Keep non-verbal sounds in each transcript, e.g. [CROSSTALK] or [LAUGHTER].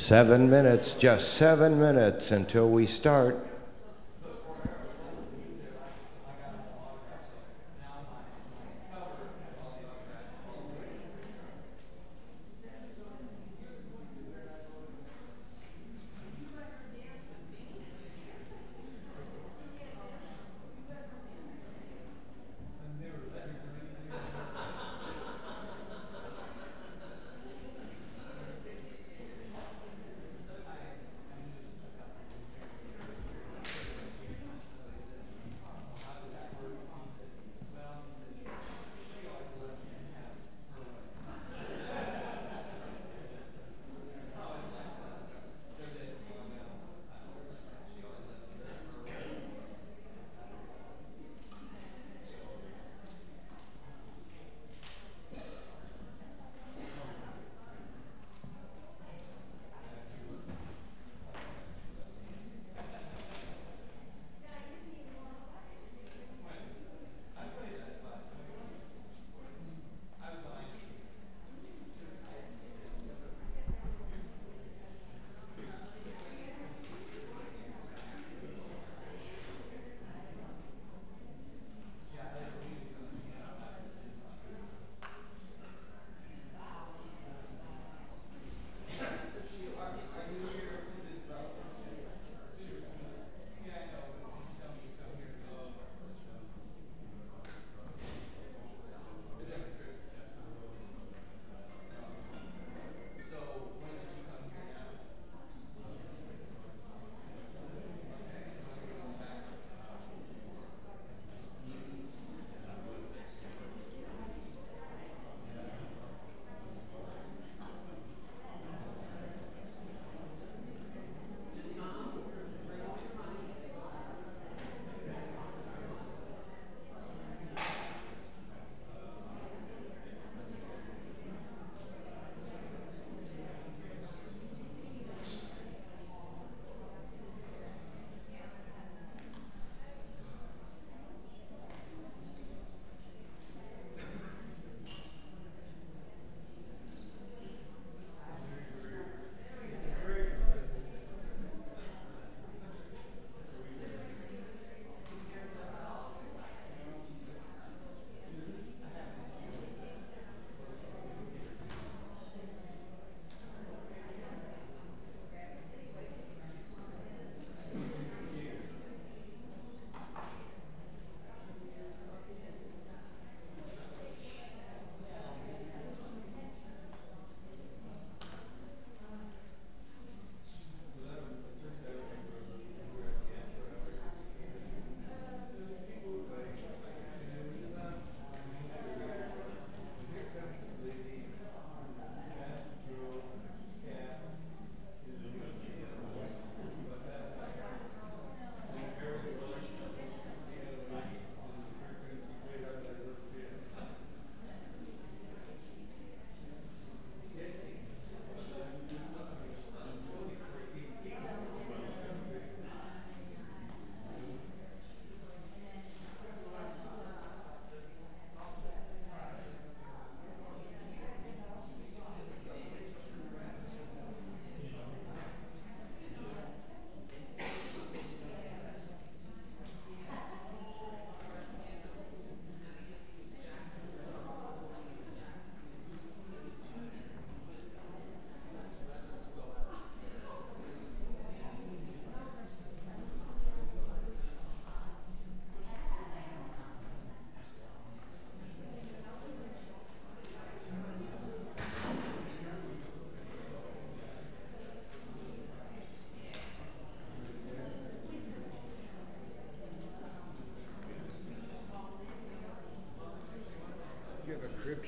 Seven minutes, just seven minutes until we start.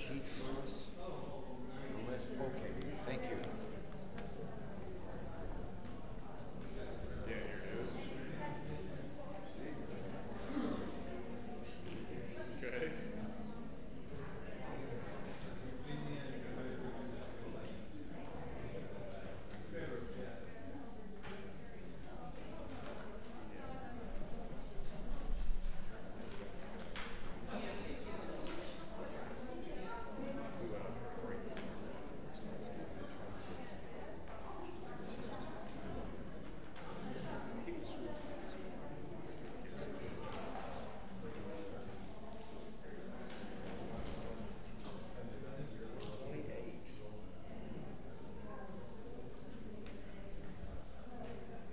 Sheet for us? Unless, okay, thank you. Yeah, here it is. Okay.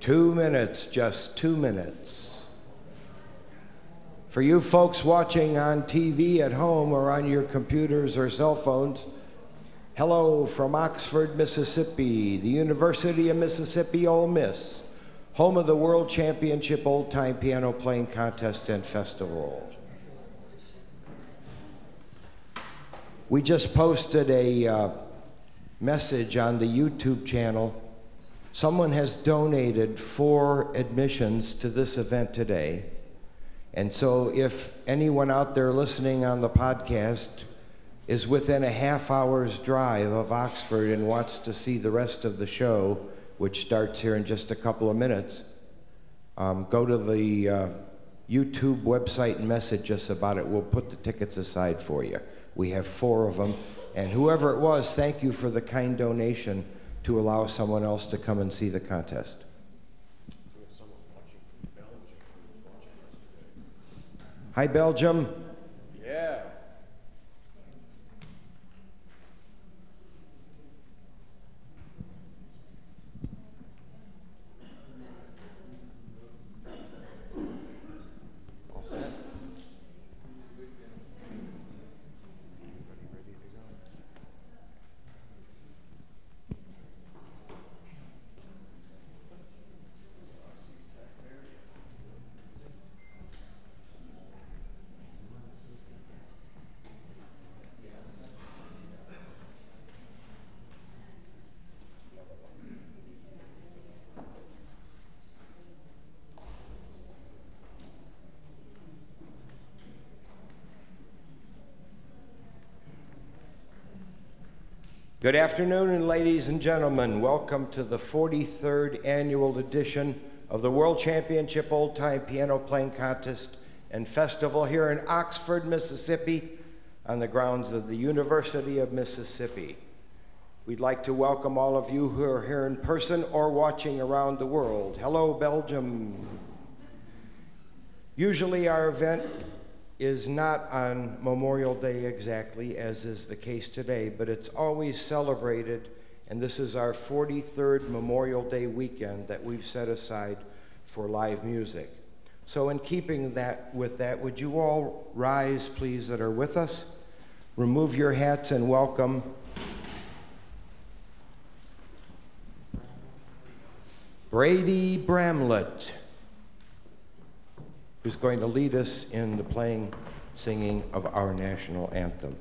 Two minutes, just two minutes. For you folks watching on TV at home or on your computers or cell phones, hello from Oxford, Mississippi, the University of Mississippi Ole Miss, home of the World Championship Old Time Piano Playing Contest and Festival. We just posted a uh, message on the YouTube channel. Someone has donated four admissions to this event today. And so, if anyone out there listening on the podcast is within a half hour's drive of Oxford and wants to see the rest of the show, which starts here in just a couple of minutes, um, go to the uh, YouTube website and message us about it. We'll put the tickets aside for you. We have four of them. And whoever it was, thank you for the kind donation to allow someone else to come and see the contest. Hi, Belgium. Yeah. All set? Good afternoon, and ladies and gentlemen. Welcome to the 43rd annual edition of the World Championship Old Time Piano Playing Contest and Festival here in Oxford, Mississippi, on the grounds of the University of Mississippi. We'd like to welcome all of you who are here in person or watching around the world. Hello, Belgium. Usually, our event is not on Memorial Day exactly, as is the case today, but it's always celebrated, and this is our 43rd Memorial Day weekend that we've set aside for live music. So, in keeping that with that, would you all rise, please, that are with us? Remove your hats and welcome. Brady Bramlett who's going to lead us in the playing, singing of our national anthem.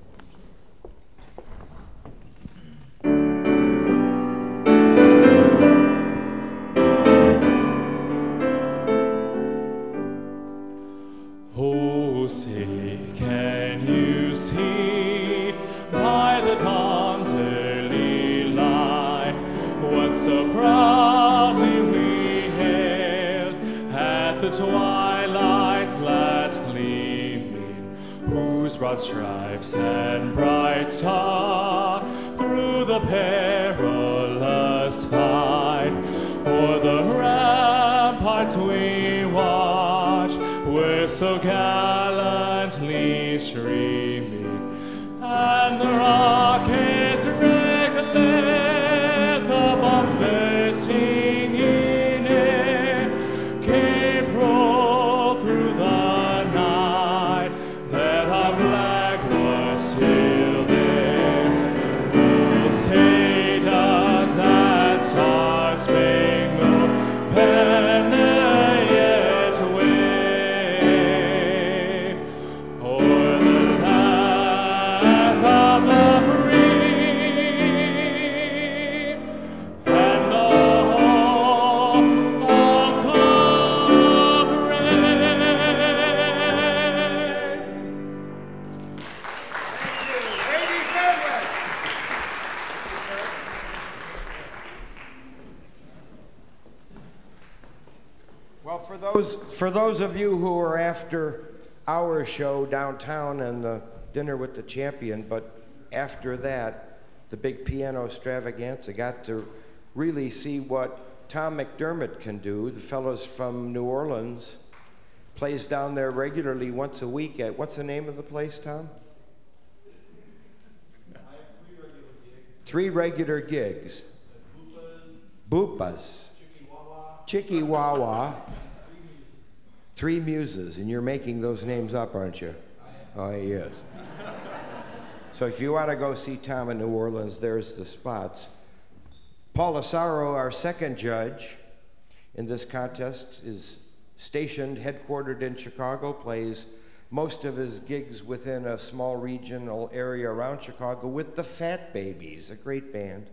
Stripes and those of you who are after our show downtown and the dinner with the champion, but after that, the big piano extravaganza, got to really see what Tom McDermott can do. The fellows from New Orleans plays down there regularly once a week at what's the name of the place, Tom? Three regular gigs. Boopas. Bupas. Chickie Wah Wah. Three muses, and you're making those names up, aren't you? Oh, he is. [LAUGHS] so if you want to go see Tom in New Orleans, there's the spots. Paul Asaro, our second judge in this contest, is stationed, headquartered in Chicago, plays most of his gigs within a small regional area around Chicago with the Fat Babies, a great band.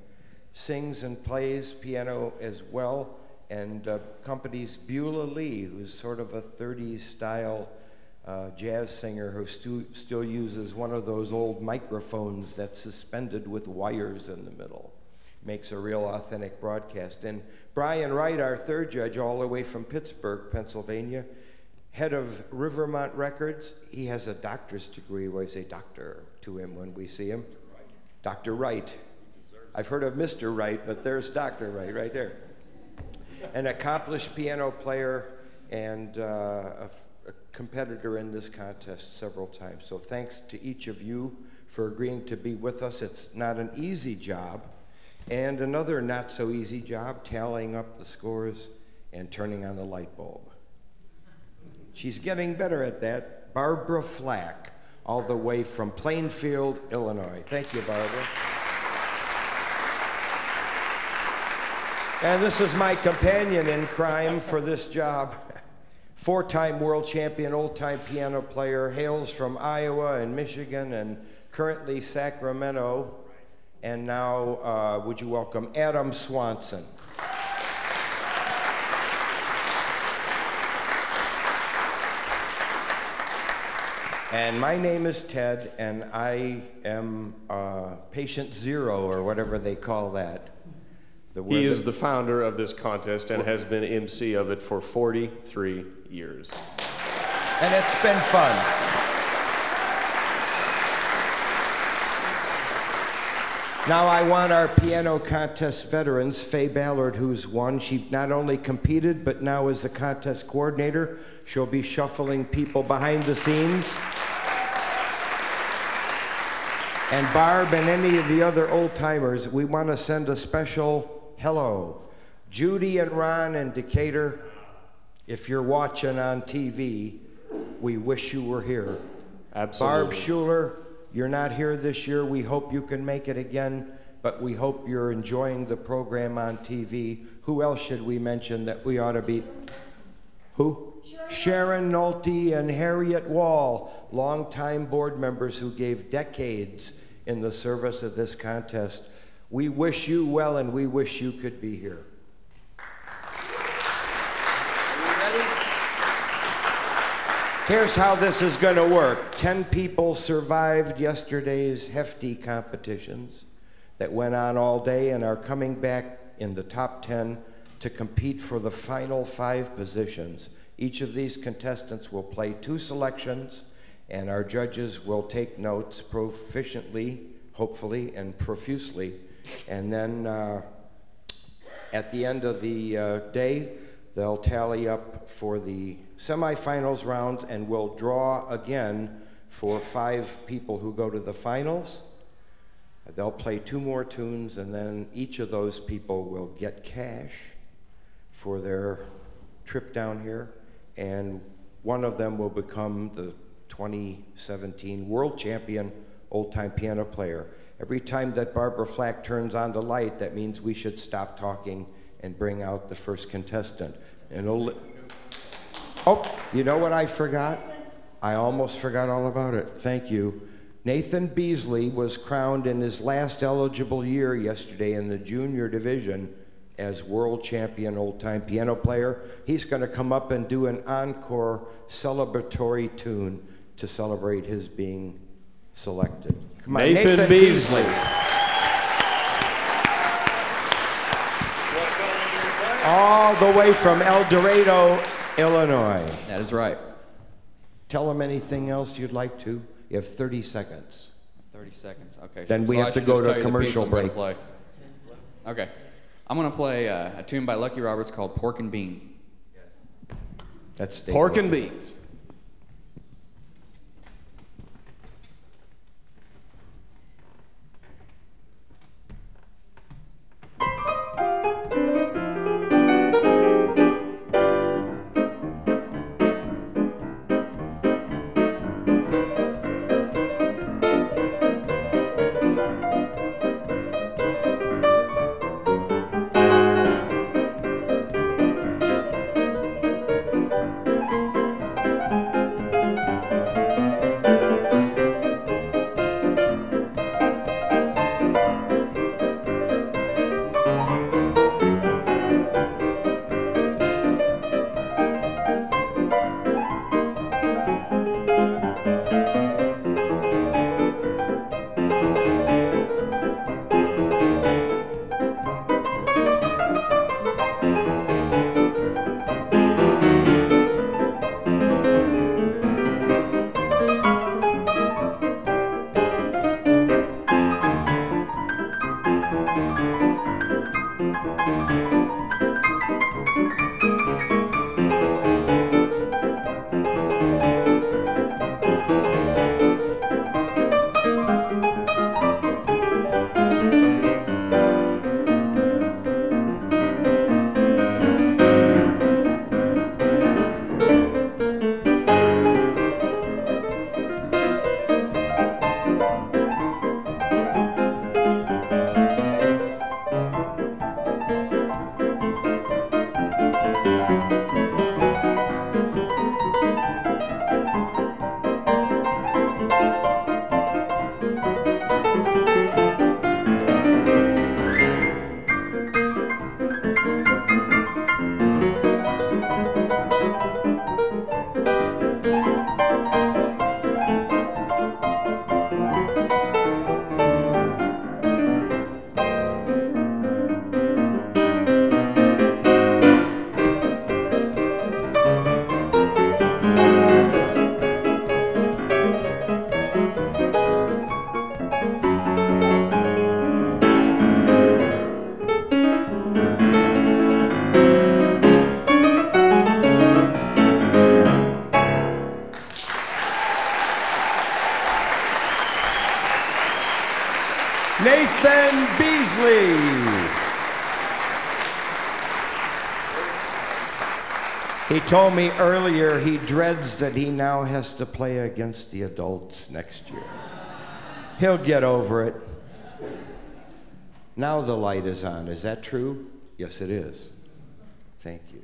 Sings and plays piano as well and uh, accompanies Beulah Lee, who's sort of a 30s style uh, jazz singer who stu- still uses one of those old microphones that's suspended with wires in the middle. Makes a real authentic broadcast. And Brian Wright, our third judge, all the way from Pittsburgh, Pennsylvania, head of Rivermont Records. He has a doctor's degree. We say doctor to him when we see him. Dr. Wright. I've heard of Mr. Wright, but there's Dr. Wright right there. An accomplished piano player and uh, a, a competitor in this contest several times. So thanks to each of you for agreeing to be with us. It's not an easy job. And another not so easy job, tallying up the scores and turning on the light bulb. She's getting better at that. Barbara Flack, all the way from Plainfield, Illinois. Thank you, Barbara. And this is my companion in crime for this job. Four time world champion, old time piano player, hails from Iowa and Michigan and currently Sacramento. And now, uh, would you welcome Adam Swanson? And my name is Ted, and I am uh, patient zero, or whatever they call that. He is the founder of this contest and has been MC of it for 43 years. and it's been fun. Now I want our piano contest veterans, Faye Ballard, who's won. She not only competed, but now is the contest coordinator. She'll be shuffling people behind the scenes. And Barb and any of the other old timers, we want to send a special hello. Judy and Ron in Decatur, if you're watching on TV, we wish you were here. Absolutely. Barb Schuler, you're not here this year. We hope you can make it again, but we hope you're enjoying the program on TV. Who else should we mention that we ought to be? Who? Sharon Nolte and Harriet Wall, longtime board members who gave decades in the service of this contest. We wish you well and we wish you could be here. Here's how this is going to work 10 people survived yesterday's hefty competitions that went on all day and are coming back in the top 10 to compete for the final five positions. Each of these contestants will play two selections, and our judges will take notes proficiently, hopefully, and profusely. And then uh, at the end of the uh, day, they'll tally up for the semifinals rounds and we'll draw again for five people who go to the finals. They'll play two more tunes and then each of those people will get cash for their trip down here. And one of them will become the 2017 world champion old time piano player. Every time that Barbara Flack turns on the light, that means we should stop talking and bring out the first contestant. And oh, you know what I forgot? I almost forgot all about it. Thank you. Nathan Beasley was crowned in his last eligible year yesterday in the junior division as world champion old time piano player. He's going to come up and do an encore celebratory tune to celebrate his being selected. Come on, Nathan Beasley. all the way from Eldorado, Illinois. That is right. Tell him anything else you'd like to. You have 30 seconds. 30 seconds. Okay. Then so we have to go to a commercial piece I'm break. Play. Okay. I'm going to play uh, a tune by Lucky Roberts called Pork and Beans. Yes. That's Pork and beans. Told me earlier he dreads that he now has to play against the adults next year. He'll get over it. Now the light is on. Is that true? Yes, it is. Thank you.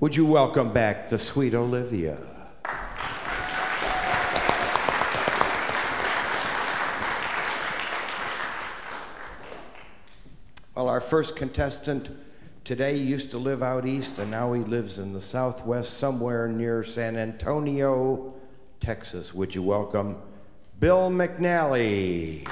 Would you welcome back the sweet Olivia? Well, our first contestant today used to live out east, and now he lives in the southwest, somewhere near San Antonio, Texas. Would you welcome Bill McNally?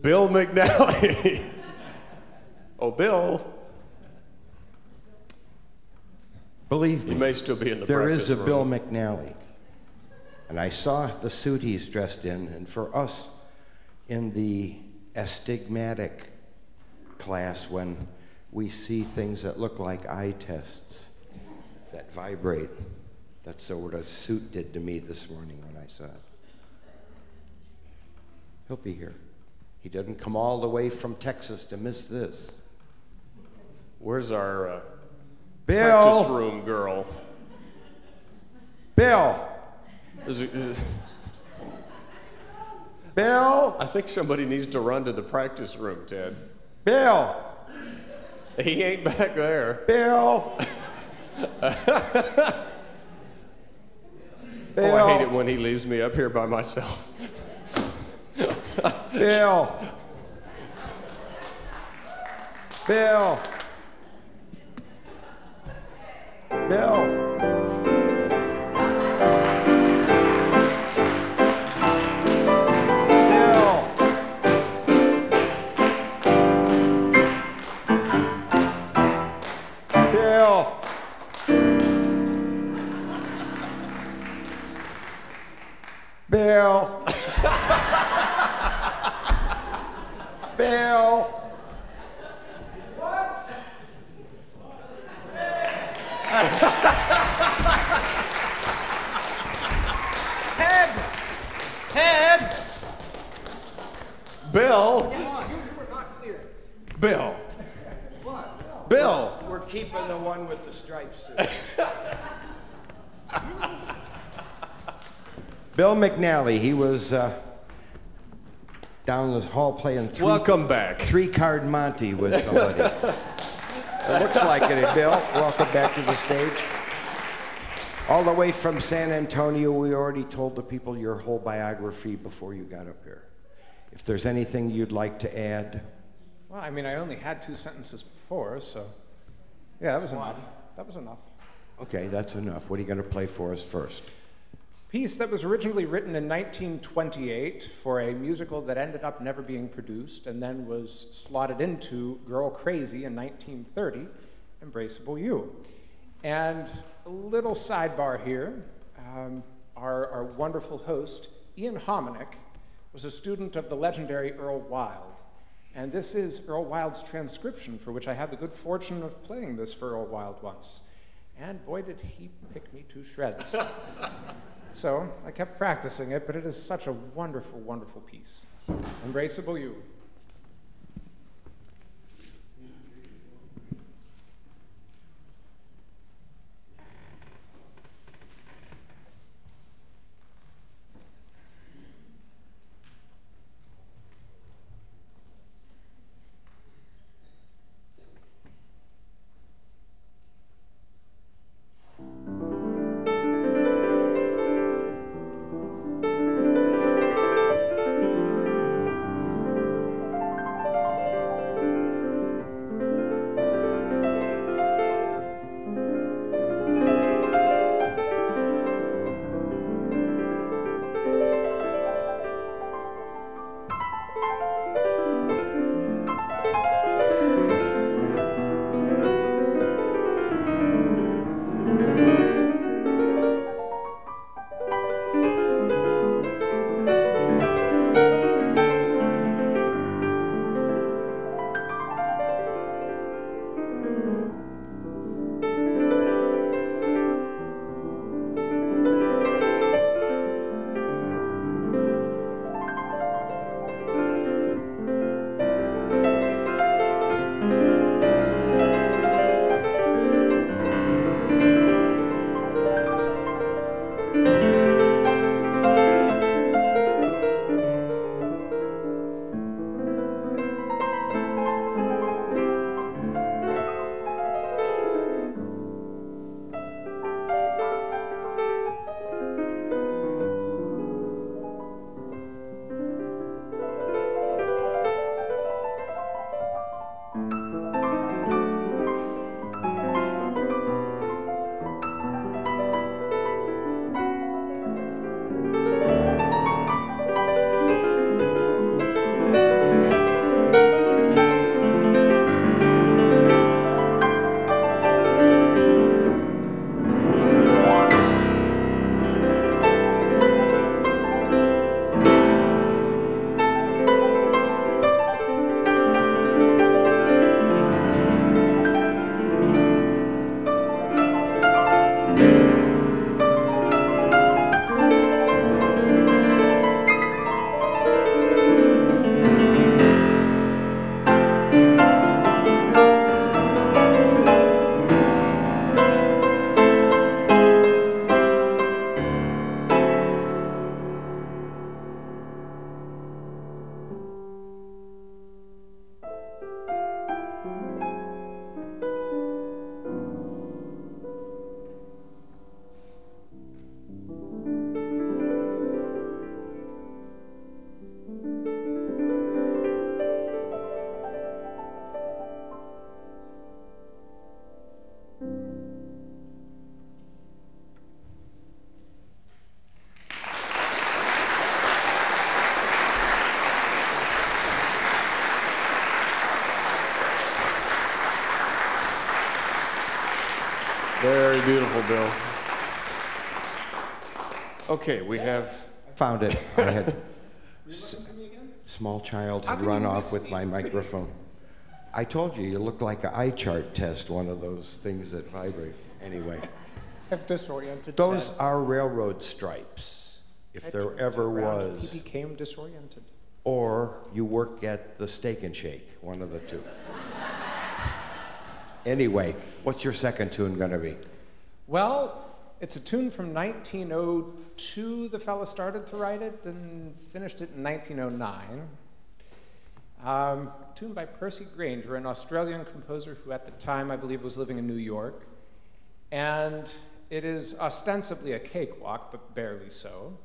Bill McNally. [LAUGHS] oh, Bill, Believe me. you may still be in the There is a Bill. McNally. And I saw the suit he's dressed in, and for us in the astigmatic class, when we see things that look like eye tests that vibrate, that's what a suit did to me this morning when I saw it. He'll be here. He didn't come all the way from Texas to miss this. Where's our uh, Bill! practice room girl? Bill! Is it- is- Bill! I think somebody needs to run to the practice room, Ted. Bill! He ain't back there. Bill! [LAUGHS] Oh, I hate it when he leaves me up here by myself. Bill. [LAUGHS] Bill. Bill. Bill. Bill. [LAUGHS] Bill. Bill. Ted! Ted! Bill. Bill. Bill. We're keeping the one with the stripes. suit. [LAUGHS] Bill McNally, he was uh, down the hall playing three, Welcome back. three card Monte with somebody. [LAUGHS] it looks like it, Bill. Welcome back to the stage. All the way from San Antonio, we already told the people your whole biography before you got up here. If there's anything you'd like to add, Well, I mean, I only had two sentences before, so yeah, that was enough. That was enough. okay, that's enough. What are you going to play for us first? Piece that was originally written in 1928 for a musical that ended up never being produced and then was slotted into Girl Crazy in 1930, Embraceable You. And a little sidebar here um, our, our wonderful host, Ian Hominick, was a student of the legendary Earl Wild. And this is Earl Wild's transcription, for which I had the good fortune of playing this for Earl Wild once. And boy, did he pick me to shreds. [LAUGHS] So I kept practicing it, but it is such a wonderful, wonderful piece. Embraceable you. Very beautiful, Bill. Okay, we have, Found it. I had [LAUGHS] s- small child had run off with me? my microphone. I told you, you look like an eye chart test, one of those things that vibrate. Anyway, [LAUGHS] I've disoriented. those Ted. are railroad stripes, if I there ever was. He became disoriented. Or you work at the Steak and Shake, one of the two. [LAUGHS] anyway, what's your second tune going to be? Well, it's a tune from 1902. The fellow started to write it, then finished it in 1909. Um, tune by Percy Grainger, an Australian composer who at the time I believe was living in New York. And it is ostensibly a cakewalk, but barely so.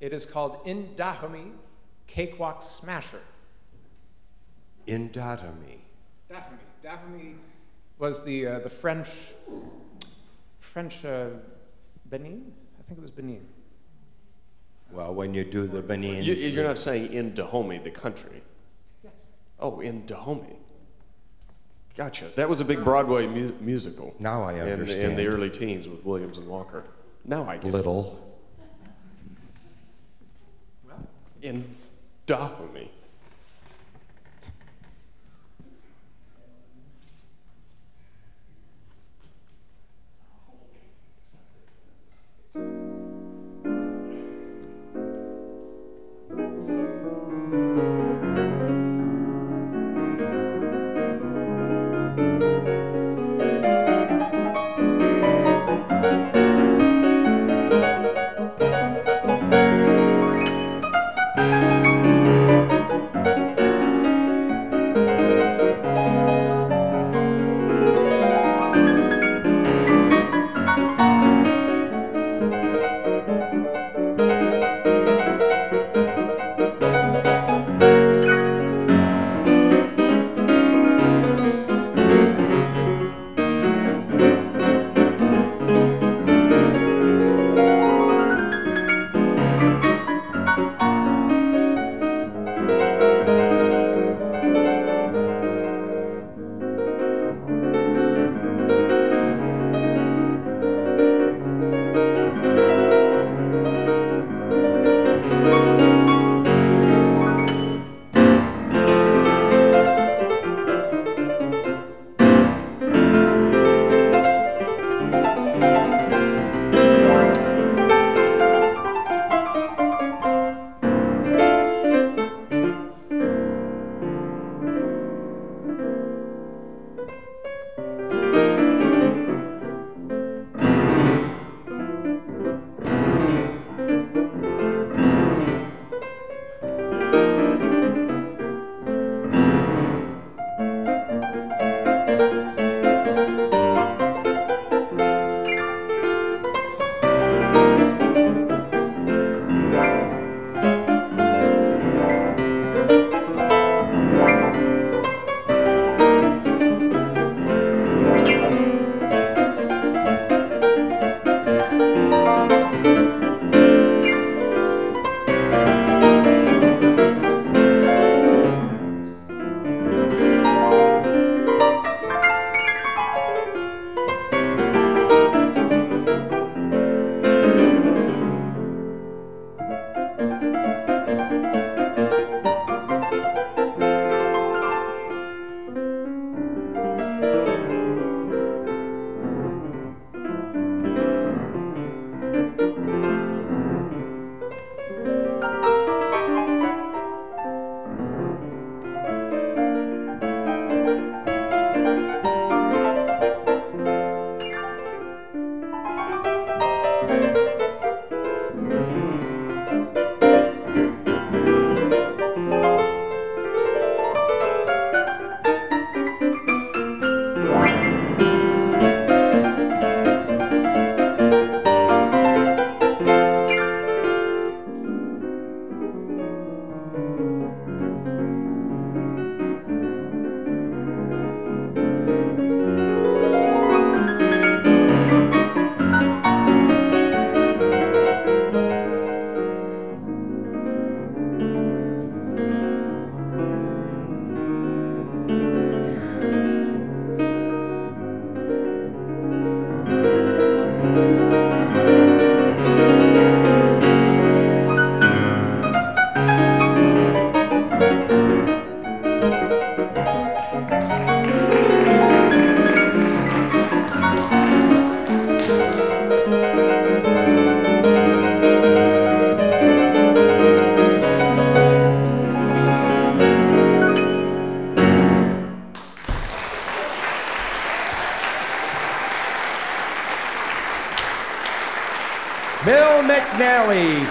It is called In Dahomey, Cakewalk Smasher. Indotomy. Dahomey. Dahomey was the, uh, the French, French uh, Benin? I think it was Benin. Well, when you do the Benin. you, you're not saying in Dahomey, the country. Yes. Oh, in Dahomey. Gotcha. That was a big Broadway mu- musical. Now I in- In, understand. the early teens with Williams and Walker. Now I get it. Little. In Dahomey.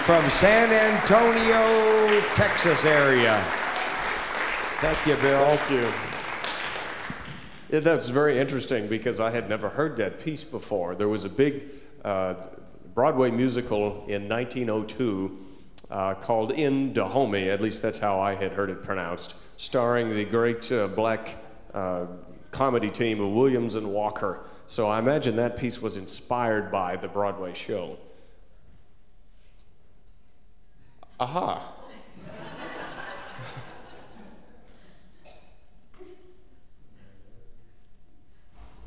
From San Antonio, Texas area. Thank you, Bill. Thank you. Yeah, that's very interesting because I had never heard that piece before. There was a big uh, Broadway musical in 1902 uh, called In Dahomey, at least that's how I had heard it pronounced, starring the great uh, black uh, comedy team of Williams and Walker. So I imagine that piece was inspired by the Broadway show. Aha.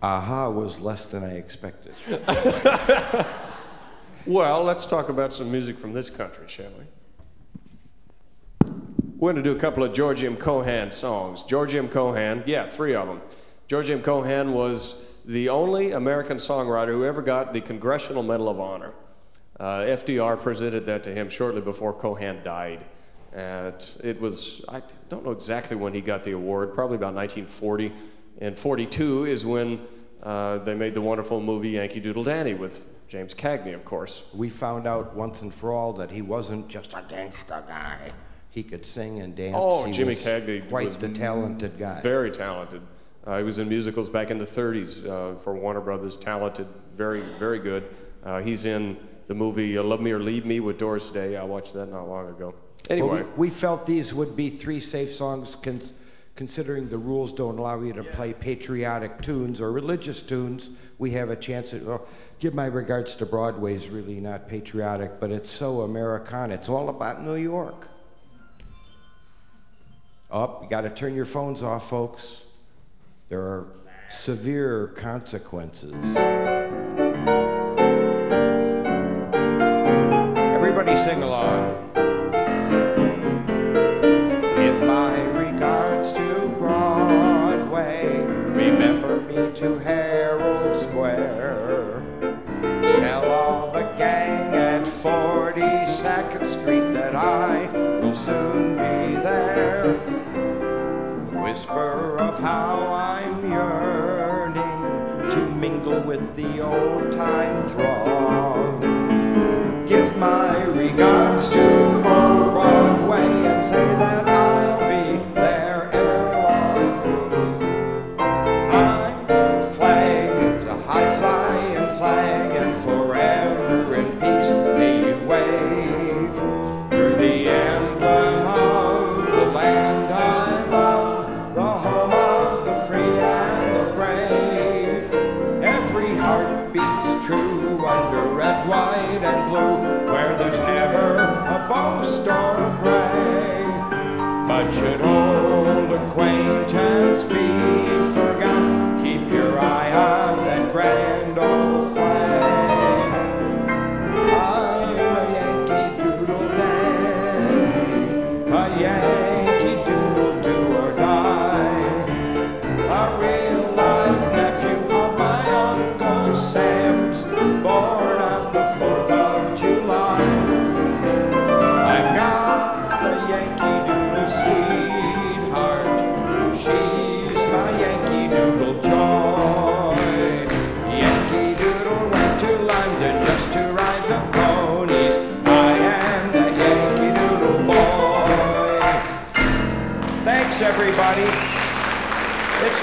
Aha was less than I expected. [LAUGHS] Well, let's talk about some music from this country, shall we? We're going to do a couple of George M. Cohan songs. George M. Cohan, yeah, three of them. George M. Cohan was the only American songwriter who ever got the Congressional Medal of Honor. Uh, FDR presented that to him shortly before Cohan died. And it was, I don't know exactly when he got the award, probably about 1940. And 42 is when uh, they made the wonderful movie Yankee Doodle Dandy with James Cagney, of course. We found out once and for all that he wasn't just a gangster guy. He could sing and dance. Oh, He Jimmy was Cagney quite was the talented guy. Very talented. Uh, he was in musicals back in the 30s uh, for Warner Brothers. Talented, very, very good. Uh, he's in the movie uh, Love Me or Leave Me with Doris Day. I watched that not long ago. Well, Anyway, we, we felt these would be three safe songs, cons- considering the rules don't allow you to play patriotic tunes or religious tunes. We have a chance to well, give my regards to Broadway is really not patriotic, but it's so Americana. It's all about New York. Up, you got to turn your phones off, folks. There are severe consequences. Everybody sing along. Give my regards to Broadway. Remember me to Herald Square. Tell all the gang at 42nd Street that I will soon be there. Whisper of how I'm yearning to mingle with the old time throng. My regards to acquaintance be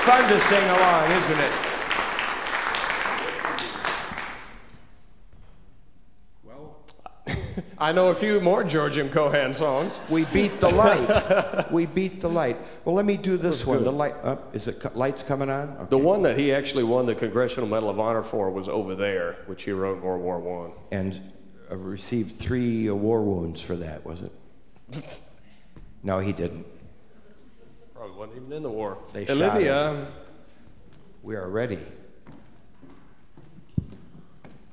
fun to sing along, isn't it? Well [LAUGHS] I know a few more George M. Cohan songs. We beat the light. [LAUGHS] we beat the light. Well, let me do this one. The light up. Is it co- lights coming on? The one that he actually won the Congressional Medal of Honor for was Over There, which he wrote in World War One. and uh, received three uh, war wounds for that. Was it? [LAUGHS] no, he didn't. Even in the war. They Olivia, We are ready.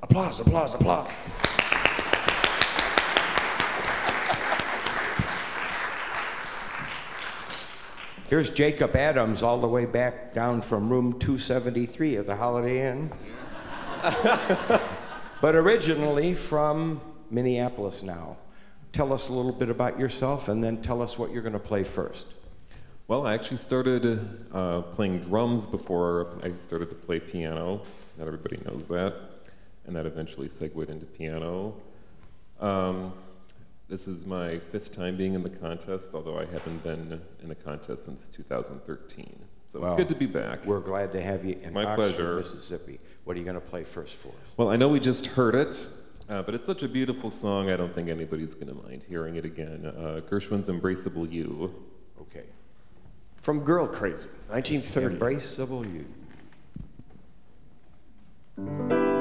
applause, applause, applause. Here's Jacob Adams all the way back down from room 273 at the Holiday Inn. [LAUGHS] but originally from Minneapolis now. Tell us a little bit about yourself and then tell us what you're going to play first. Well, I actually started uh, playing drums before I started to play piano. Not everybody knows that. And that eventually segued into piano. Um, this is my fifth time being in the contest, although I haven't been in the contest since 2013. So it's good to be back. We're glad to have you in My Oxford, pleasure. Mississippi. What are you going to play first for us? Well, I know we just heard it, uh, but it's such a beautiful song, I don't think anybody's going to mind hearing it again. Uh, Gershwin's Embraceable You. Okay. From Girl Crazy, 1930. Embraceable you.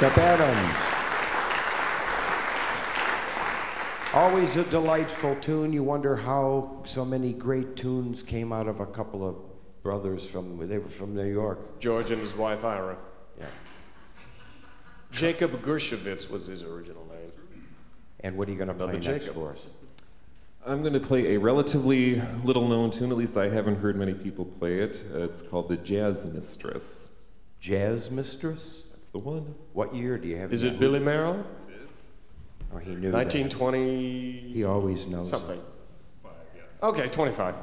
Jacob Adams. Always a delightful tune. You wonder how so many great tunes came out of a couple of brothers from, they were from New York. George and his wife Ira. Yeah. Jacob Gershowitz was his original name. And what are you going to play Another next Jacob. for us? I'm going to play a relatively little known tune, at least I haven't heard many people play it. Uh, It's called The Jazz Mistress. Jazz Mistress? That's the one. What year do you have? Is it that? Billy Merrill? Oh, he knew that. 1920 He always knows. something. Okay, 25.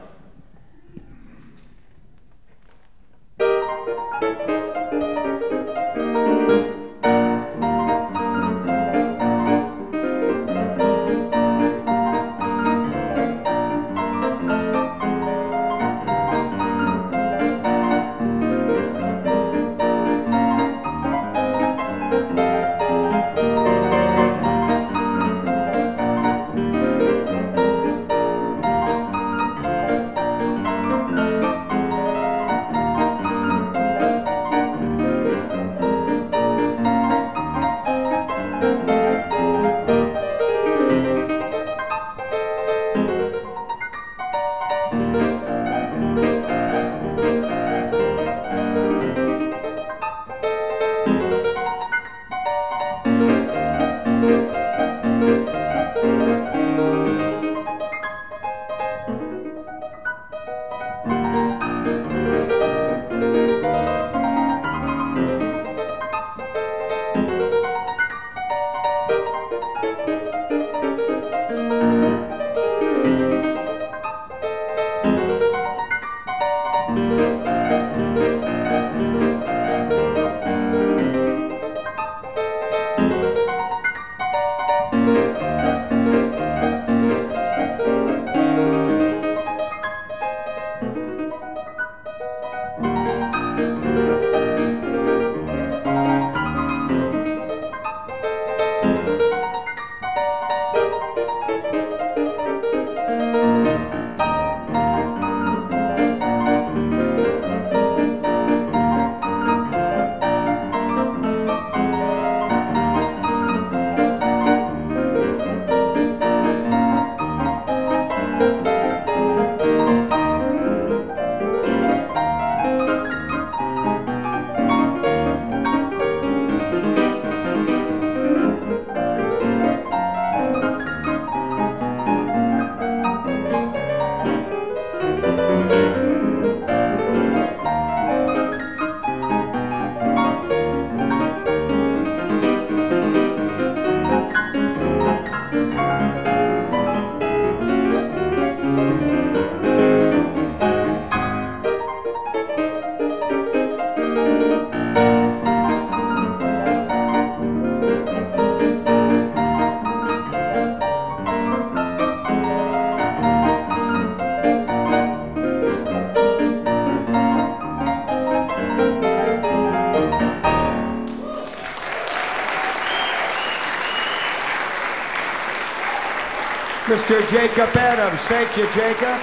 Thank you, Jacob.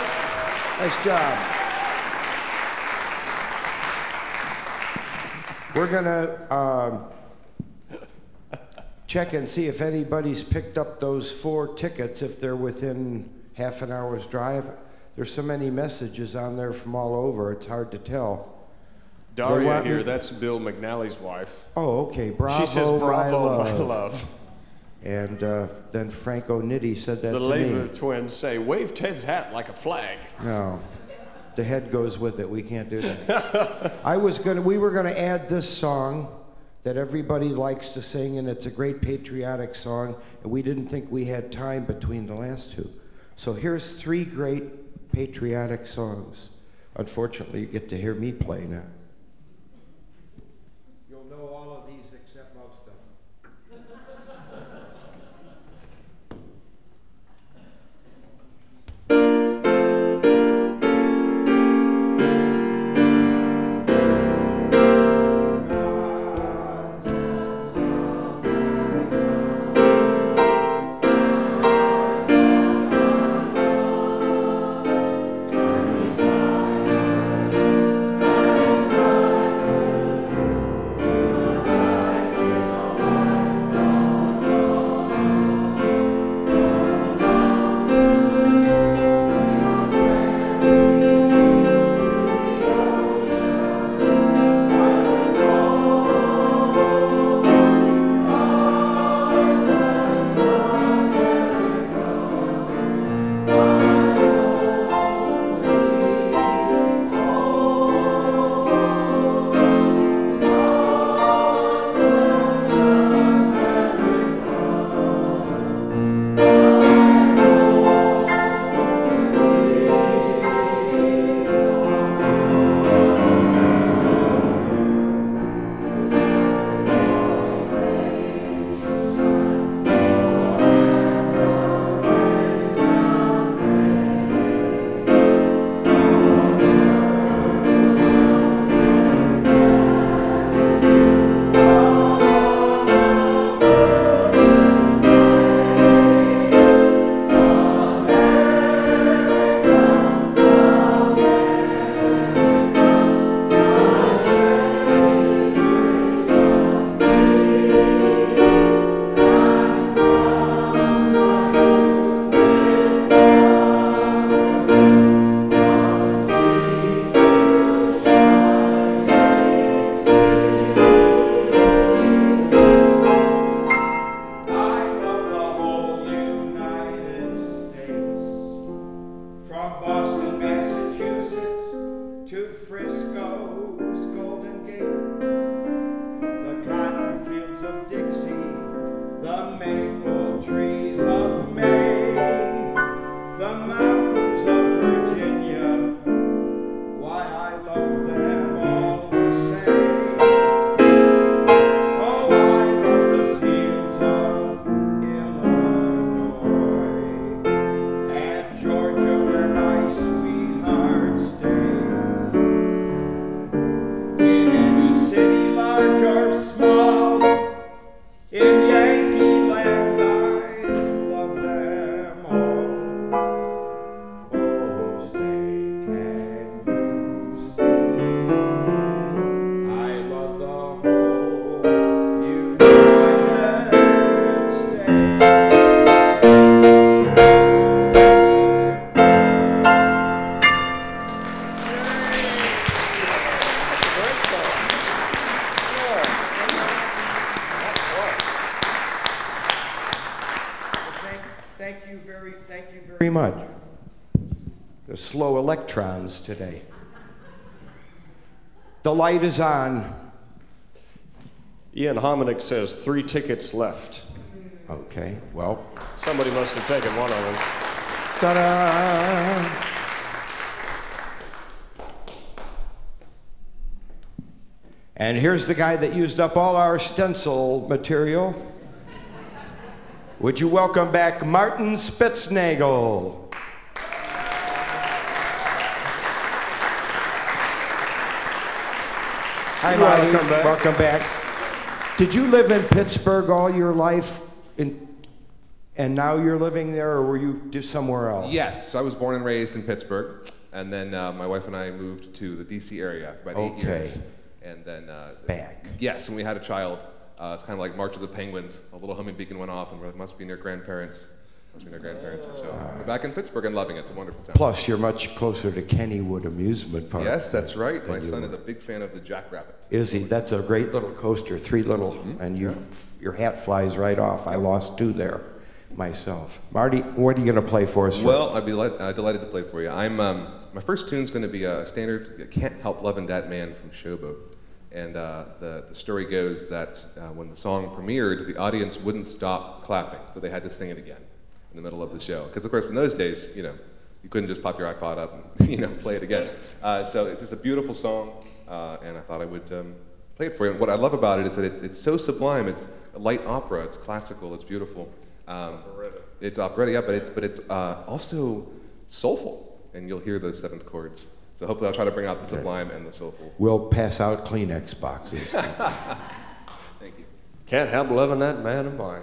Nice job. We're going to um, check and see if anybody's picked up those four tickets if they're within half an hour's drive. There's so many messages on there from all over, it's hard to tell. Daria here, me- that's Bill McNally's wife. Oh, okay. Bravo, she says, my Bravo, love. my love. And uh, then Franco Nitti said that The to twins say, wave Ted's hat like a flag. No, the head goes with it. We can't do that. [LAUGHS] I was gonna. We were gonna add this song that everybody likes to sing, and it's a great patriotic song. And we didn't think we had time between the last two. So here's three great patriotic songs. Unfortunately, you get to hear me play now. Much. The slow electrons today. The light is on. Ian Hominick says three tickets left. Okay, well, Somebody must have taken one of them. ta-da! And here's the guy that used up all our stencil material. Would you welcome back Martin Spitznagel? Hi, Marty. Welcome back. Welcome back. Did you live in Pittsburgh all your life, in, and now you're living there, or were you somewhere else? Yes, I was born and raised in Pittsburgh, and then uh, my wife and I moved to the D.C. area for about eight years, and then uh, Back. Yes, and we had a child, uh, it's kind of like March of the Penguins. A little humming beacon went off, and we're like, must be near grandparents. Must be near grandparents. So we're back in Pittsburgh and loving it. It's a wonderful town. Plus, you're much closer to Kennywood Amusement Park. yes, that's right. My son were. is a big fan of the Jackrabbit. Is he? That's a great little coaster, three little, and you, your hat flies right off. I lost two there myself. Marty, what are you going to play for us? for- Well, I'd be uh, delighted to play for you. I'm, um, my first tune's going to be a standard Can't Help Lovin' That Man from Showboat. And uh, the, the story goes that uh, when the song premiered, the audience wouldn't stop clapping, so they had to sing it again in the middle of the show. Because, of course, in those days, you know, you couldn't just pop your iPod up and, [LAUGHS] you know, play it again. Uh, so it's just a beautiful song, uh, and I thought I would um, play it for you. And what I love about it is that it's, it's so sublime. It's a light opera. It's classical. It's beautiful. Um, it's operetta, yeah, but it's but it's uh, also soulful, and you'll hear those seventh chords. So hopefully, I'll try to bring out the sublime and the soulful. We'll pass out Kleenex boxes. [LAUGHS] Thank you. Can't help loving that man of mine.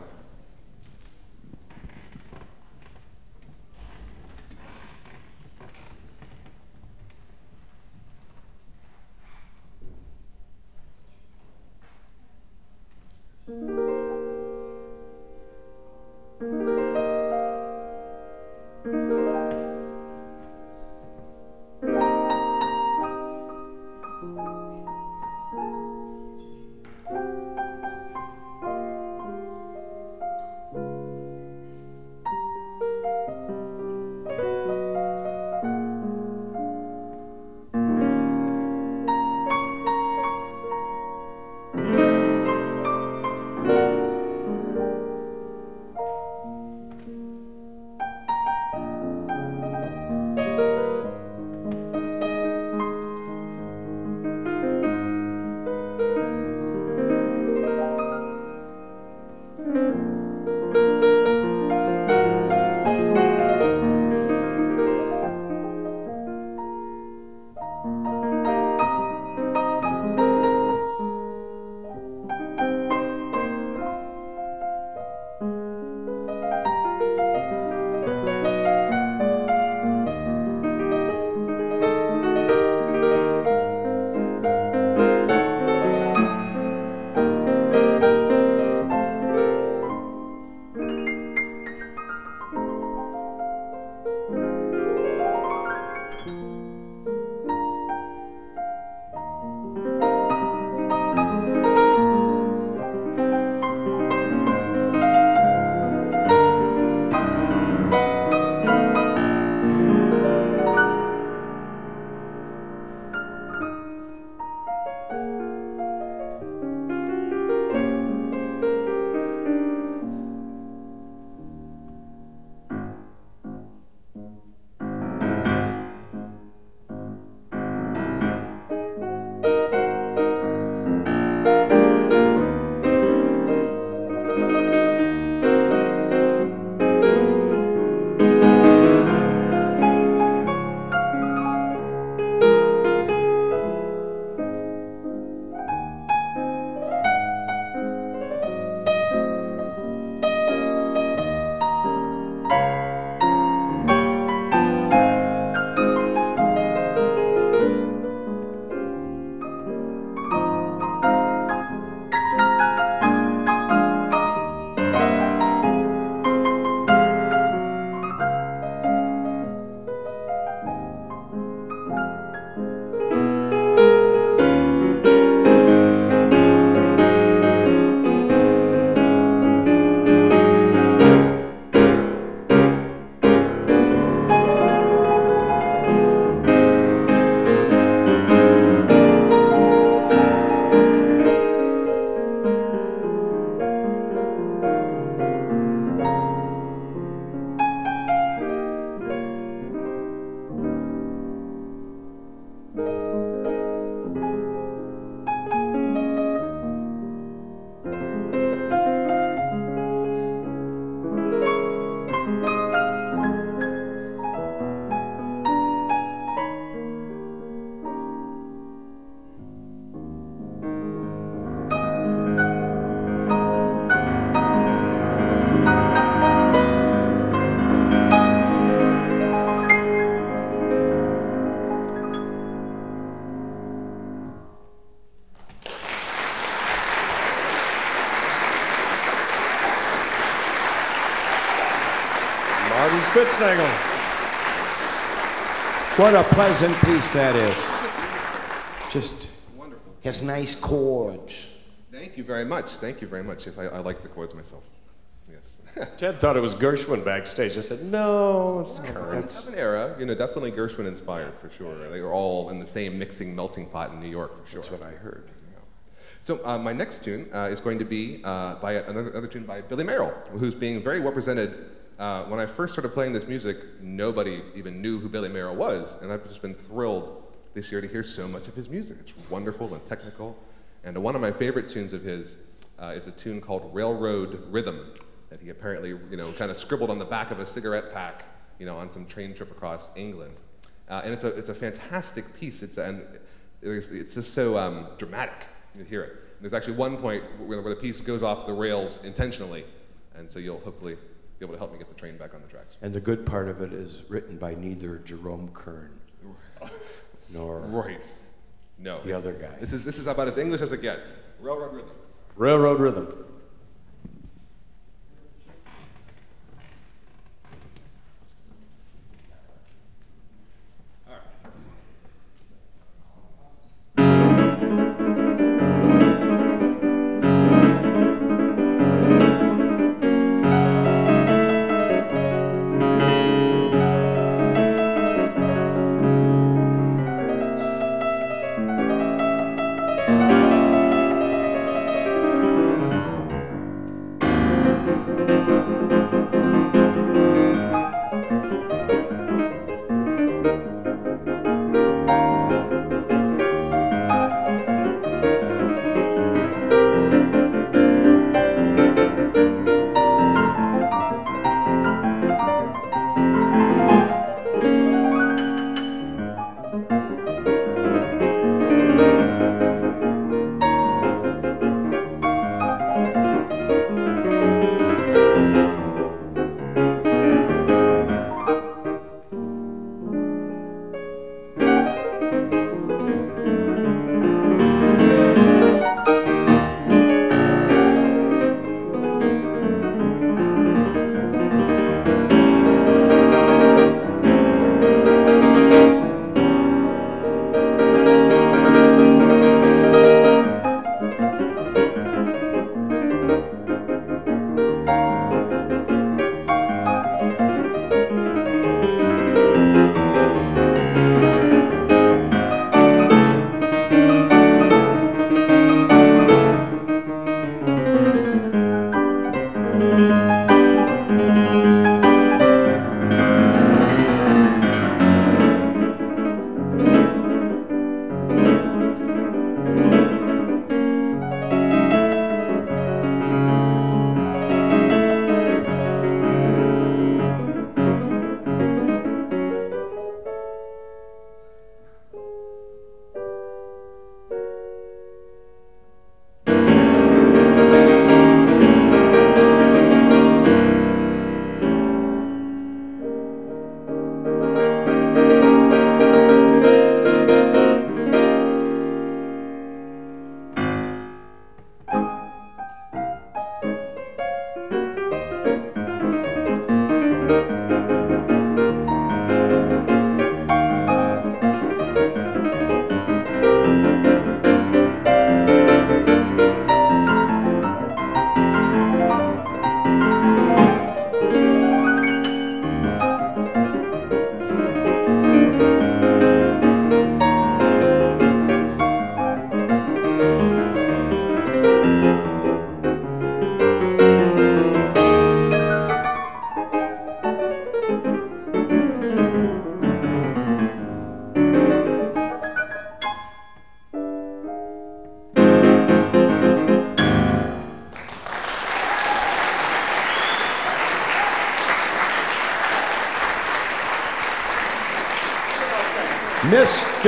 Thank Spitznagel. What a pleasant piece that is. Just Wonderful. has nice chords. Thank you very much. Thank you very much. Yes, I, I like the chords myself. Yes. [LAUGHS] Ted thought it was Gershwin backstage. I said, no, it's current. Of an era, you know, definitely Gershwin inspired for sure. They were all in the same mixing melting pot in New York for sure. That's what I heard. So uh, my next tune uh, is going to be uh, by another, another tune by Billy Mayerl, who's being very well presented. Uh, when I first started playing this music, nobody even knew who Billy Mayerl was, and I've just been thrilled this year to hear so much of his music. It's wonderful and technical. And one of my favorite tunes of his uh, is a tune called Railroad Rhythm that he apparently, you know, kind of scribbled on the back of a cigarette pack, you know, on some train trip across England. Uh, and it's a, it's a fantastic piece. It's, and it's, just so um, dramatic. You hear it. And there's actually one point where, where the piece goes off the rails intentionally, and so you'll hopefully be able to help me get the train back on the tracks. And the good part of it is written by neither Jerome Kern [LAUGHS] nor Right. No. the other guy. This is, this is about as English as it gets. Railroad rhythm. Railroad Rhythm.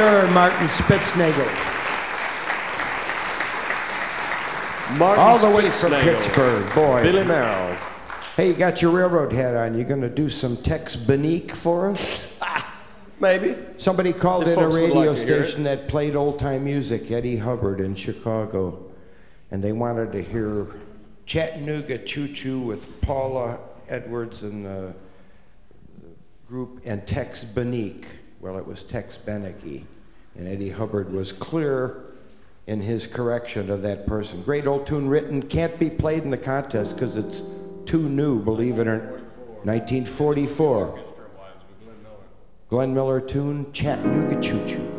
Martin Spitznagel, Martin all the way from Pittsburgh, boy. Billy Mayerl. Hey, you got your railroad hat on. You going to do some Tex Beneke for us? Ah, maybe. Somebody called If in a radio like to hear it. station that played old time music, Eddie Hubbard in Chicago, and they wanted to hear Chattanooga Choo Choo with Paula Edwards and the group and Tex Beneke. Well, it was Tex Beneke. And Eddie Hubbard was clear in his correction of that person. Great old tune written, can't be played in the contest because it's too new, believe it or not. 1944. Glenn Miller tune, Chattanooga Choo Choo.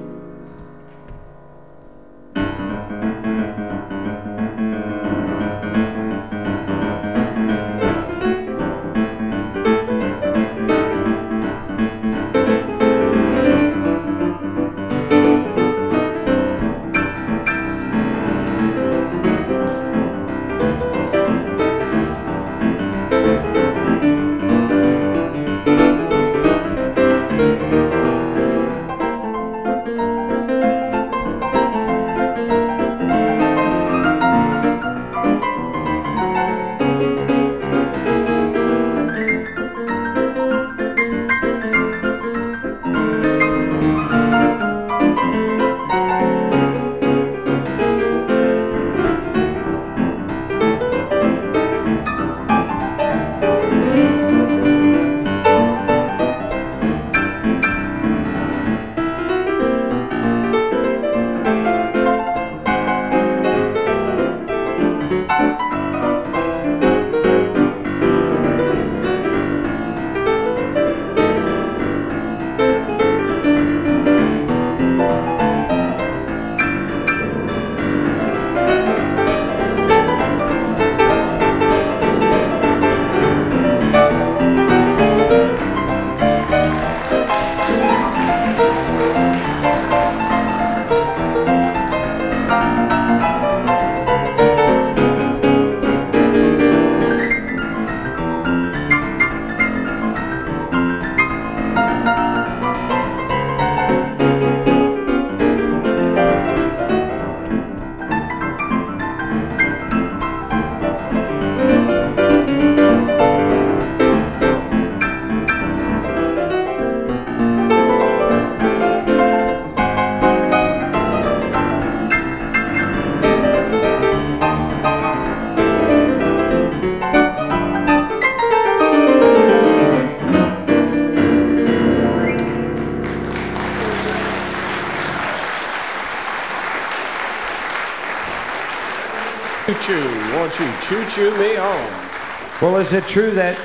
Choo choo me home? Well, is it true that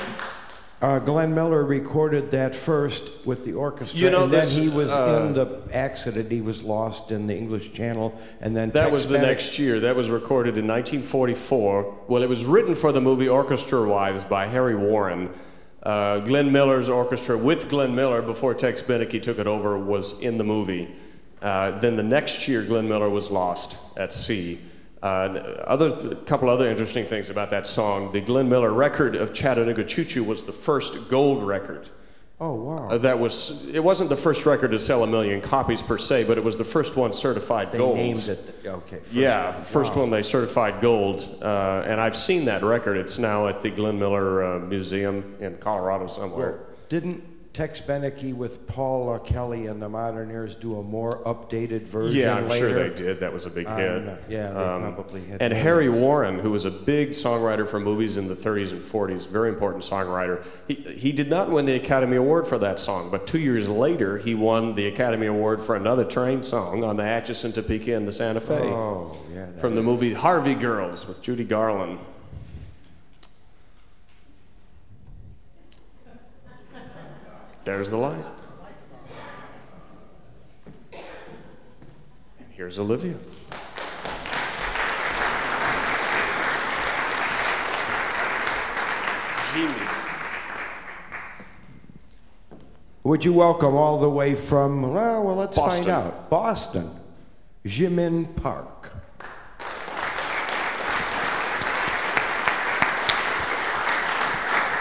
uh, Glenn Miller recorded that first with the orchestra, You know, and then he was uh, in the accident? He was lost in the English Channel, and then That Tex was the next year. That was recorded in 1944. Well, it was written for the movie Orchestra Wives by Harry Warren. Uh, Glenn Miller's orchestra with Glenn Miller before Tex Beneke took it over was in the movie. Uh, then the next year, Glenn Miller was lost at sea. Uh, other a couple other interesting things about that song. The Glenn Miller record of Chattanooga Choo Choo was the first gold record. Oh wow! Uh, that was it wasn't the first record to sell a million copies per se, but it was the first one certified they gold. named it. Okay. First yeah, one. first Wow. one they certified gold, uh, and I've seen that record. It's now at the Glenn Miller uh, Museum in Colorado somewhere. Well, didn't Tex Beneke with Paul Kelly and the Modernaires do a more updated version? yeah, I'm later? sure they did. That was a big Um, hit. yeah, they probably hit. And Harry hits. Warren, who was a big songwriter for movies in the 30s and 40s, very important songwriter. He, he did not win the Academy Award for that song, but two years later, he won the Academy Award for another train song on the Atchison, Topeka, and the Santa Fe. Oh, yeah. from the movie Harvey Girls with Judy Garland. There's the light. And here's Olivia. Jimmy. Would you welcome all the way from, well, well let's find out. Boston, Jimin Park.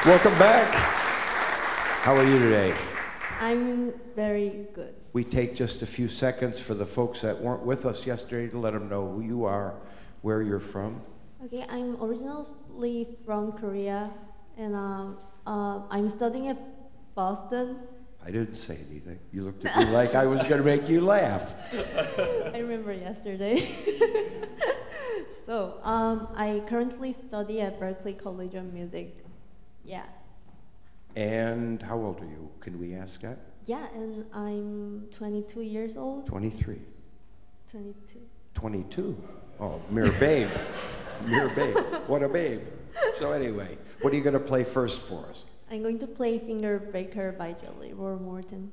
Welcome back. How are you today? I'm very good. We take just a few seconds for the folks that weren't with us yesterday to let them know who you are, where you're from. Okay, I'm originally from Korea, and uh, uh, I'm studying at Boston. I didn't say anything. You looked at me like I was going to make you laugh. [LAUGHS] I remember yesterday. [LAUGHS] so, um, I currently study at Berklee College of Music. Yeah. And how old are you? Can we ask that? Yeah, and I'm 22 years old. 23. 22. 22. Oh, mere babe. mere babe. What a babe. So, anyway, what are you going to play first for us? I'm going to play Finger Breaker by Jelly Roll Morton.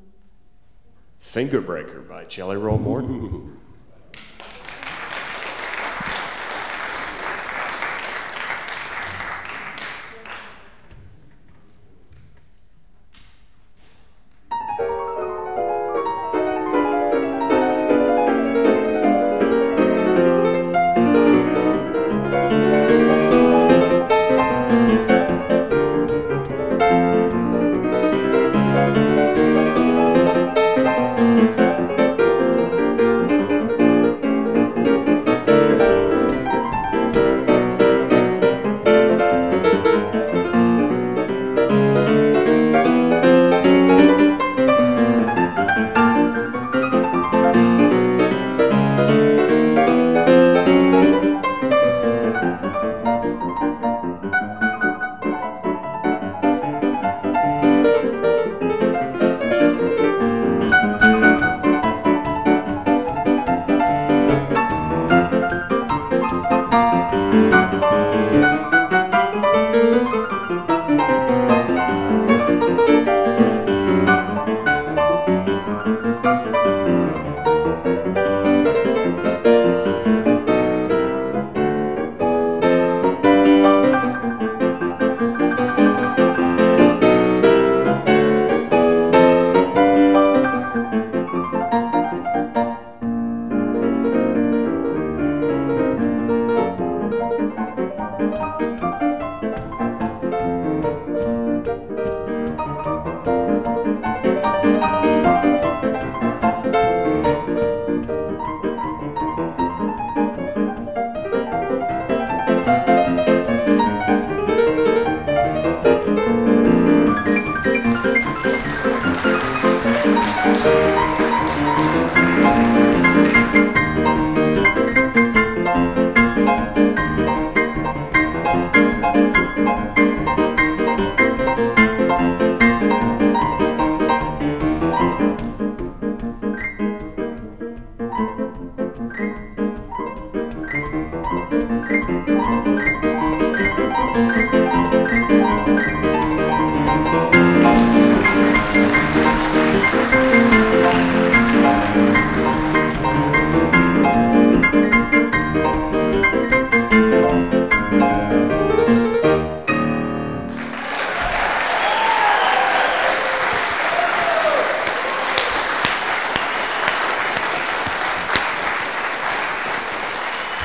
Finger Breaker by Jelly Roll Morton. [LAUGHS]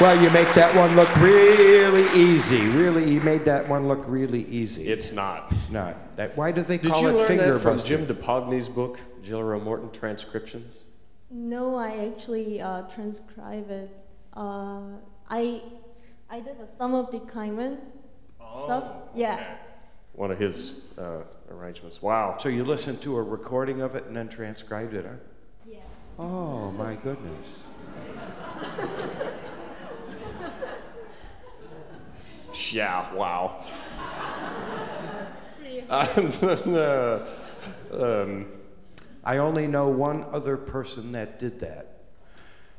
Well, you make that one look really easy. Really, you made that one look really easy. It's not. It's not. That, why do they Did call you it learn finger that from buster? Jim Dapogny's book, Jelly Roll Morton Transcriptions? No, I actually uh, transcribe it. Uh, I I did a some of the Kaiman stuff. Yeah. One of his uh, arrangements. Wow. So you listened to a recording of it and then transcribed it, huh? Yeah. Oh my goodness. [LAUGHS] Yeah, wow. [LAUGHS] Uh, um, I only know one other person that did that,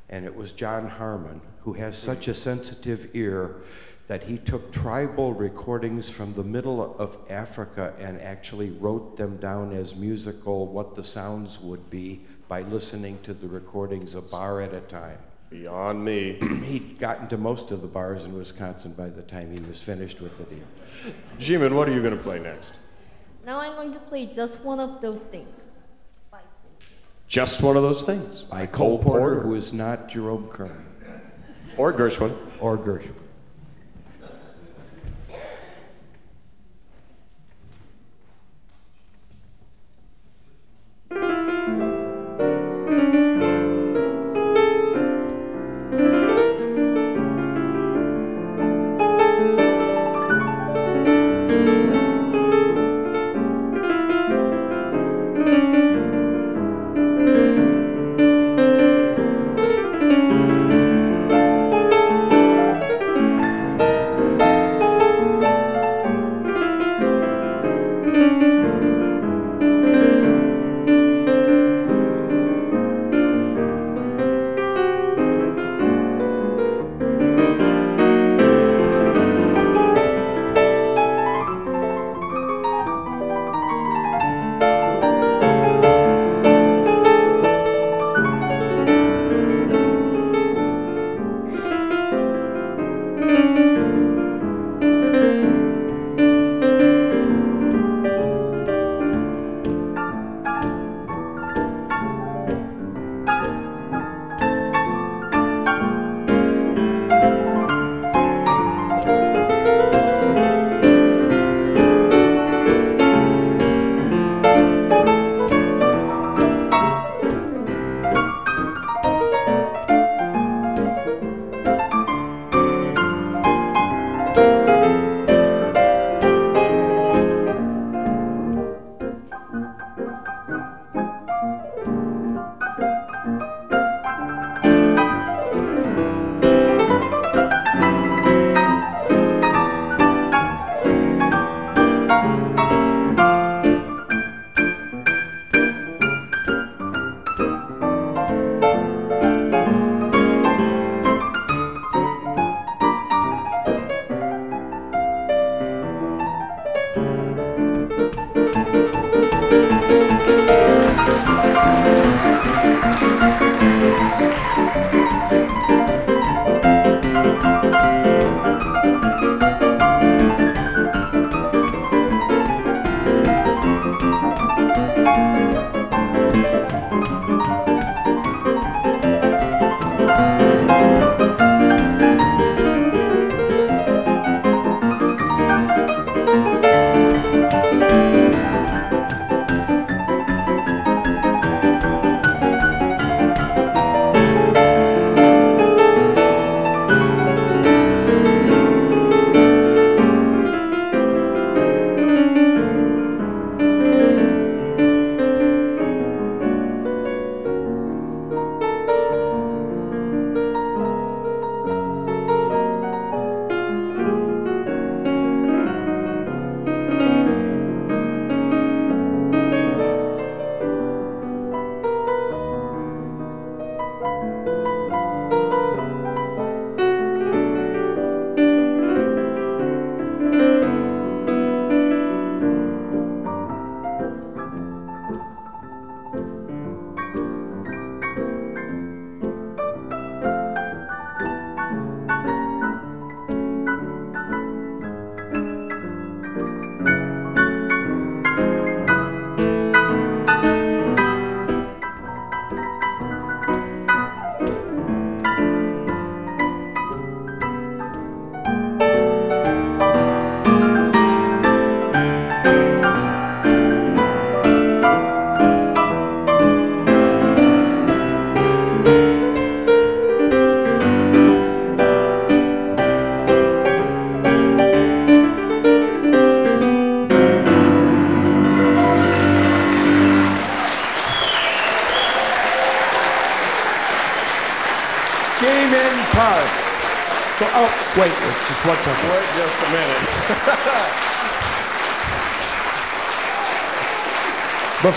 and it was John Harmon, who has such a sensitive ear that he took tribal recordings from the middle of Africa and actually wrote them down as musical, what the sounds would be by listening to the recordings a bar at a time. Beyond me. [CLEARS THROAT] He'd gotten to most of the bars in Wisconsin by the time he was finished with the deal. Jimin, what are you going to play next? Now I'm going to play just one of those things. Bye. Just one of those things. By Cole Porter, who is not Jerome Kern Or Gershwin. or Gershwin.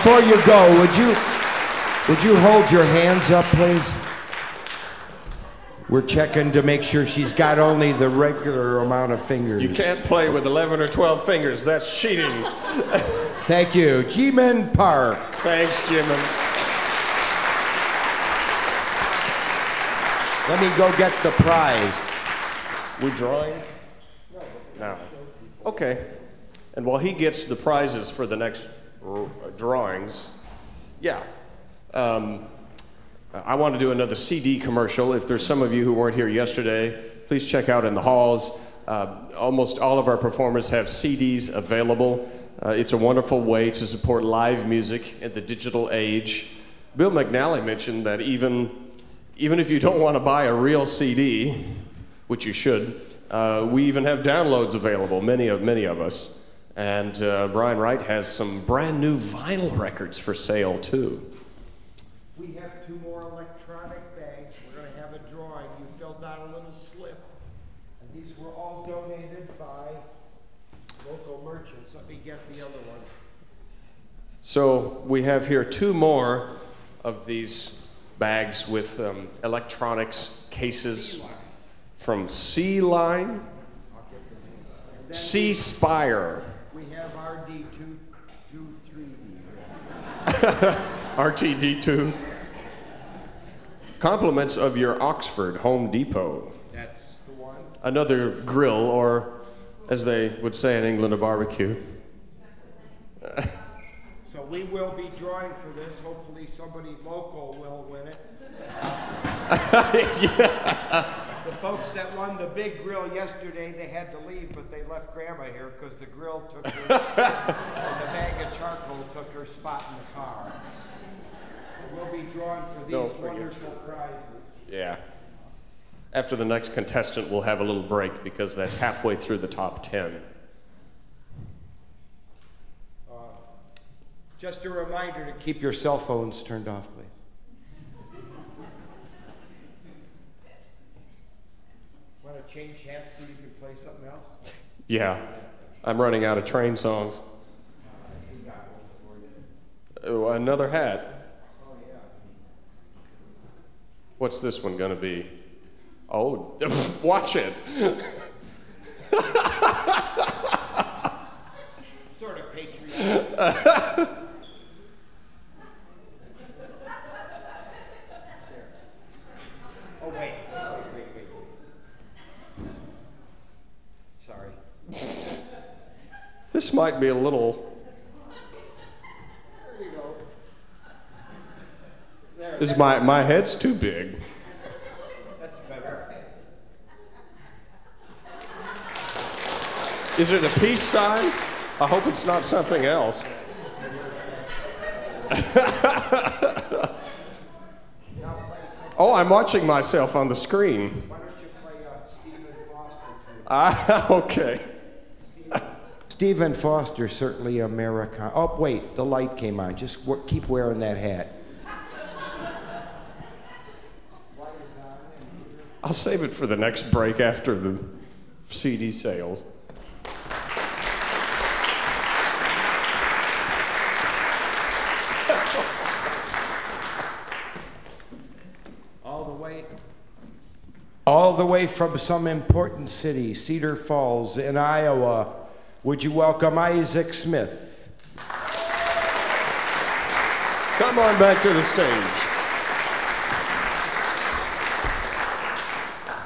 Before you go, would you would you hold your hands up, please? We're checking to make sure she's got only the regular amount of fingers. You can't play with 11 or 12 fingers. That's cheating. [LAUGHS] Thank you, Jimin Park. Thanks, Jimin. Let me go get the prize. We drawing? No. Okay. And while he gets the prizes for the next drawings, yeah. Um, I want to do another CD commercial. If there's some of you who weren't here yesterday, please check out in the halls. Uh, almost all of our performers have CDs available. Uh, it's a wonderful way to support live music in the digital age. Bill McNally mentioned that even, even if you don't want to buy a real CD, which you should, uh, we even have downloads available, many of, many of us. And uh, Brian Wright has some brand new vinyl records for sale, too. We have two more electronic bags. We're going to have a drawing. You filled out a little slip. And these were all donated by local merchants. Let me get the other one. So we have here two more of these bags with um, electronics cases from Sea Line, Sea Spire, We have RD223. [LAUGHS] RTD2. Compliments of your Oxford Home Depot. That's the one. Another grill, or as they would say in England, a barbecue. So we will be drawing for this. Hopefully somebody local will win it. [LAUGHS] The folks that won the big grill yesterday, they had to leave, but they left Grandma here because the grill took her, and the bag of charcoal took her spot in the car. So we'll be drawing for these forget. wonderful prizes. Yeah. After the next contestant, we'll have a little break because that's halfway through the top 10. Uh, just a reminder to keep your cell phones turned off, please. Want to change hats so you can play something else? Yeah. I'm running out of train songs. Oh, another hat. What's this one going to be? Oh, [LAUGHS] watch it. Sort of patriotic. [LAUGHS] oh, wait, wait, wait, wait. Sorry. This might be a little. There you go. This is my, my head's too big. That's better. Is it a peace sign? I hope it's not something else. [LAUGHS] oh, I'm watching myself on the screen. Why don't you play uh, Stephen Foster? Ah, [LAUGHS] okay. Stephen Foster, certainly American. Oh, wait, the light came on. Just w- keep wearing that hat. I'll save it for the next break after the CD sales. [LAUGHS] All the way. All the way from some important city, Cedar Falls in Iowa. Would you welcome Isaac Smith? Come on back to the stage.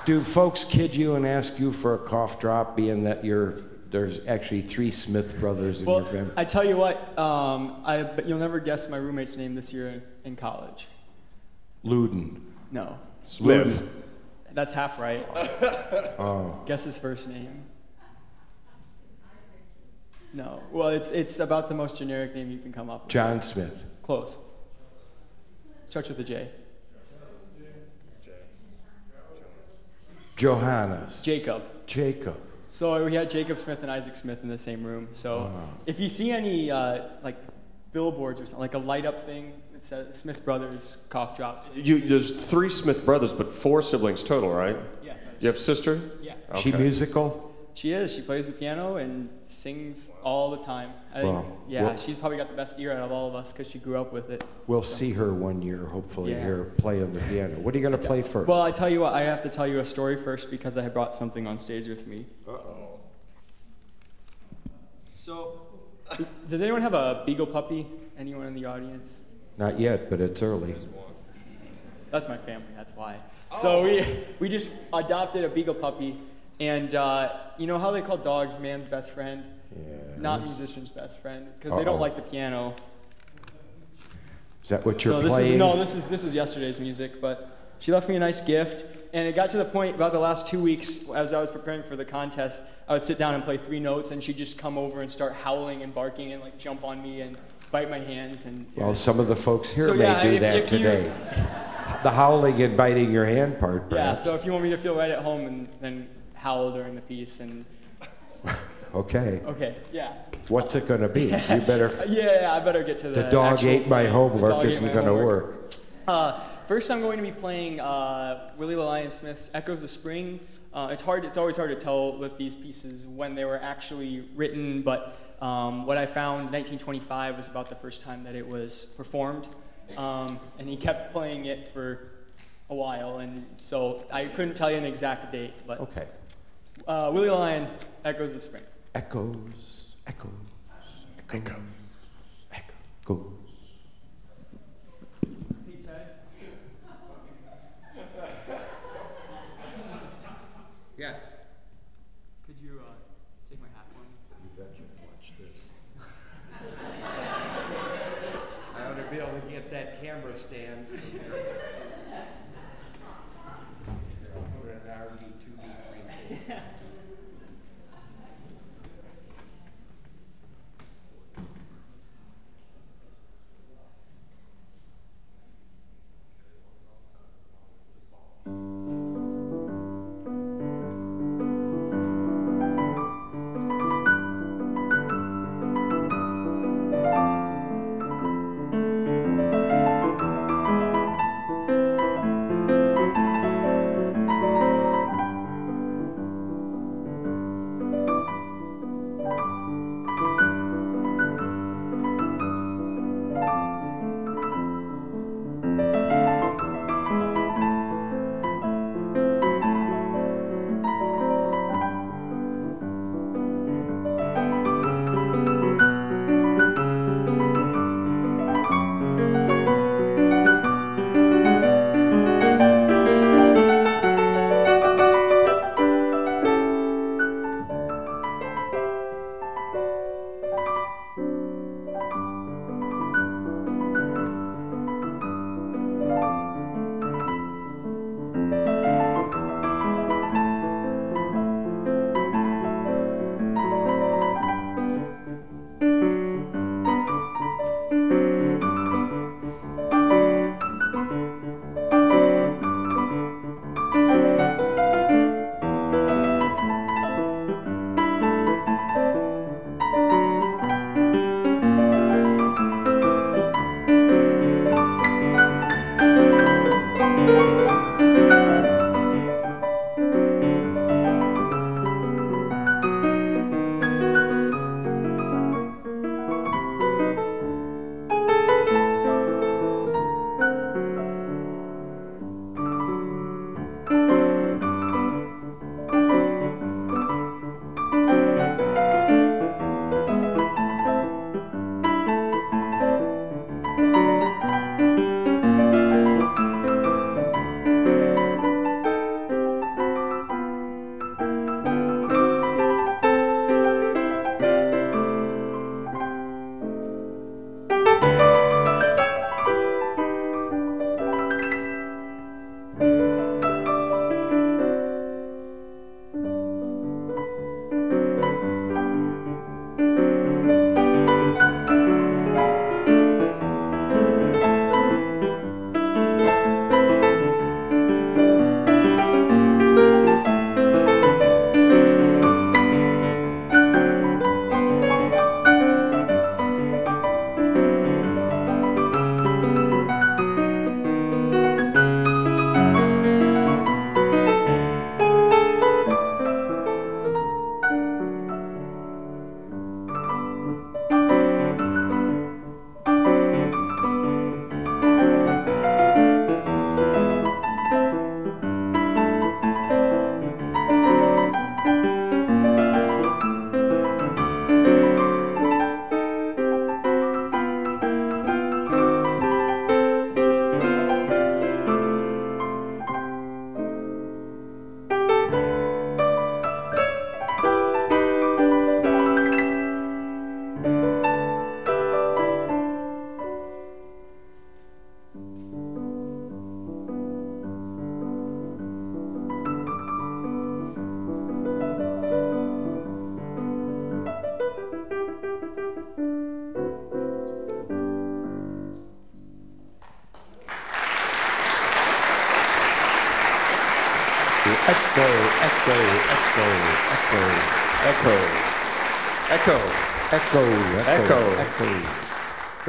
Do folks kid you and ask you for a cough drop, being that you're there's actually three Smith brothers in Well, your family? I tell you what, um, I bet you'll never guess my roommate's name this year in, in college. Luden. No, Smith. that's half right. Oh. Guess his first name. No. Well, it's it's about the most generic name you can come up with. John Smith. Close. Starts with a J. Johannes. Jacob. Jacob. So we had Jacob Smith and Isaac Smith in the same room. So if you see any uh, like billboards or something, like a light up thing that says Smith Brothers cough drops. You, there's three Smith brothers, but four siblings total, right? Yes. You have a sister? Yeah. She musical? She is. She plays the piano and sings all the time. I think, Wow. yeah, Well- she's probably got the best ear out of all of us because she grew up with it. We'll see her one year, hopefully, Yeah. here playing the piano. What are you going to play first? Well, I tell you what, I have to tell you a story first because I had brought something on stage with me. Uh-oh. So, [LAUGHS] does anyone have a beagle puppy? Anyone in the audience? Not yet, but it's early. That's my family. That's why. Oh. So we we just adopted a beagle puppy, and uh, you know how they call dogs man's best friend, not musician's best friend, because they don't like the piano. Is that what you're so this playing? is no, this is this is yesterday's music, but she left me a nice gift, and it got to the point about the last two weeks as I was preparing for the contest, I would sit down and play three notes, and she'd just come over and start howling and barking and like jump on me and bite my hands and. Well, some of the folks here So, may yeah, do if- that if you- today. [LAUGHS] The howling and biting your hand part, Yeah, so if you want me to feel right at home, and then howl during the piece, and [LAUGHS] Okay. okay, yeah. What's it going to be? You [LAUGHS] better. Yeah, yeah, I better get to the. The dog ate my homework isn't to homework. work. Uh, first, I'm going to be playing uh, Willie Lion Smith's "Echoes of Spring." Uh, it's hard. It's always hard to tell with these pieces when they were actually written, but um, what I found, 1925 was about the first time that it was performed, um, and he kept playing it for a while, and so I couldn't tell you an exact date. But Okay. Uh, Willie Lion, Echoes of Spring." Echoes, echoes, echoes, echoes. Yes.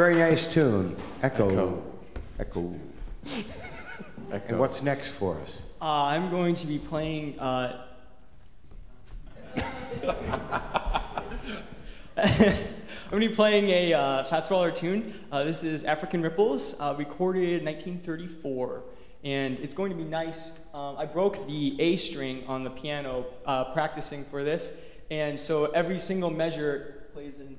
Very nice tune. Echo, Echo. echo. [LAUGHS] Echo. And what's next for us? Uh, I'm going to be playing. Uh, [LAUGHS] I'm going to be playing a uh, Fats Waller tune. Uh, this is African Ripples, uh, recorded in 1934. And it's going to be nice. Um, I broke the A string on the piano uh, practicing for this. And so every single measure plays in.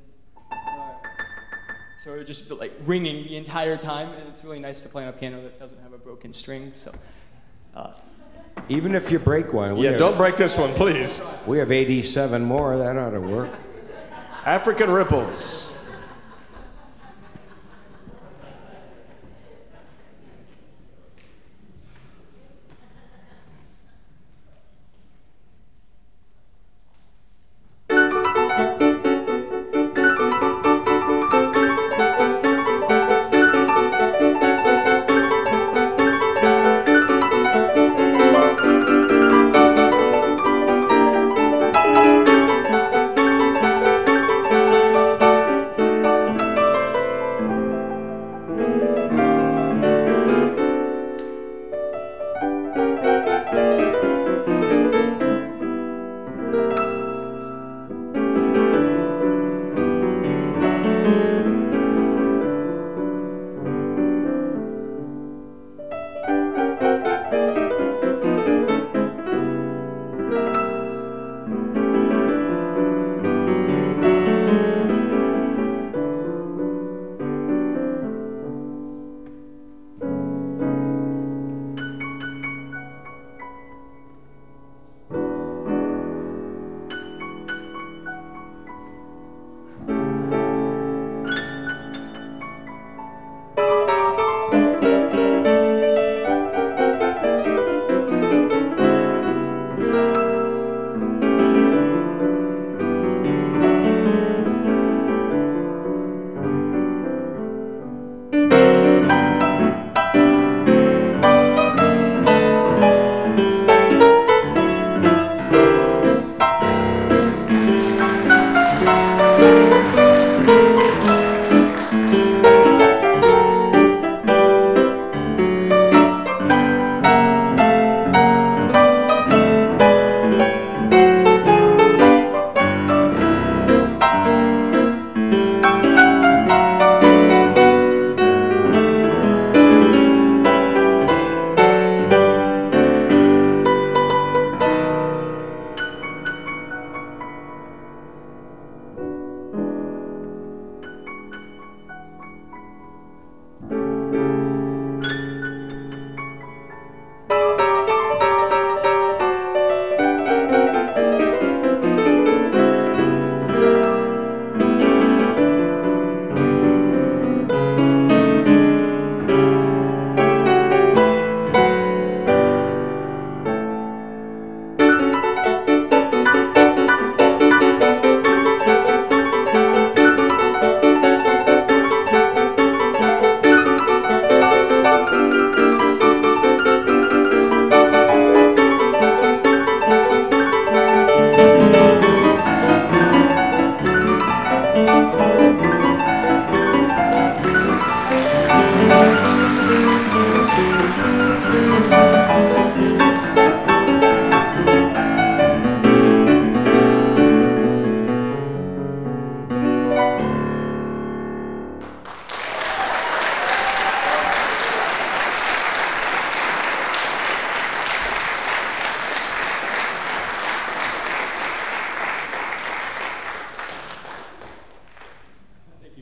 So it just like ringing the entire time. And it's really nice to play on a piano that doesn't have a broken string. So. Uh, Even if you break one, Yeah, have, don't break this one, please. we have 87 more. That ought to work. African Ripples.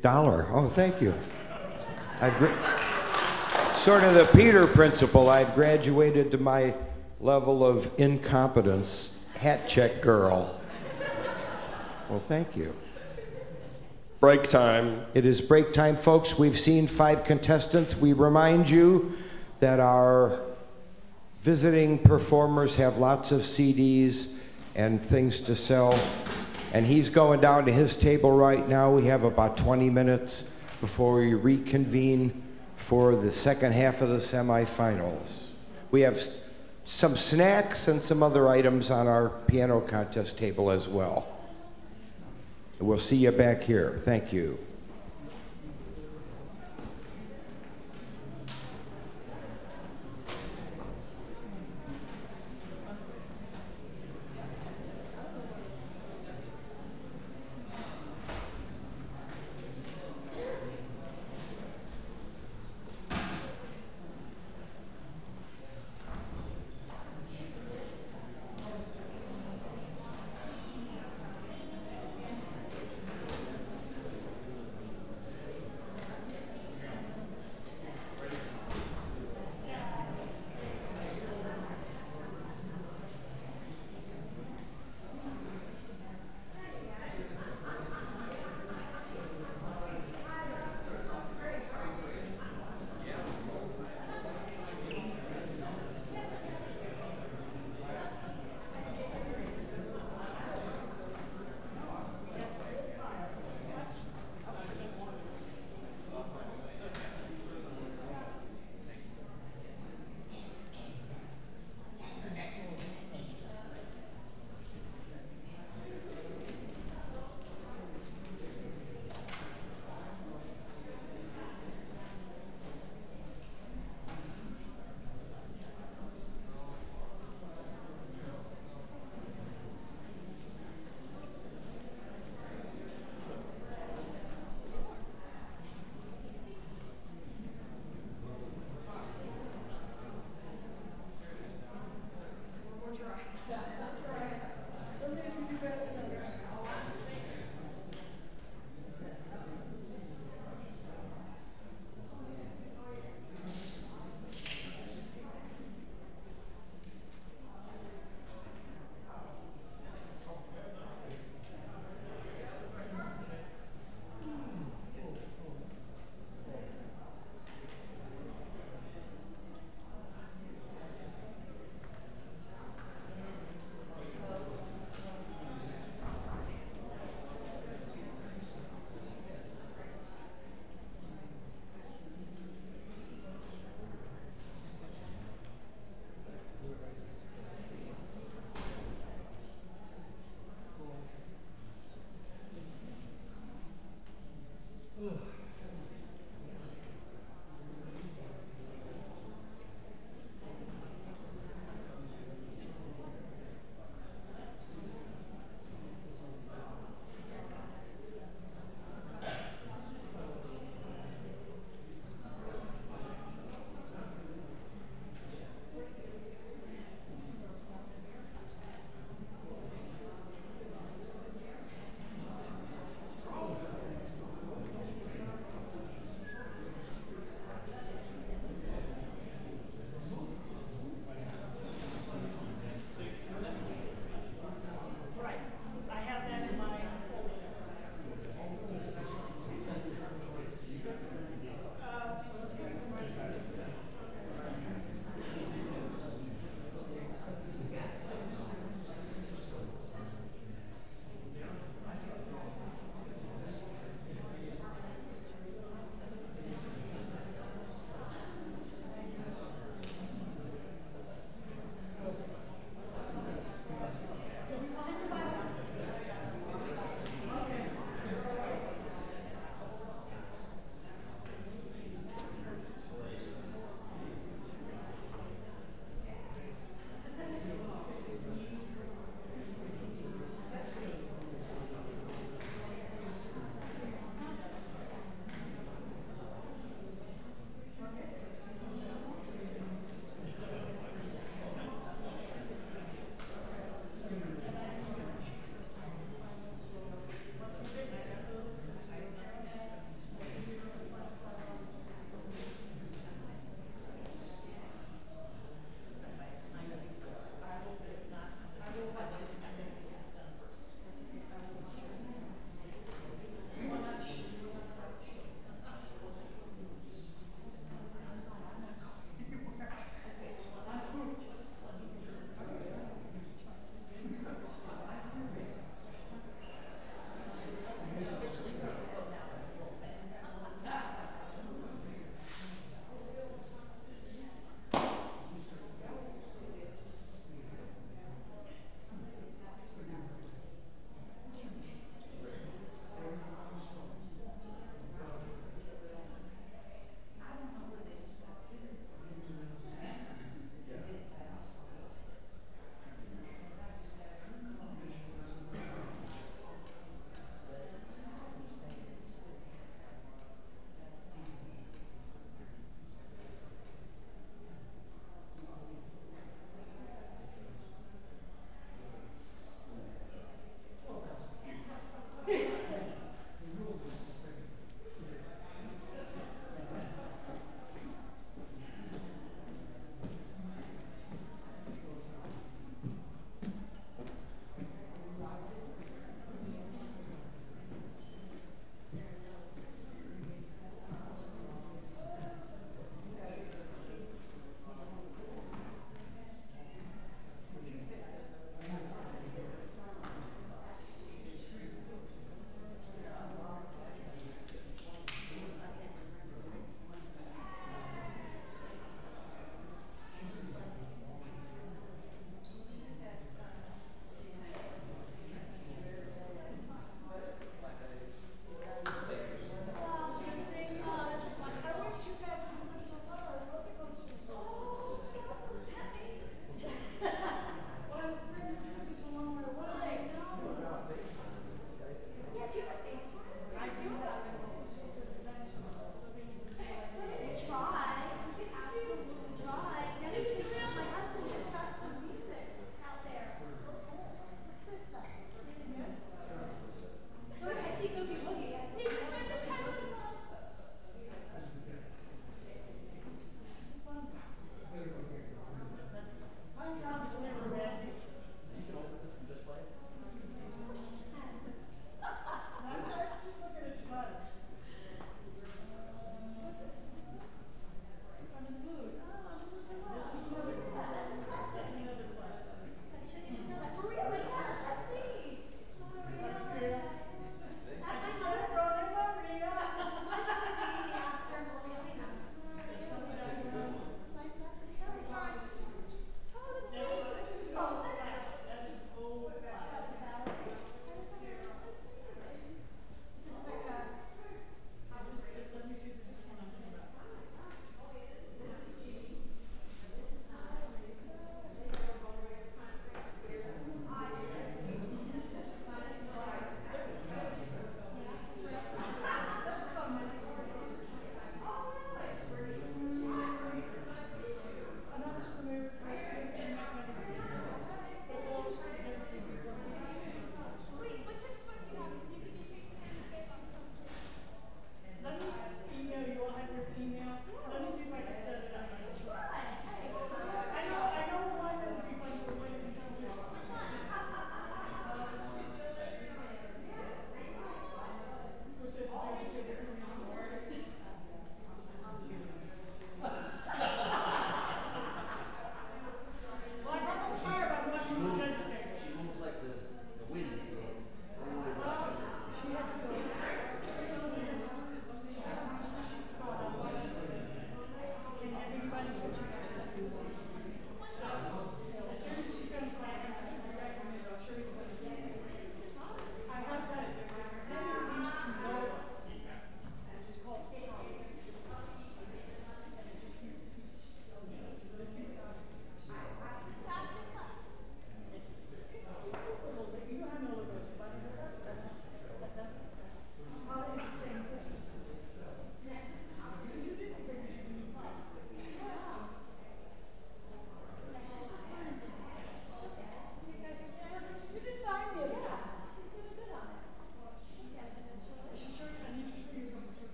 Dollar. Oh, thank you. I've sort of the Peter principle. I've graduated to my level of incompetence. Hat check girl. Well, thank you. Break time. It is break time, folks. We've seen five contestants. We remind you that our visiting performers have lots of CDs and things to sell. And he's going down to his table right now. We have about 20 minutes before we reconvene for the second half of the semifinals. We have some snacks and some other items on our piano contest table as well. We'll see you back here. Thank you.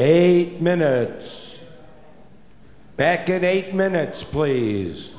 Eight minutes. Back in eight minutes, please.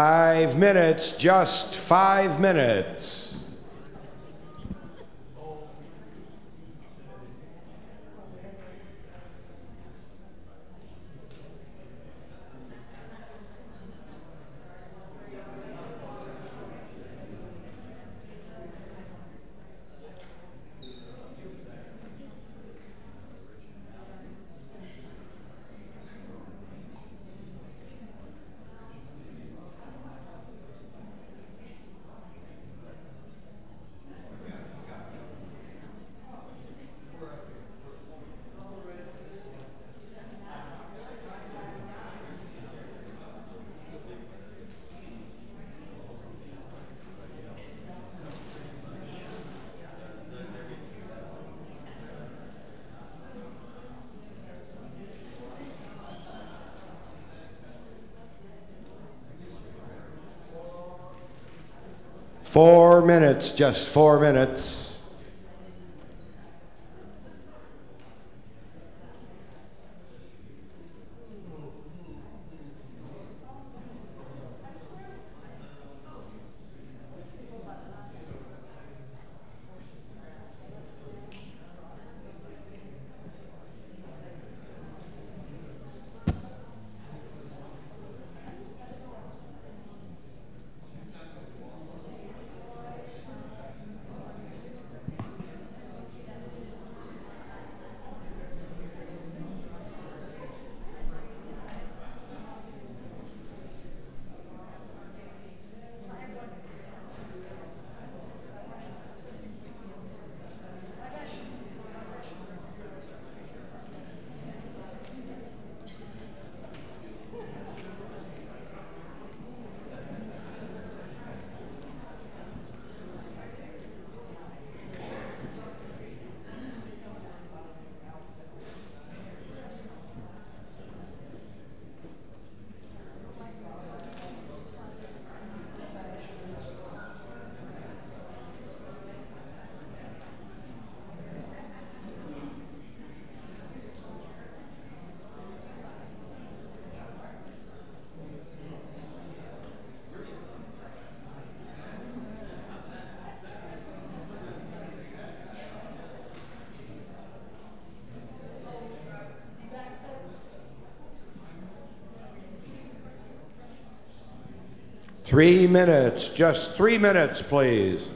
Five minutes, just five minutes. Four minutes, just four minutes. Three minutes, just three minutes, please.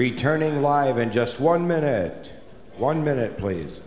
Returning live in just one minute. One minute, please.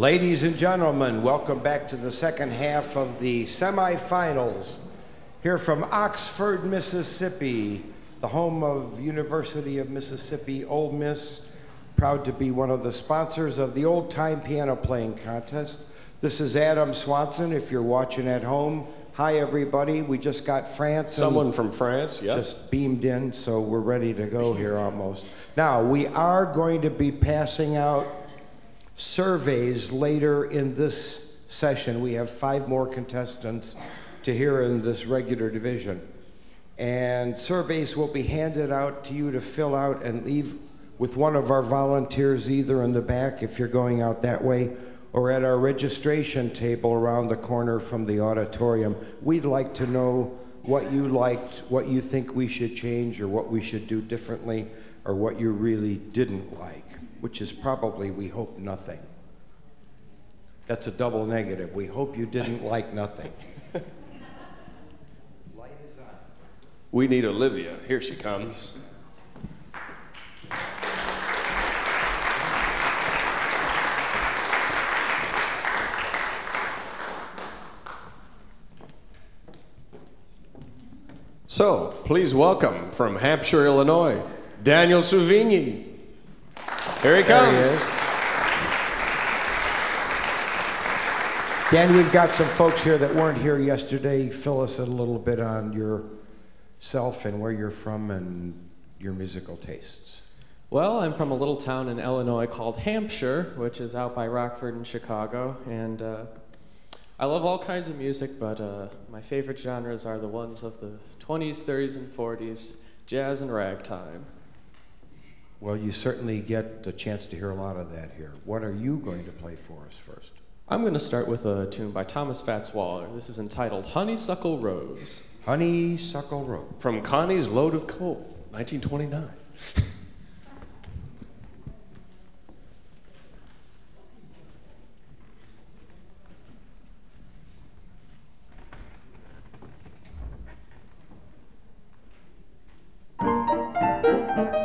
Ladies and gentlemen, welcome back to the second half of the semifinals. Here from Oxford, Mississippi, the home of University of Mississippi Ole Miss, proud to be one of the sponsors of the Old Time Piano Playing Contest. This is Adam Swanson, if you're watching at home. Hi, everybody. We just got France. Someone from France, yeah. just beamed in, so we're ready to go here almost. Now, we are going to be passing out surveys later in this session. We have five more contestants to hear in this regular division. And surveys will be handed out to you to fill out and leave with one of our volunteers either in the back if you're going out that way or at our registration table around the corner from the auditorium. We'd like to know what you liked, what you think we should change or what we should do differently or what you really didn't like, which is probably, we hope, nothing. That's a double negative. We hope you didn't like nothing. Lights on. We need Olivia. Here she comes. So, please welcome from Hampshire, Illinois, Daniel Savigny. Here he There comes. he is. Dan, we've got some folks here that weren't here yesterday. Fill us in a little bit on yourself and where you're from and your musical tastes. Well, I'm from a little town in Illinois called Hampshire, which is out by Rockford in Chicago, and uh, I love all kinds of music, but uh, my favorite genres are the ones of the 20s, 30s, and 40s, jazz and ragtime. Well, you certainly get a chance to hear a lot of that here. What are you going to play for us first? I'm going to start with a tune by Thomas Fats Waller. This is entitled Honeysuckle Rose. Honeysuckle Rose. From Connie's Load of Coal, 1929. [LAUGHS]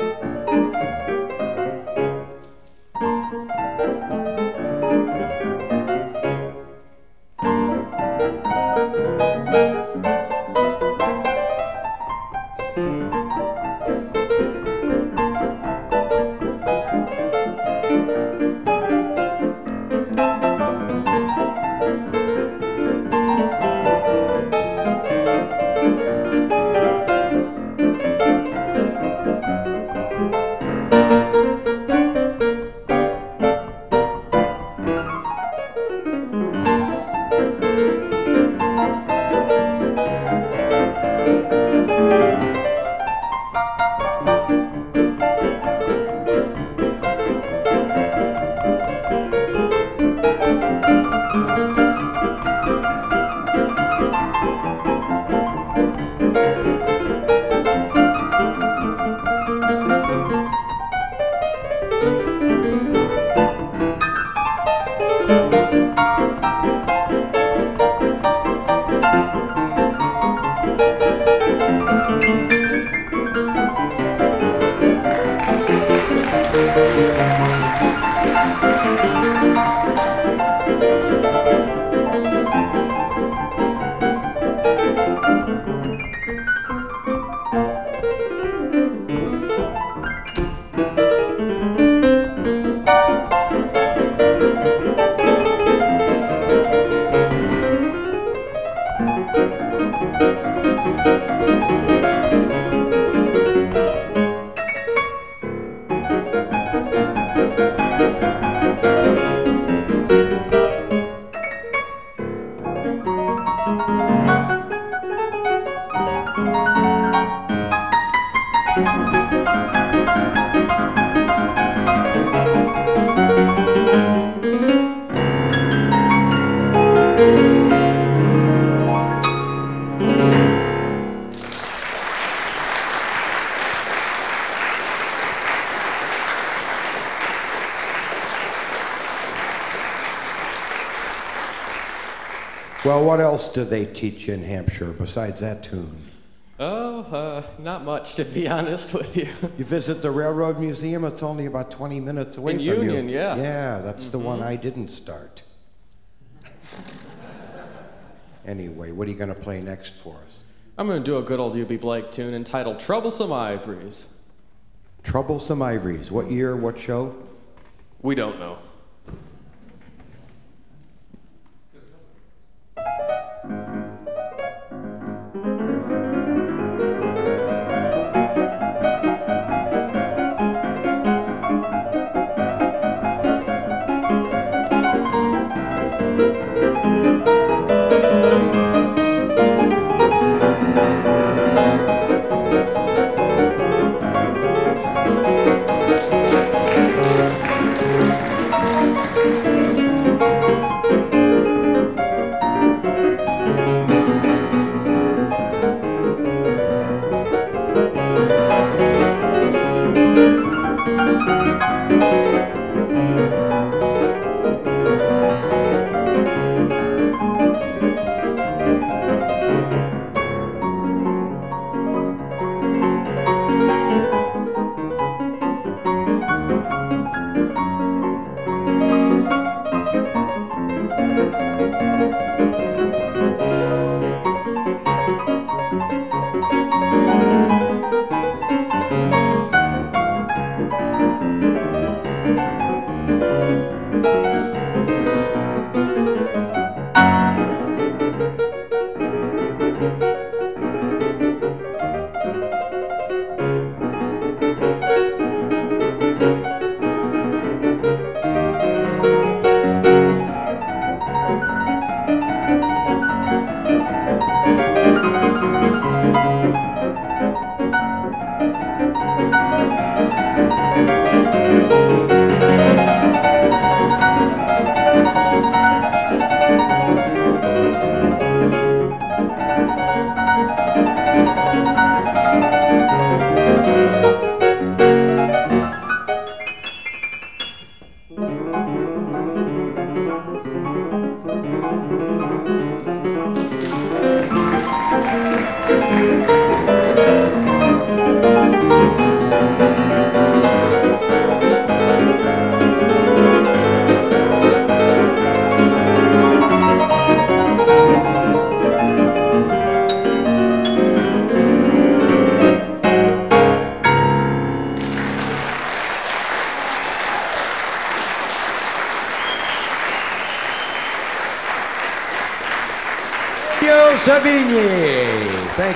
what else do they teach in Hampshire besides that tune? Oh, uh, not much, to be [LAUGHS] honest with you. You visit the Railroad Museum, it's only about 20 minutes away In from you. Union, yes. Yeah, that's the one Mhm. I didn't start. anyway, what are you going to play next for us? I'm going to do a good old Eubie Blake tune entitled Troublesome Ivories. Troublesome Ivories. What year, what show? We don't know.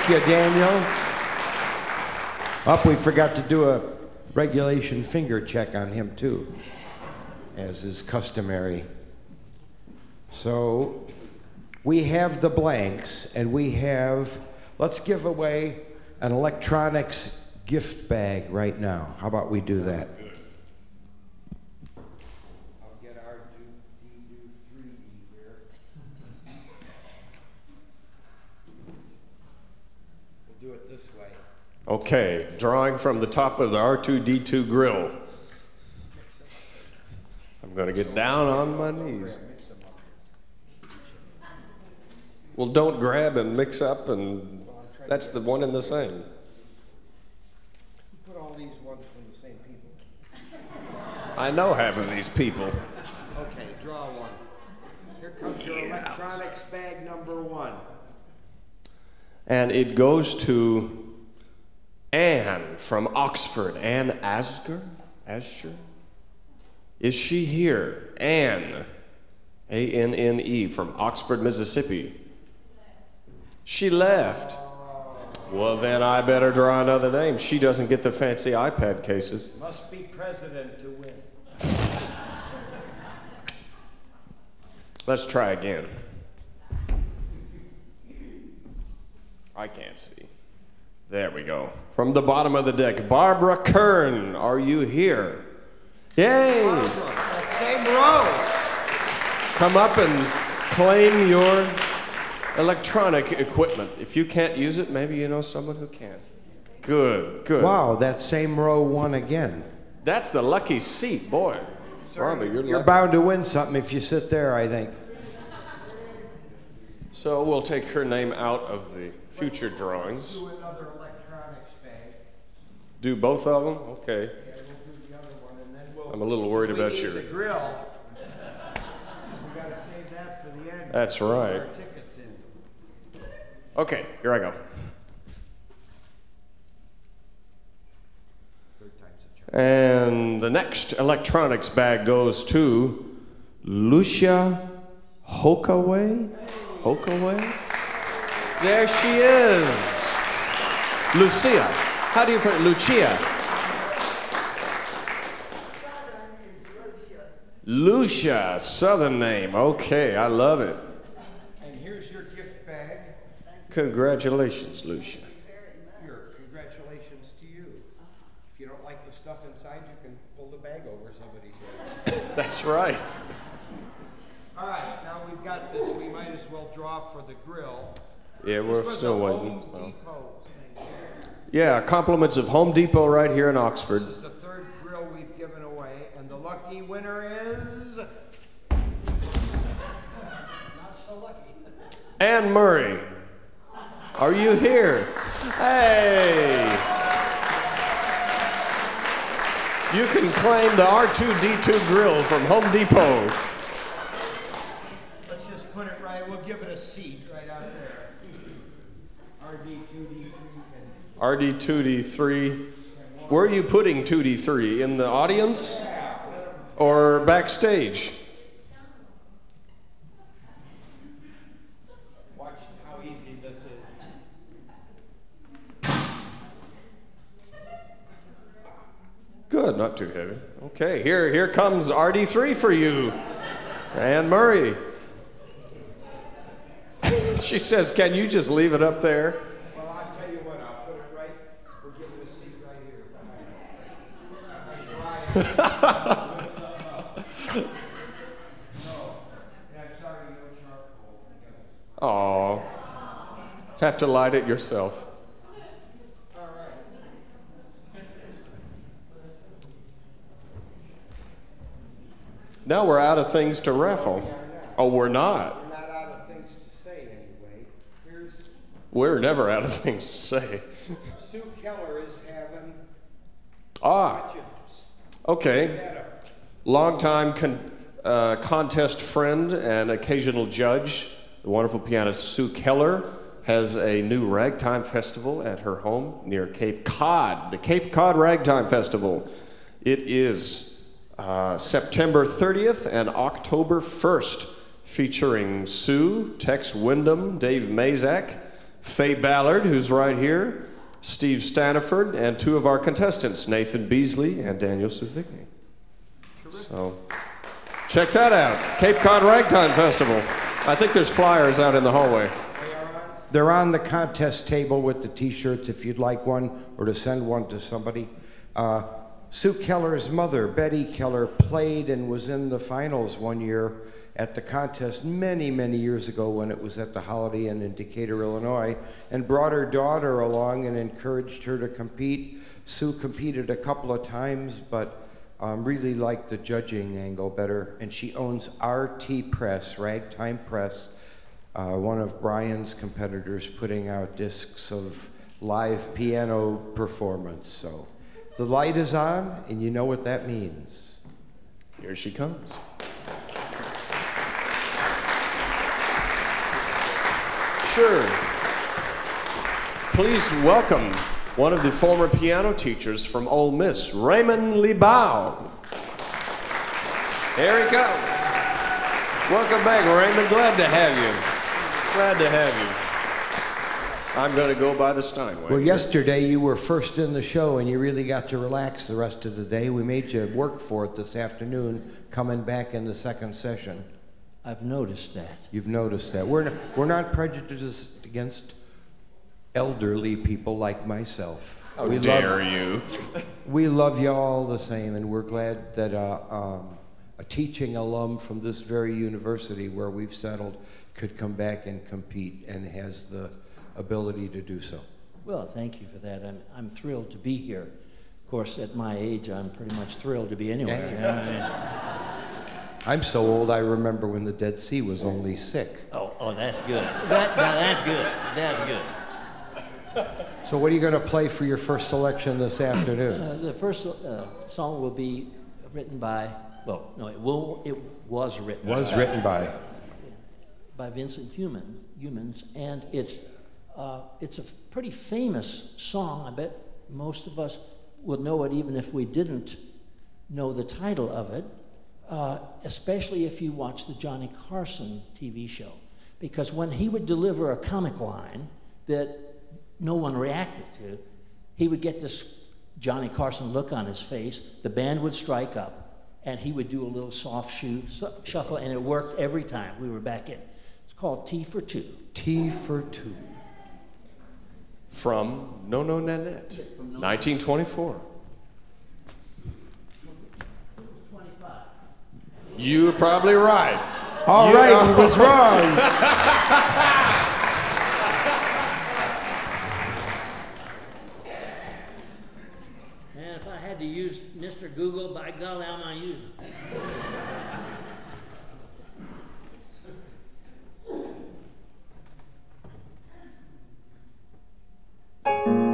You, Daniel. Up, we forgot to do a regulation finger check on him, too, as is customary. So we have the blanks, and we have, let's give away an electronics gift bag right now. How about we do that? We'll do it this way. Okay, drawing from the top of the R2D2 grill. I'm going to get down on my knees. Well, don't grab and mix up, and that's the one and the same. Put all these ones from the same people. I know of these people. Okay, draw one. Here comes your electronics bag number one. And it goes to Anne from Oxford. Anne Asger? Asher? Is she here? Anne. A N N E from Oxford, Mississippi. She left. Well, then I better draw another name. She doesn't get the fancy iPad cases. Must be president to win. Let's try again. I can't see. There we go. From the bottom of the deck, Barbara Kern, are you here? Yay! Same row. Come up and claim your electronic equipment. If you can't use it, maybe you know someone who can. Good, good. Wow, that same row won again. That's the lucky seat, boy. Barbara, you're, You're bound to win something if you sit there, I think. So we'll take her name out of the future Let's drawings. do another electronics bag. Do both of them? Okay. Yeah, we'll do the other one, and then we'll. I'm a little worried about your- the grill. We gotta save that for the end. That's right. Tickets in. Okay, here I go. Third time's a charm. And the next electronics bag goes to Lucia Hokaway. Hokaway? There she is. Lucia. How do you put? Lucia. Lucia, southern name. Okay, I love it. And here's your gift bag. Congratulations, Lucia. Here, congratulations to you. If you don't like the stuff inside, you can pull the bag over somebody's head. [LAUGHS] That's right. All right, now we've got this, we might as well draw for the grill. Yeah, This we're still waiting. Thing. Yeah, compliments of Home Depot right here in Oxford. This is the third grill we've given away, and the lucky winner is. Not so lucky. Anne Murray. Are you here? Hey! You can claim the R2D2 grill from Home Depot. Let's just put it right, we'll give it a seat right out there. RD2D3 and RD2D3. Where are you putting 2D3? In the audience? Or backstage? watch how easy this is. Good, not too heavy. Okay, here, here comes RD3 for you, Anne Murray. [LAUGHS] she says, Can you just leave it up there? Well, I'll tell you what, I'll put it right, we'll give it a seat right here behind. No, yeah, I'm sorry, no charcoal. Aw. Have to light it yourself. Now we're out of things to raffle. Oh, we're not. We're not out of things to say anyway. Here's We're never out of things to say. Sue Keller is having, Ah, okay. Longtime con- uh, contest friend and occasional judge, the wonderful pianist Sue Keller, has a new ragtime festival at her home near Cape Cod, the Cape Cod Ragtime Festival. It is uh, September 30th and October 1st, featuring Sue, Tex Wyndham, Dave Mazak, Faye Ballard, who's right here, Steve Standiford, and two of our contestants, Nathan Beasley and Daniel Savigny. So check that out. Cape Cod Ragtime Festival. I think there's flyers out in the hallway. They're on the contest table with the T-shirts if you'd like one or to send one to somebody. Uh, Sue Keller's mother, Betty Keller, played and was in the finals one year at the contest many, many years ago when it was at the Holiday Inn in Decatur, Illinois, and brought her daughter along and encouraged her to compete. Sue competed a couple of times, but um, really liked the judging angle better. And she owns RT Press, Ragtime Press, uh, one of Brian's competitors putting out discs of live piano performance. So the light is on, and you know what that means. Here she comes. Sure. Please welcome one of the former piano teachers from Ole Miss, Raymond Liebau. Here he comes. Welcome back, Raymond. Glad to have you. Glad to have you. I'm going to go by the Steinway. Well, yesterday you were first in the show, and you really got to relax the rest of the day. We made you work for it this afternoon, coming back in the second session. I've noticed that. You've noticed that. We're, we're not prejudiced against elderly people like myself. How we dare love, you? We love you all the same, and we're glad that uh, um, a teaching alum from this very university where we've settled could come back and compete and has the ability to do so. Well, thank you for that. I'm, I'm thrilled to be here. Of course, at my age, I'm pretty much thrilled to be anywhere. you know what I mean? I'm so old, I remember when the Dead Sea was only sick. Oh, oh, that's good. That, now that's good. That's good. So, what are you going to play for your first selection this afternoon? Uh, the first uh, song will be written by, well, no, it will, it was written. Was written by. By Vincent Human, Youmans, and it's, uh, it's a pretty famous song. I bet most of us would know it even if we didn't know the title of it, uh, especially if you watch the Johnny Carson TV show. Because when he would deliver a comic line that no one reacted to, he would get this Johnny Carson look on his face, the band would strike up, and he would do a little soft shoe shuffle, and it worked every time we were back in. It's called Tea for Two. Tea for Two. From No No Nanette, 1924. You're probably right. All You- right, he was wrong. [LAUGHS] And if I had to use Mr. Google, by golly, I'm gonna use it.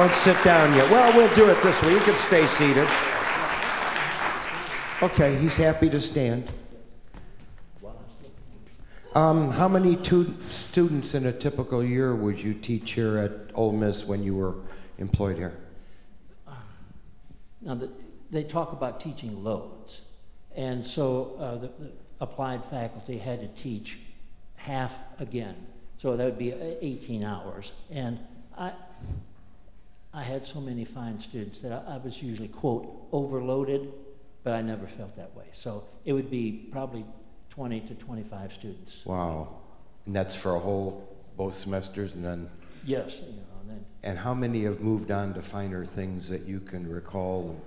Don't sit down yet. Well, we'll do it this way. You can stay seated. Okay, he's happy to stand. Um, how many tu- students in a typical year would you teach here at Ole Miss when you were employed here? Now, the, they talk about teaching loads. And so uh, the, the applied faculty had to teach half again. So that would be uh, 18 hours. And I, I had so many fine students that I, I was usually, quote, overloaded, but I never felt that way. So it would be probably 20 to 25 students. Wow. And that's for a whole, both semesters and then, Yes, you know, and then and how many have moved on to finer things that you can recall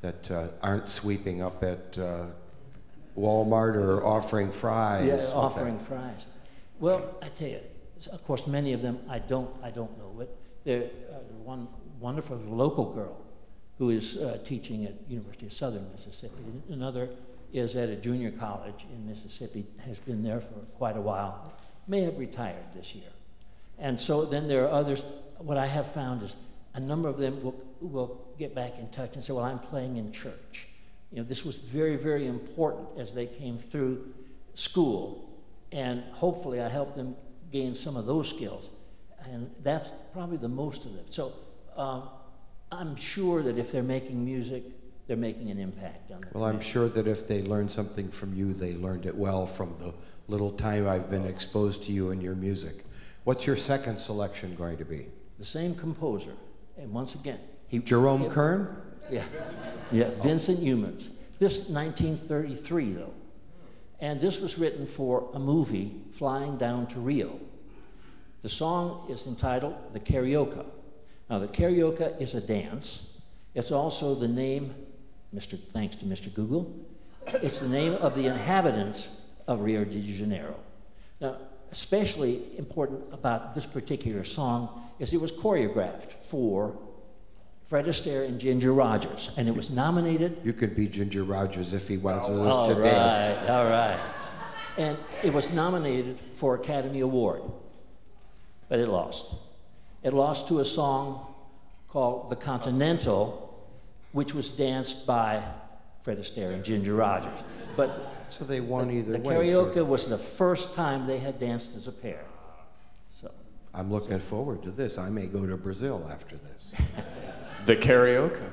that uh, aren't sweeping up at uh, Walmart or offering fries? Yeah, offering fries. Well, I tell you, of course, many of them I don't, I don't know. But there, one wonderful local girl who is uh, teaching at University of Southern Mississippi. Another is at a junior college in Mississippi, has been there for quite a while, may have retired this year. And so then there are others. what I have found is a number of them will, will get back in touch and say, well, I'm playing in church. You know, this was very, very important as they came through school. And hopefully I helped them gain some of those skills. And that's probably the most of it. So um, I'm sure that if they're making music, they're making an impact on the Well, I'm sure that if they learned something from you, they learned it well from the little time I've been exposed to you and your music. What's your second selection going to be? The same composer. And once again, he. Jerome it- Kern? Yeah. Yeah, Vincent Youmans. This 1933, though. And this was written for a movie, Flying Down to Rio. The song is entitled The Carioca. Now, the Carioca is a dance. It's also the name, Mr. thanks to Mr. Google, it's the name of the inhabitants of Rio de Janeiro. Now, especially important about this particular song is it was choreographed for Fred Astaire and Ginger Rogers, and it was nominated You could be Ginger Rogers if he wants us all to right, dance. all right. And it was nominated for Academy Award, but it lost. It lost to a song called The Continental, which was danced by Fred Astaire and Ginger Rogers. But So they won either the way. so Carioca was the first time they had danced as a pair. So I'm looking forward to this. I may go to Brazil after this. The Carioca.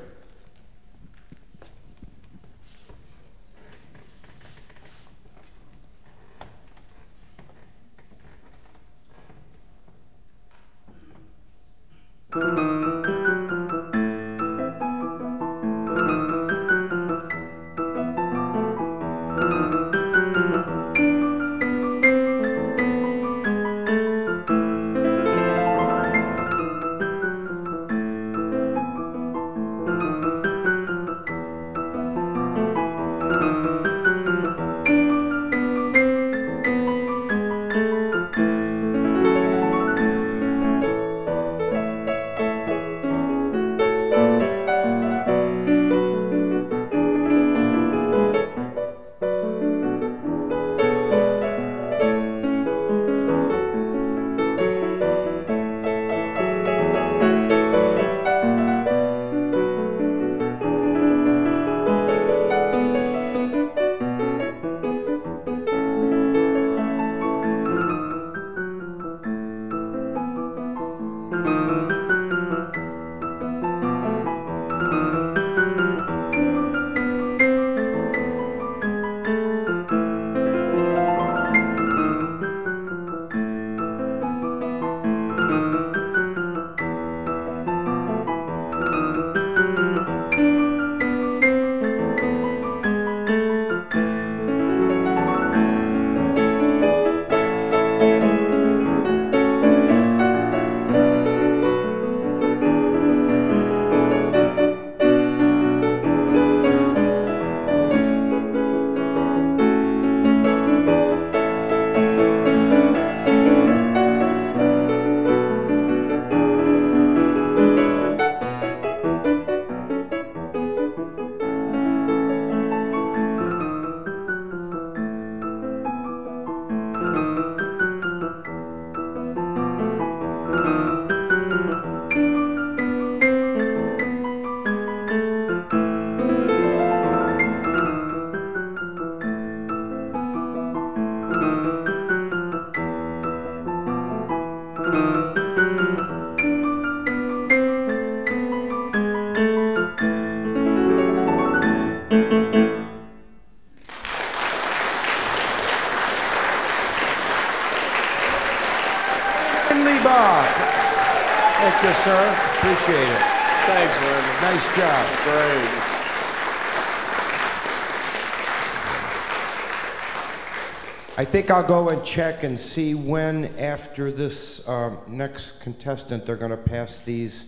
Think I'll go and check and see when, after this um, next contestant, they're going to pass these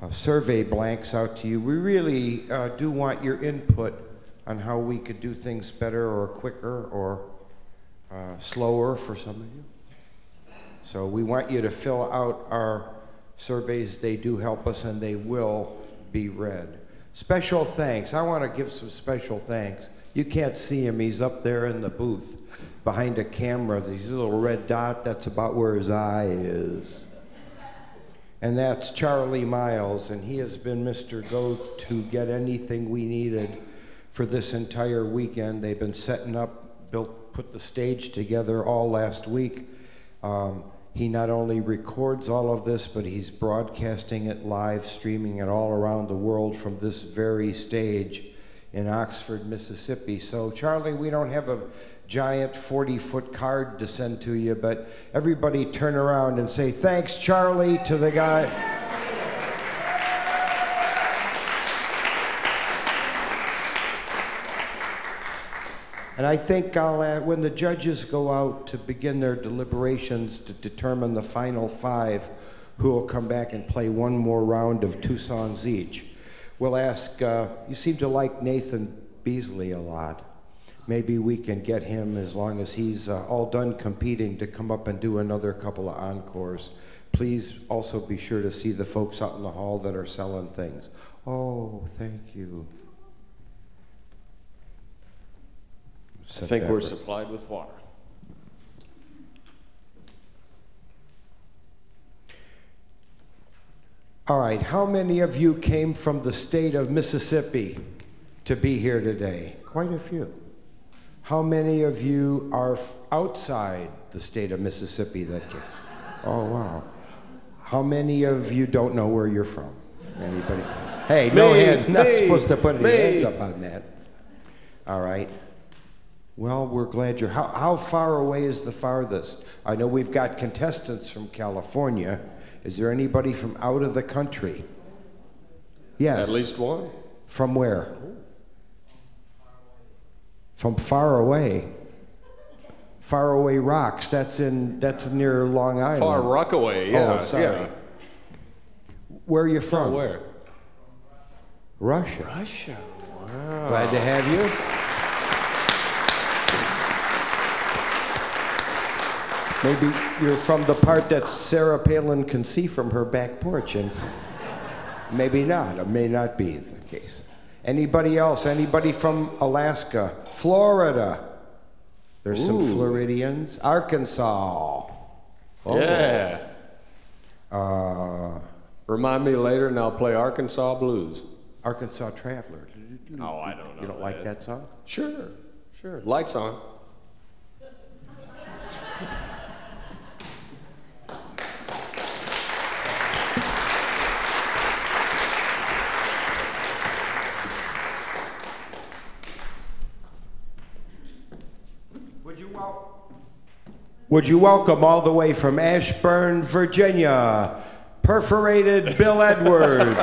uh, survey blanks out to you. We really uh, do want your input on how we could do things better or quicker or uh, slower for some of you. So we want you to fill out our surveys. They do help us and they will be read. Special thanks. I want to give some special thanks. You can't see him. He's up there in the booth behind a camera. These little red dot, that's about where his eye is. and that's Charlie Miles, and he has been Mr. Go to get anything we needed for this entire weekend. They've been setting up, built, put the stage together all last week. Um, he not only records all of this, but he's broadcasting it live, streaming it all around the world from this very stage in Oxford, Mississippi. So, Charlie, we don't have a giant 40 foot card to send to you, but everybody turn around and say, Thanks, Charlie, to the guy. And I think I'll, uh, when the judges go out to begin their deliberations to determine the final five, who will come back and play one more round of two songs each, we'll ask, uh, you seem to like Nathan Beasley a lot. Maybe we can get him, as long as he's uh, all done competing, to come up and do another couple of encores. Please also be sure to see the folks out in the hall that are selling things. Oh, thank you. I think we're supplied with water. All right, how many of you came from the state of Mississippi to be here today? Quite a few. How many of you are f- outside the state of Mississippi that came? Oh, wow. How many of you don't know where you're from? Anybody? Hey, no Me, hands. Not me, supposed to put any me. hands up on that. All right. Well, we're glad you're. How, how far away is the farthest? I know we've got contestants from California. Is there anybody from out of the country? Yes. At least one. From where? From far away. Far away rocks. That's in. That's near Long Island. Far Rockaway, yeah. Oh, sorry. yeah. Where are you from? where? Russia. Russia. Wow. Glad to have you. Maybe you're from the part that Sarah Palin can see from her back porch, and maybe not. It may not be the case. Anybody else? Anybody from Alaska? Florida? There's some Floridians. Arkansas. Oh. Yeah. Uh, Remind me later and I'll play Arkansas Blues. Arkansas Traveler. Oh, I don't know. You don't like that song? Sure, sure. Lights on. [LAUGHS] Would you welcome all the way from Ashburn, Virginia, perforated Bill Edwards?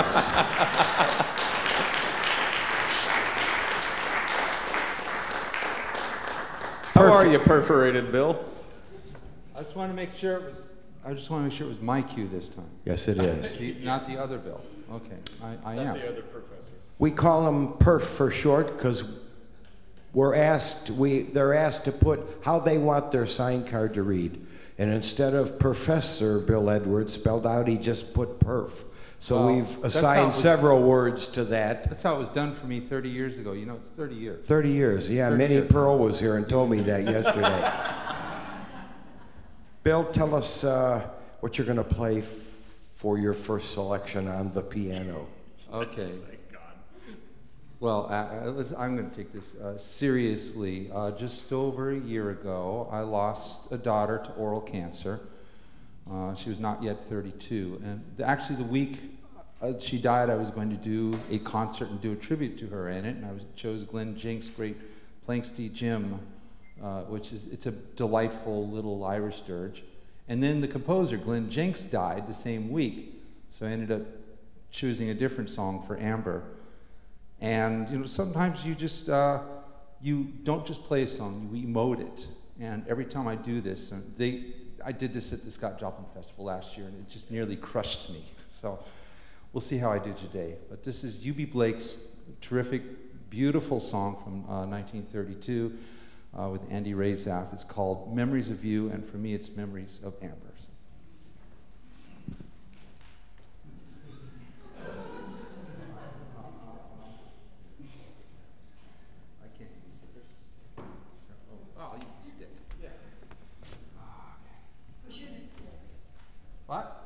How are you, perforated Bill? I just want to make sure it was. I just want to make sure it was my cue this time. yes, it is. The- not the other Bill. Okay, I, I am. other professor. We call him perf for short because we're asked, we, they're asked to put how they want their sign card to read. And instead of Professor Bill Edwards spelled out, he just put perf. So Well, we've that's how it assigned was- several words to that. That's how it was done for me 30 years ago. You know, it's 30 years. 30 years, yeah. 30 Minnie years. Pearl was here and told me that [LAUGHS] yesterday. Bill, tell us uh, what you're going to play f- for your first selection on the piano. Okay. Well, I'm going to take this uh, seriously. Uh, just over a year ago, I lost a daughter to oral cancer. Uh, she was not yet 32. And th- actually, the week uh, she died, I was going to do a concert and do a tribute to her in it. And I was, chose Glenn Jenks' great Planxty Jim, uh, which is it's a delightful little Irish dirge. And then the composer, Glenn Jenks, died the same week. So I ended up choosing a different song for Amber. And you know, sometimes you just uh, you don't just play a song, you emote it. And every time I do this, and they, I did this at the Scott Joplin Festival last year, and it just nearly crushed me. [LAUGHS] So we'll see how I do today. But this is Eubie Blake's terrific, beautiful song from uh, 1932 uh, with Andy Razaf. It's called Memories of You, and for me, it's Memories of Amber. So I can't use this. Oh, I'll use the stick. Yeah. What?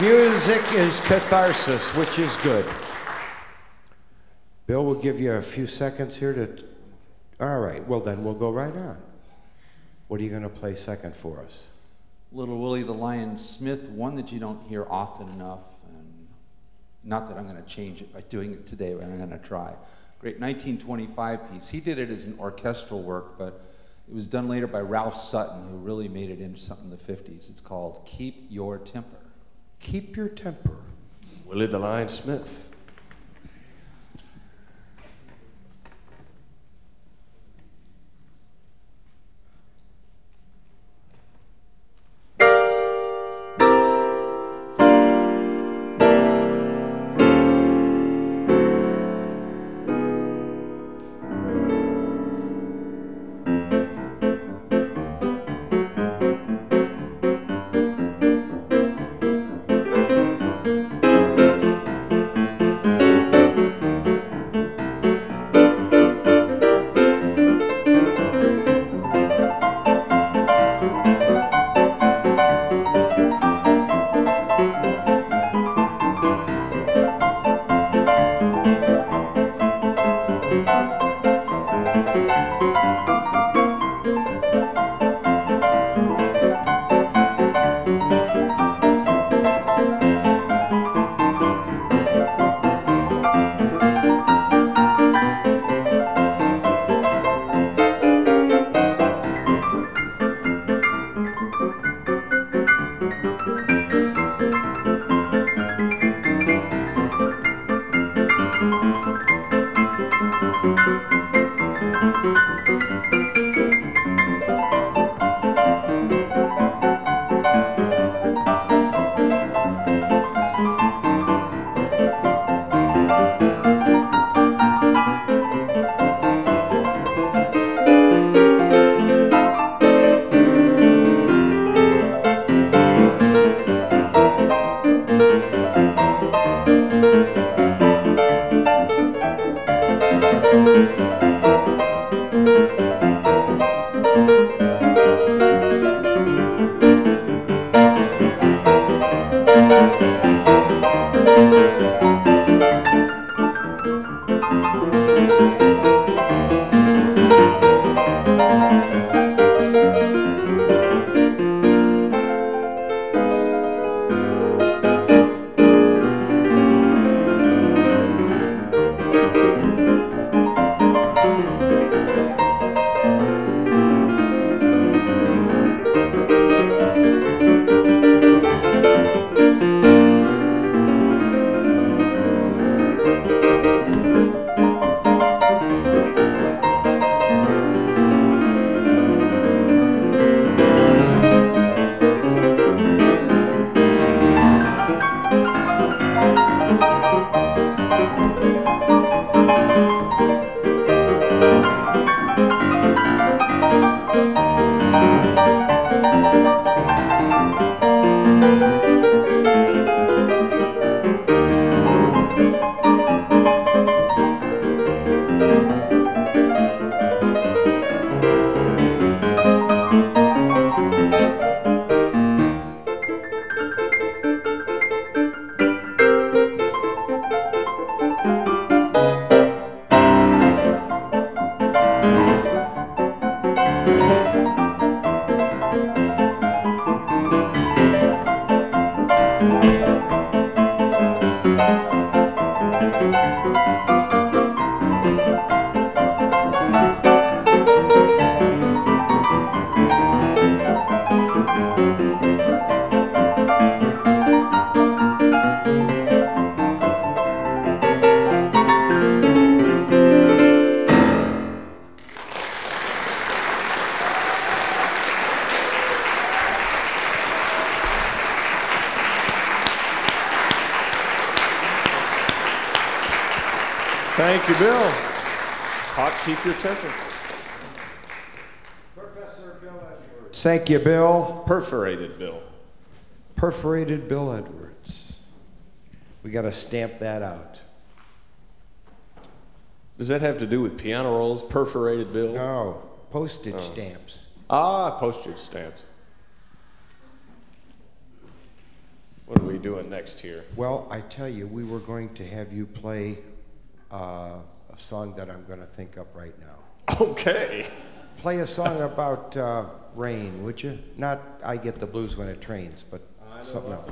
Music is catharsis, which is good. Bill will give you a few seconds here to. All right, well, then we'll go right on. What are you going to play second for us? Little Willie the Lion Smith, one that you don't hear often enough. And not that I'm going to change it by doing it today, but I'm going to try. Great 1925 piece. He did it as an orchestral work, but it was done later by Ralph Sutton, who really made it into something in the 50s. It's called Keep Your Temper. Keep your temper. Willie the Lion Smith. Keep your temper. Professor Bill Edwards. Thank you, Bill. Perforated Bill. Perforated Bill Edwards. We got to stamp that out. Does that have to do with piano rolls? Perforated Bill? No, postage Oh. stamps. Ah, postage stamps. What are we doing next here? Well, I tell you, we were going to have you play a song that I'm going to think up right now. Okay. Play a song about uh, rain, would you? Not I Get the Blues When It Rains, but something else.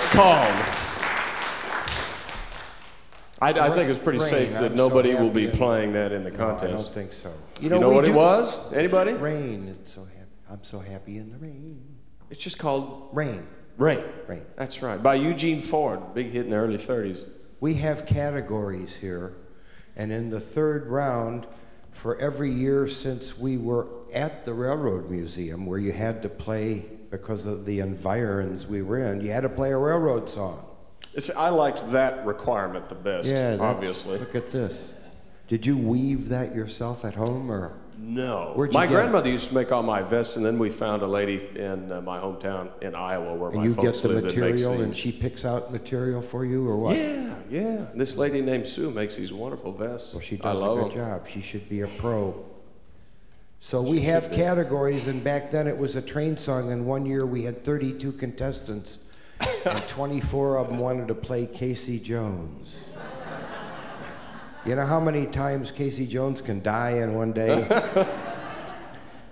Was called. I, I think it's pretty Rain, safe that I'm so nobody will be playing that in the No, contest. I don't think so. You know, we what it was? Anybody? Rain. It's so happy. I'm so happy in the rain. It's just called Rain. Rain. Rain. That's right. By Eugene Ford, big hit in the early 30s. We have categories here, and in the third round, for every year since we were at the Railroad Museum, where you had to play because of the environs we were in, you had to play a railroad song. It's, I liked that requirement the best, yeah, obviously. Look at this. Did you weave that yourself at home, or? No. My get it? grandmother used to make all my vests, and then we found a lady in uh, my hometown in Iowa where And my you folks get the live that makes material, and she picks out material for you, or what? Yeah, yeah. This lady named Sue makes these wonderful vests. Well, she I does a good them. job. She should be a pro. So we have categories, and back then it was a train song, and one year we had 32 contestants, and [LAUGHS] 24 of them wanted to play Casey Jones. You know how many times Casey Jones can die in one day? [LAUGHS]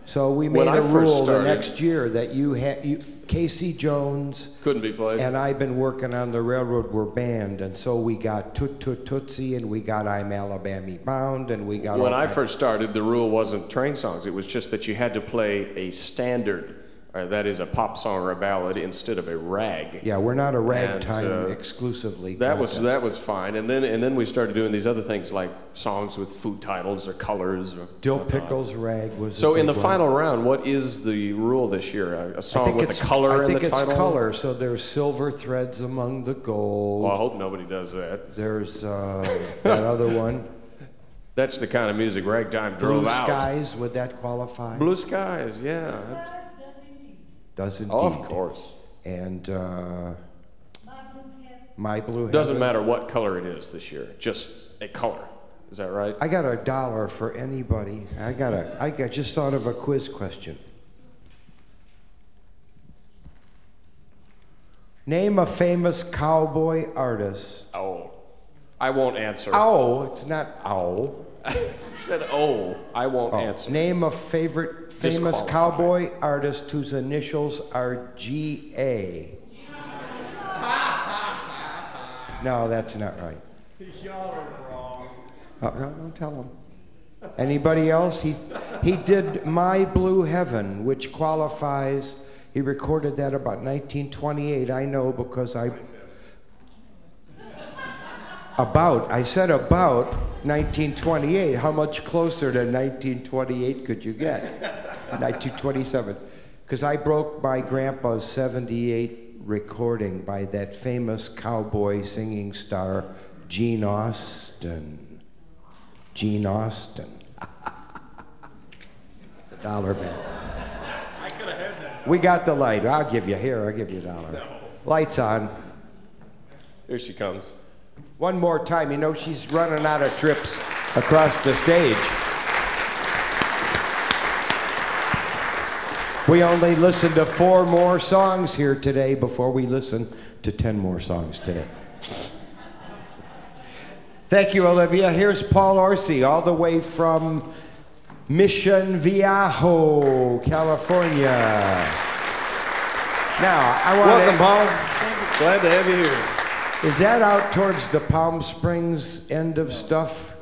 so we made I a rule the next year that you had you, Casey Jones Couldn't be played. and I've been working on the railroad were banned, and so we got Toot Toot Tootsie, and we got I'm Alabama Bound, and we got When I first started, the rule wasn't train songs. It was just that you had to play a standard, or that is a pop song or a ballad, instead of a rag. Yeah, we're not a ragtime uh, exclusively. That was that was fine, and then and then we started doing these other things like songs with food titles or colors. Or Dill whatnot. Pickles rag was. So in the one. final round, what is the rule this year? A, a song with a color I think it's title. color. So there's silver threads among the gold. Well, I hope nobody does that. There's uh, that other one. That's the kind of music Ragtime drove Blue out. Blue skies. Would that qualify? Blue skies, yeah. Does indeed. Of course. And uh, my blue. Doesn't matter what color it is this year, just a color. Is that right? I got a dollar for anybody. I got a. I got just thought of a quiz question. Name a famous cowboy artist. Oh, I won't answer. Oh, it's not ow. [LAUGHS] said oh. I won't oh, answer. Name a favorite famous Disqualified. cowboy artist whose initials are G A. [LAUGHS] No, that's not right. Y'all are wrong. Oh, no, don't tell him. Anybody else? He, he did My Blue Heaven, which qualifies. He recorded that about 1928. I know because I. About, I said about 1928. How much closer to 1928 could you get? [LAUGHS] 1927. Because I broke my grandpa's 78 recording by that famous cowboy singing star, Gene Austin. Gene Austin. [LAUGHS] the dollar bill. I could have had that. We got the light. I'll give you here. I'll give you a dollar. Lights on. Here she comes. One more time. You know she's running out of trips across the stage. We only listened to four more songs here today before we listen to 10 more songs today. Thank you, Olivia. Here's Paul Orsi, all the way from Mission Viejo, California. Now, I want to Welcome, Paul. Glad to have you here. Is that out towards the Palm Springs end of stuff?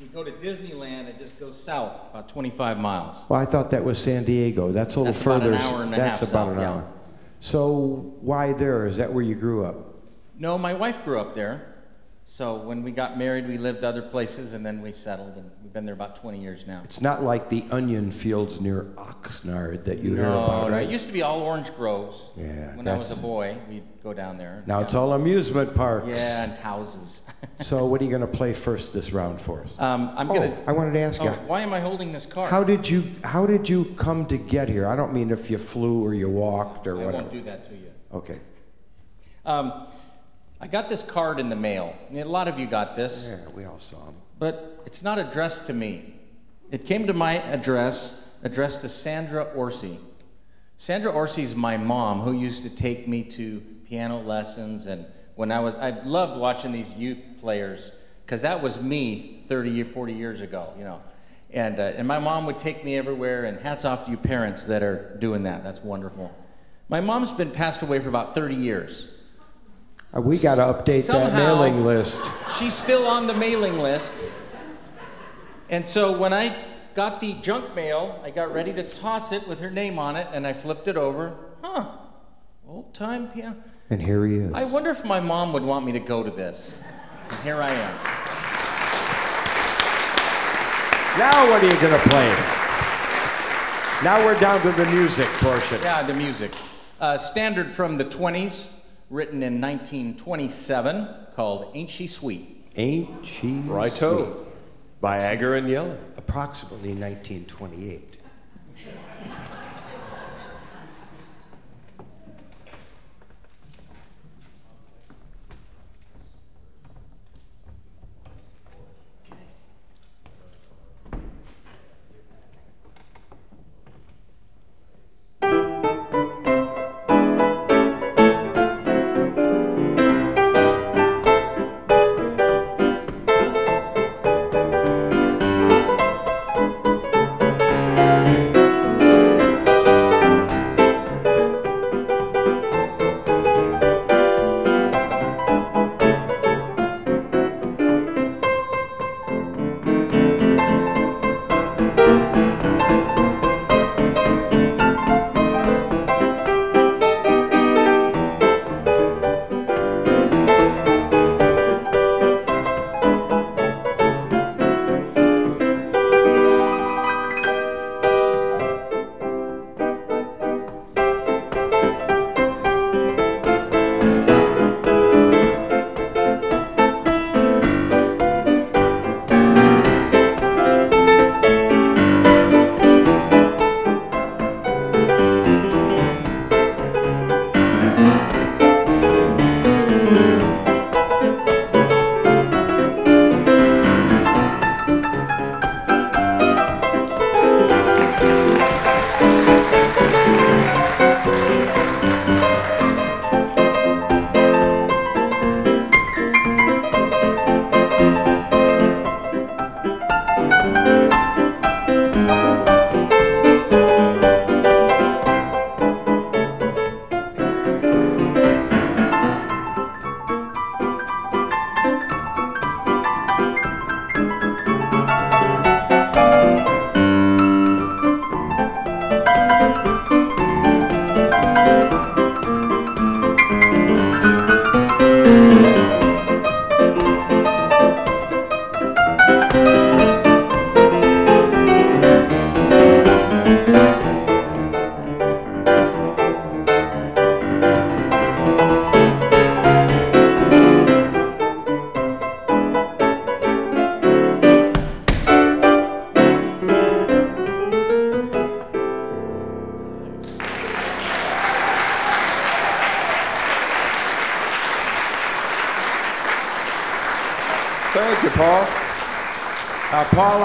You go to Disneyland, it just goes south about 25 miles. Well, I thought that was San Diego. That's a little That's about further. an hour and a That's half about south, an yeah. hour. So why there? Is that where you grew up? No, my wife grew up there. So when we got married, we lived other places and then we settled, and we've been there about 20 years now. It's not like the onion fields near Oxnard that you hear no, about, no, right? it used to be all orange groves. Yeah, When I was a boy, we'd go down there. Now it's all amusement parks. Yeah, and houses. [LAUGHS] So what are you going to play first this round for us? Um, I'm Oh, gonna. I wanted to ask oh, you. Why am I holding this card? How did you How did you come to get here? I don't mean if you flew or you walked or I whatever. won't do that to you. Okay. Um, I got this card in the mail. A lot of you got this. Yeah, we all saw them. But it's not addressed to me. It came to my address, addressed to Sandra Orsi. Sandra Orsi is my mom, who used to take me to piano lessons, and when I was, I loved watching these youth players, because that was me 30 or 40 years ago, you know. And, uh, and my mom would take me everywhere, and hats off to you parents that are doing that. That's wonderful. My mom's been passed away for about 30 years. Uh, we got to update that mailing list. She's still on the mailing list. And so when I got the junk mail, I got ready to toss it with her name on it, and I flipped it over. Huh, old time piano. And here he is. I wonder if my mom would want me to go to this. And here I am. Now what are you going to play? Now we're down to the music portion. Yeah, the music. Uh, standard from the 20s, written in 1927, called Ain't She Sweet. Ain't she Righto. sweet? By Ager and Yellen. Approximately 1928.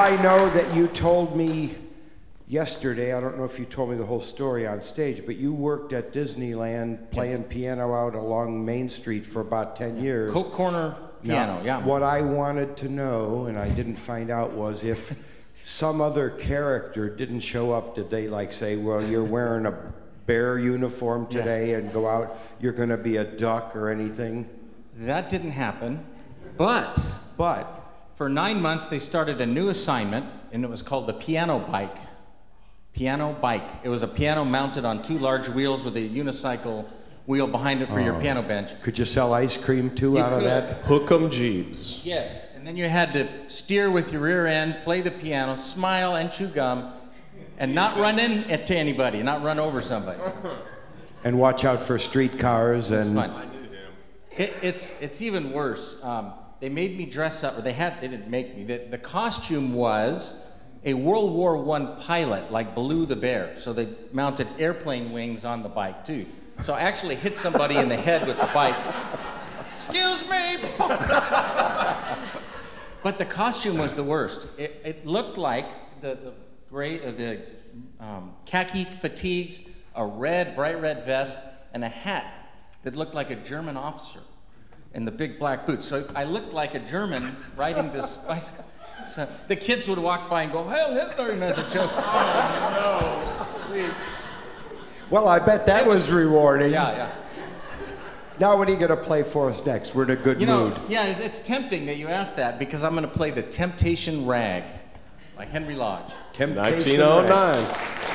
I know that you told me yesterday, I don't know if you told me the whole story on stage, but you worked at Disneyland playing piano out along Main Street for about 10 years. Coke Corner Now, piano, yeah. What I wanted to know, and I didn't find out, was if some other character didn't show up, did they like say, well, you're wearing a bear uniform Yeah. today and go out, you're going to be a duck or anything? That didn't happen. But But for nine months, they started a new assignment, and it was called the piano bike. Piano bike. It was a piano mounted on two large wheels with a unicycle wheel behind it for your Oh. piano bench. Could you sell ice cream too You out of that? Hook'em Jeeves. Yes, and then you had to steer with your rear end, play the piano, smile and chew gum, and not run into anybody, not run over somebody. [LAUGHS] And watch out for streetcars and. fun. It, it's it's even worse. Um, they made me dress up, or they had they didn't make me. The, the costume was a World War One pilot, like Baloo the bear. So they mounted airplane wings on the bike too. So I actually hit somebody in the head with the bike. Excuse me. [LAUGHS] but the costume was the worst. It, it looked like the, the gray, uh, the um, khaki fatigues, a red, bright red vest, and a hat that looked like a German officer, and the big black boots. So I looked like a German riding this [LAUGHS] bicycle. So the kids would walk by and go, "Hail Hitler!" and as a joke. [LAUGHS] Oh, no Well, I bet that was rewarding. Yeah, yeah. Now, what are you going to play for us next? We're in a good You know, mood. yeah, it's, it's tempting that you asked that because I'm going to play the Temptation Rag by Henry Lodge. Temptation 1909.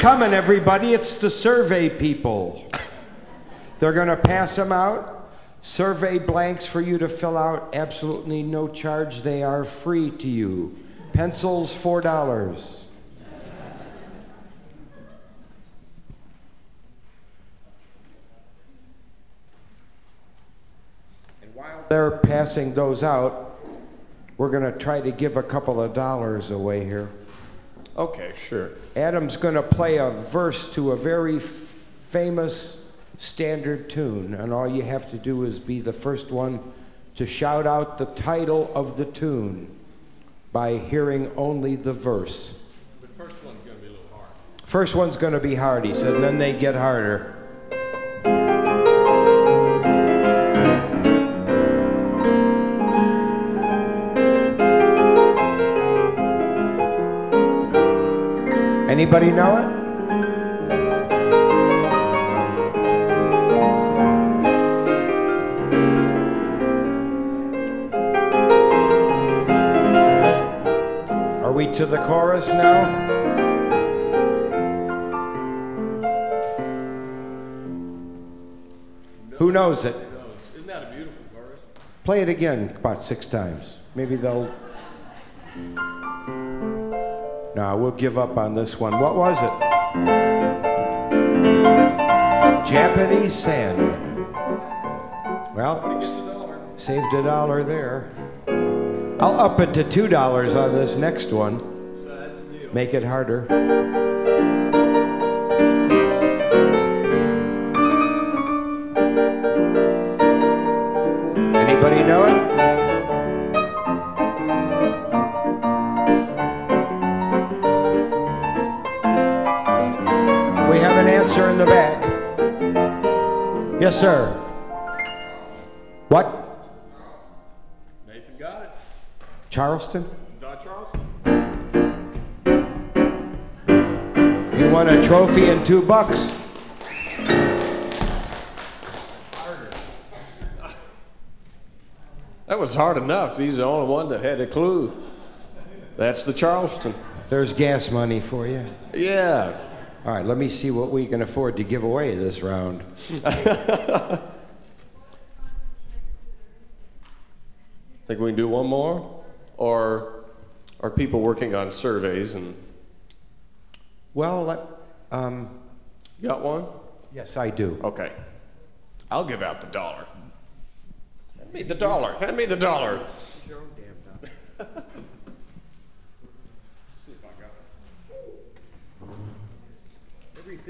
Coming, everybody. It's the survey people. They're going to pass them out. Survey blanks for you to fill out. Absolutely no charge. They are free to you. Pencils, $4. And while they're passing those out, we're going to try to give a couple of dollars away here. Okay, sure. Adam's going to play a verse to a very f- famous standard tune, and all you have to do is be the first one to shout out the title of the tune by hearing only the verse. The first one's going to be a little hard. First one's going to be hard, he said, and then they get harder. Anybody know it? Are we to the chorus now? Who knows it? Isn't that a beautiful chorus? Play it again about six times. Maybe they'll. No, we'll give up on this one. What was it? Japanese sand. Well, saved a dollar there. I'll up it to two dollars on this next one. Make it harder. Yes, sir. What? Nathan got it. Charleston? Is that Charles? You won a trophy and two bucks. That was hard enough. He's the only one that had a clue. That's the Charleston. There's gas money for you. Yeah. All right, let me see what we can afford to give away this round. [LAUGHS] Think we can do one more? Or are people working on surveys and Well, let, um, you got one? yes, I do. Okay. I'll give out the dollar. Hand me the dollar. Hand me the dollar. [LAUGHS]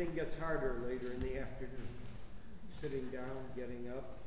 Everything gets harder later in the afternoon. Sitting down, getting up.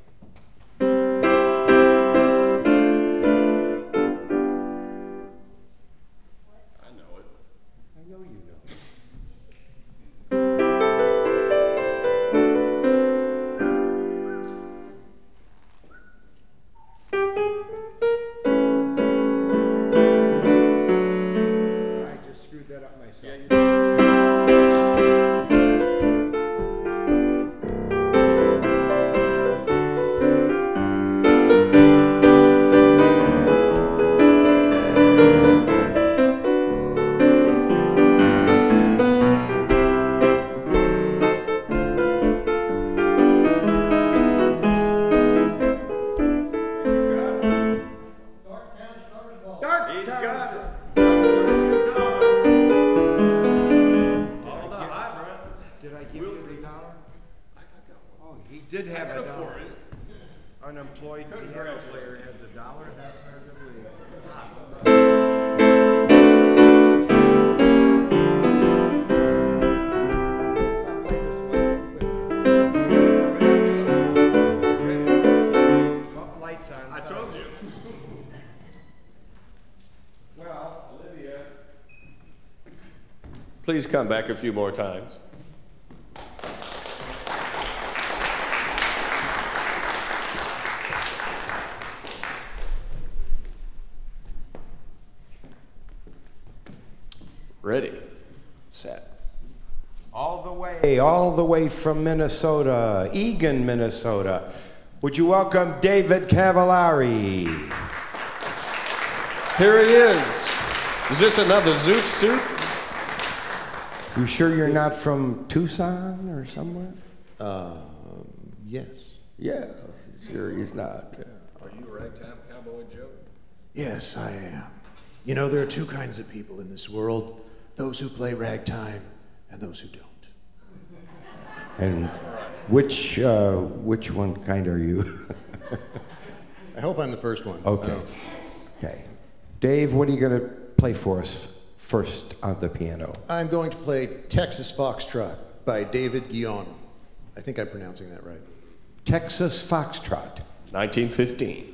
Please come back a few more times. Ready, set. All the way, all the way from Minnesota, Eagan, Minnesota. Would you welcome David Cavallari? Here he is. Is this another Zoot suit? You sure you're not from Tucson or somewhere? Uh, yes. Yes, sure he's not. Are you a ragtime cowboy, Joe? Yes, I am. You know, there are two kinds of people in this world those who play ragtime and those who don't. And which, uh, which one kind are you? [LAUGHS] I hope I'm the first one. Okay. Uh, Okay. Dave, what are you going to play for us first on the piano? I'm going to play Texas Foxtrot by David Guion. I think I'm pronouncing that right. Texas Foxtrot. 1915.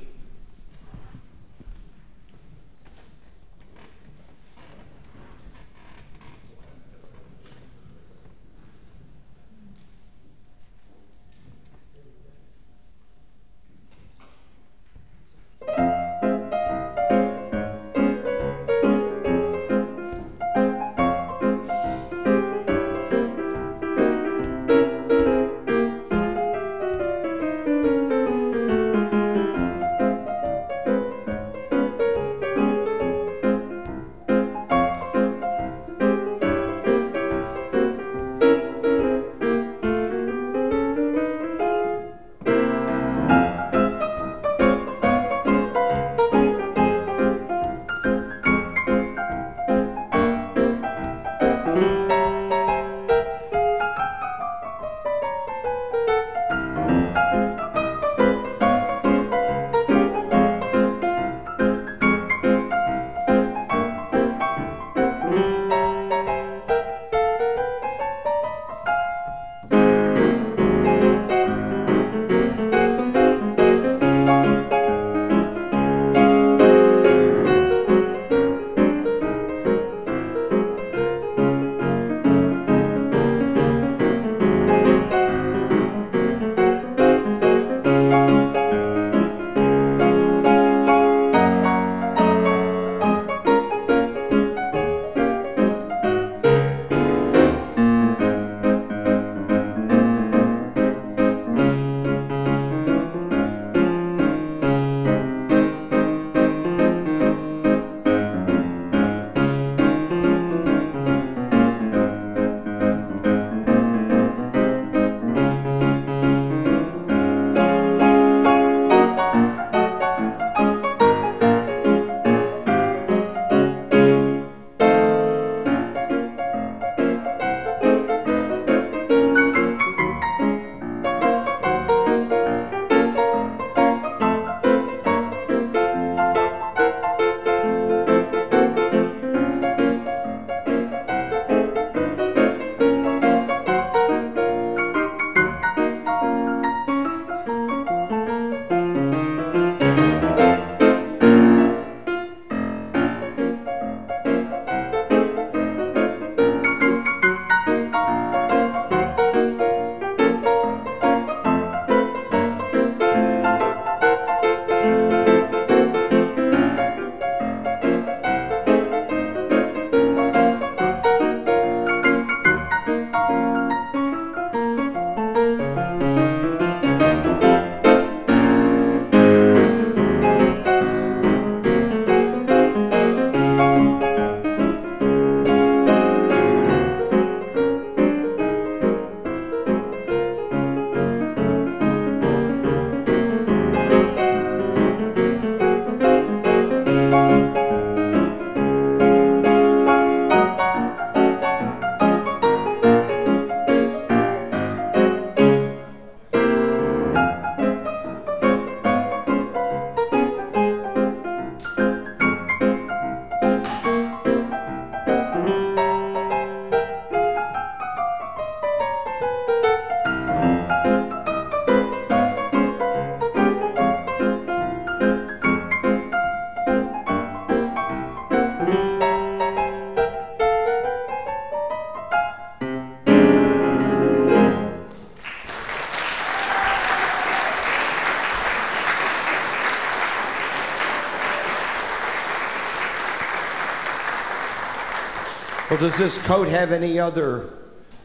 Does this coat have any other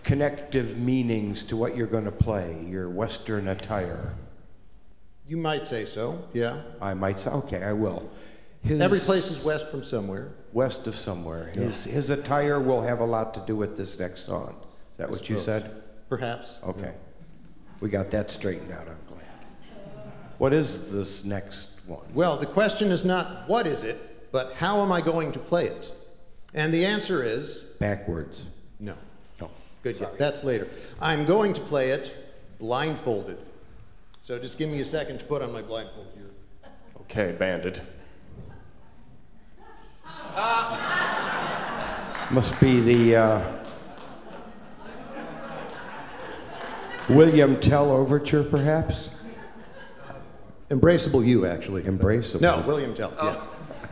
connective meanings to what you're going to play, your Western attire? You might say so, yeah. I might say, okay, I will. His, Every place is west from somewhere. west of somewhere. Yeah. His, his attire will have a lot to do with this next song. Is that I what you said? Perhaps. Okay. We got that straightened out, I'm glad. What is this next one? Well, the question is not what is it, but how am I going to play it? And the answer is Backwards. no. No. Good, yeah, that's later. I'm going to play it blindfolded. So just give me a second to put on my blindfold here. Okay, Bandit. [LAUGHS] Must be the uh, William Tell Overture, perhaps? Embraceable You, actually. Embraceable. No, William Tell, yes.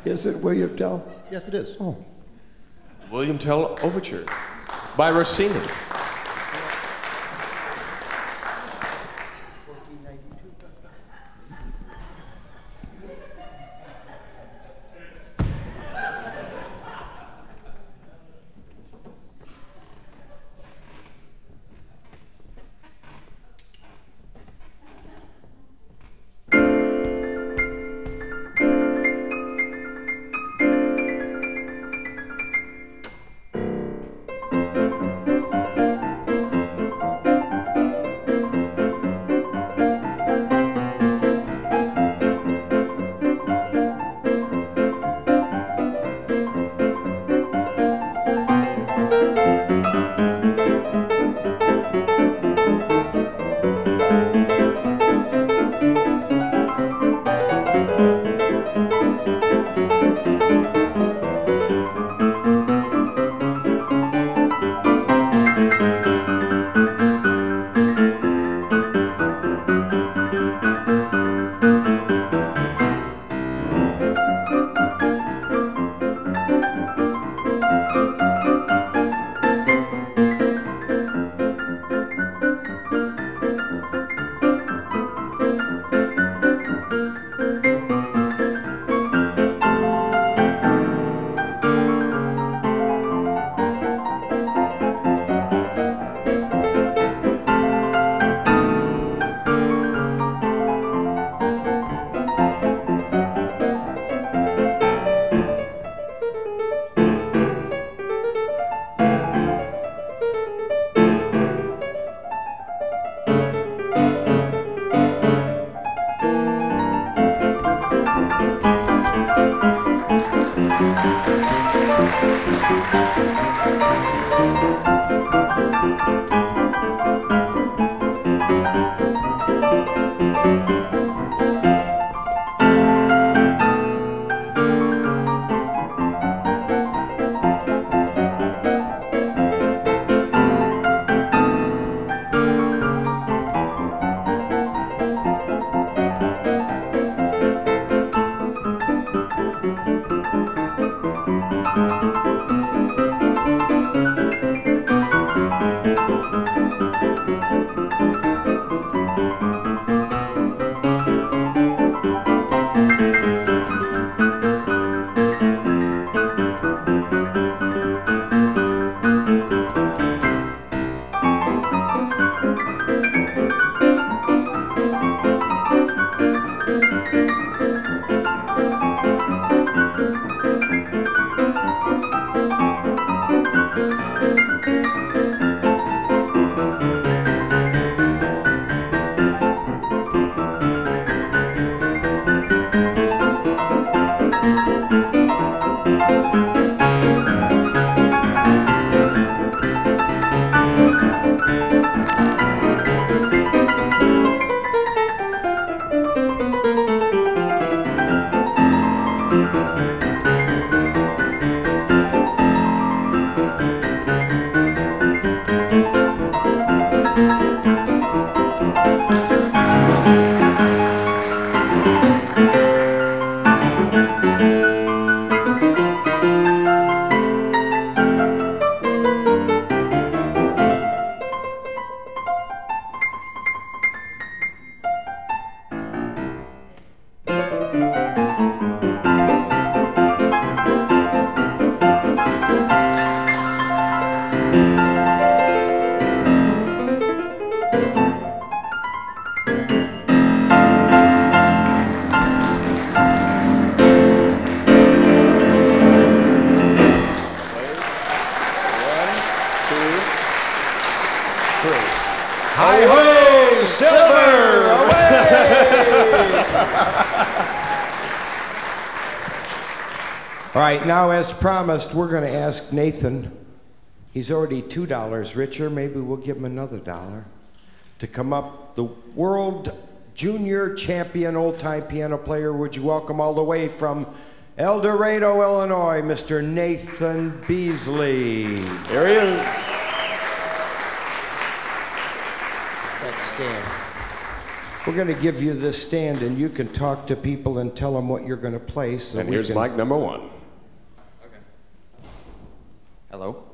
Is it William Tell? Yes, it is. Oh. William Tell Overture by Rossini. As promised, we're going to ask Nathan. He's already two dollars richer. Maybe we'll give him another dollar to come up. The world junior champion old time piano player. Would you welcome all the way from Eldorado, Illinois, Mr. Nathan Beasley? Here he is. That stand. We're going to give you this stand, and you can talk to people and tell them what you're going to play. So And here's can- mic number one. Hello.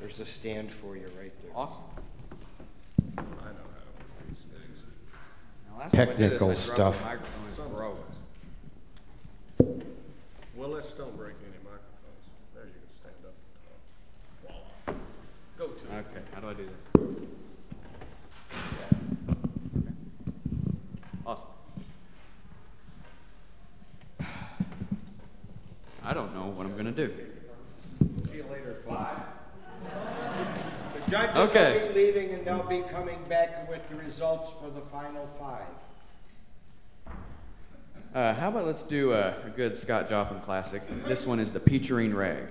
There's a stand for you right there. Awesome. I know how to work these things. Now, last time I did this, Technical I stuff. The microphone and broke. Well, let's don't break any microphones. There, you can stand up. Voila. Go to it. Okay, how do I do this? Okay. Awesome. I don't know what I'm gonna do. See you later, folks. The judges Okay. will be leaving, and they'll be coming back with the results for the final five. Uh, how about let's do a, a good Scott Joplin classic. This one is the Peacherine Rag.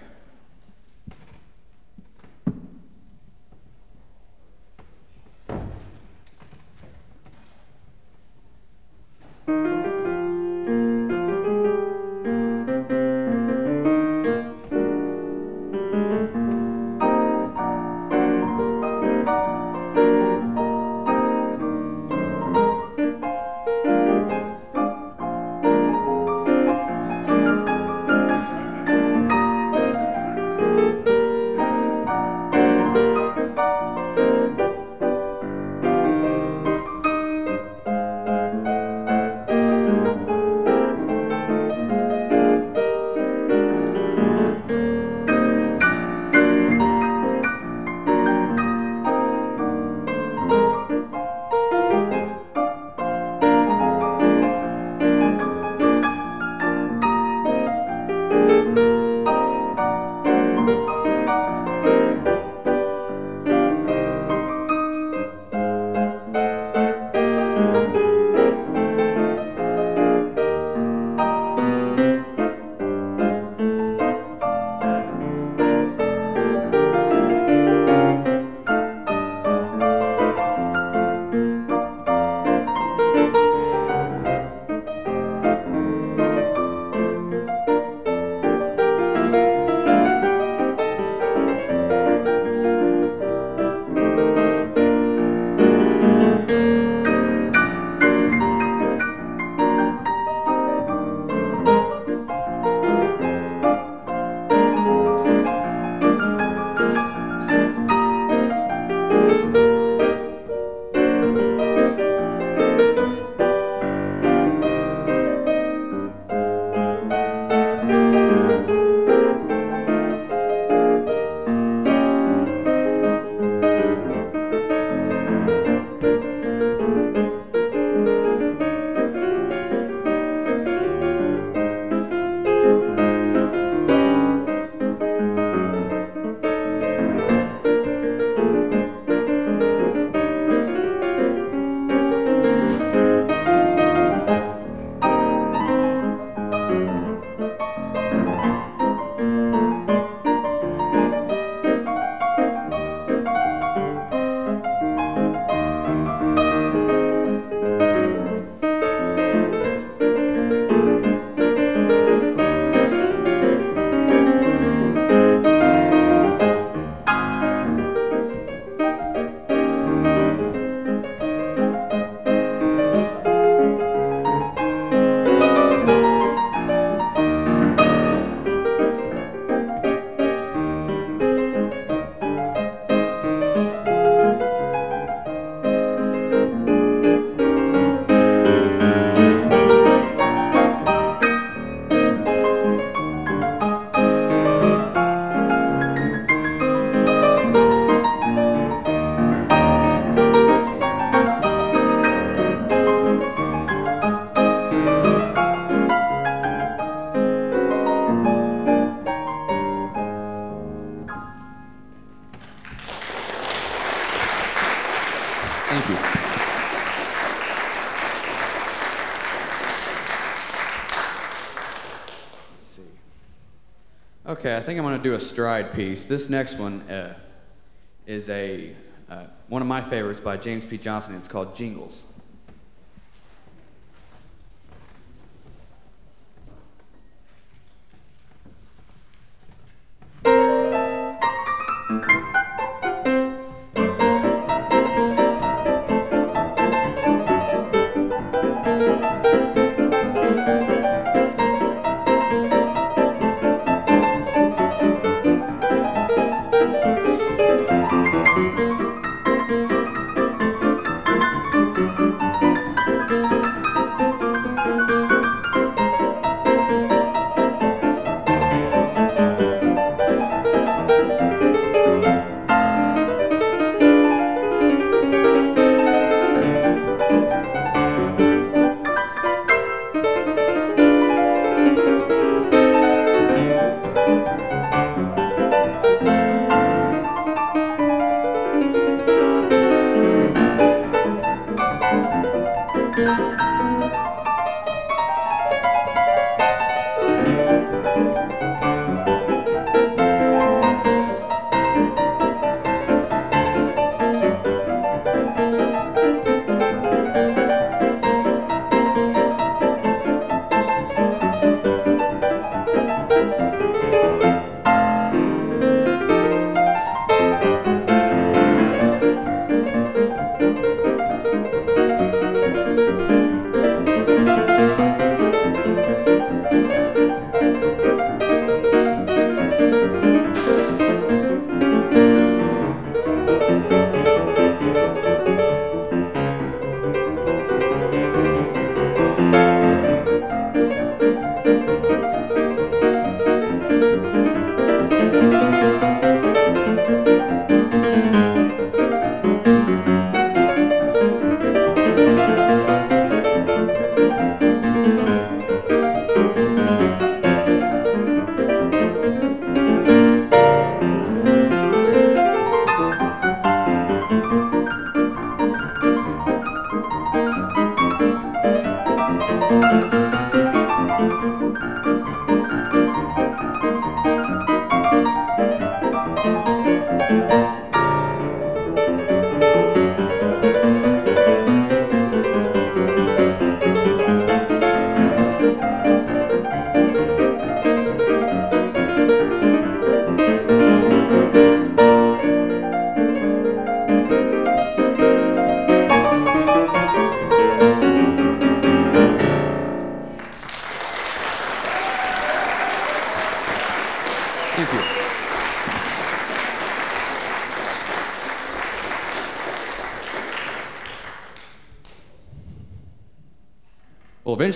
Think I'm going to do a stride piece. This next one uh, is a uh, one of my favorites by James P. Johnson. It's called Jingles.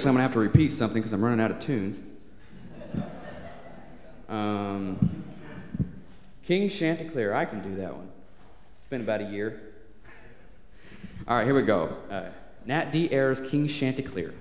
I'm to have to repeat something because I'm running out of tunes. Um, King Chanticleer, I can do that one. It's been about a year. All right, here we go. Uh, Nat D. Ayers, King Chanticleer.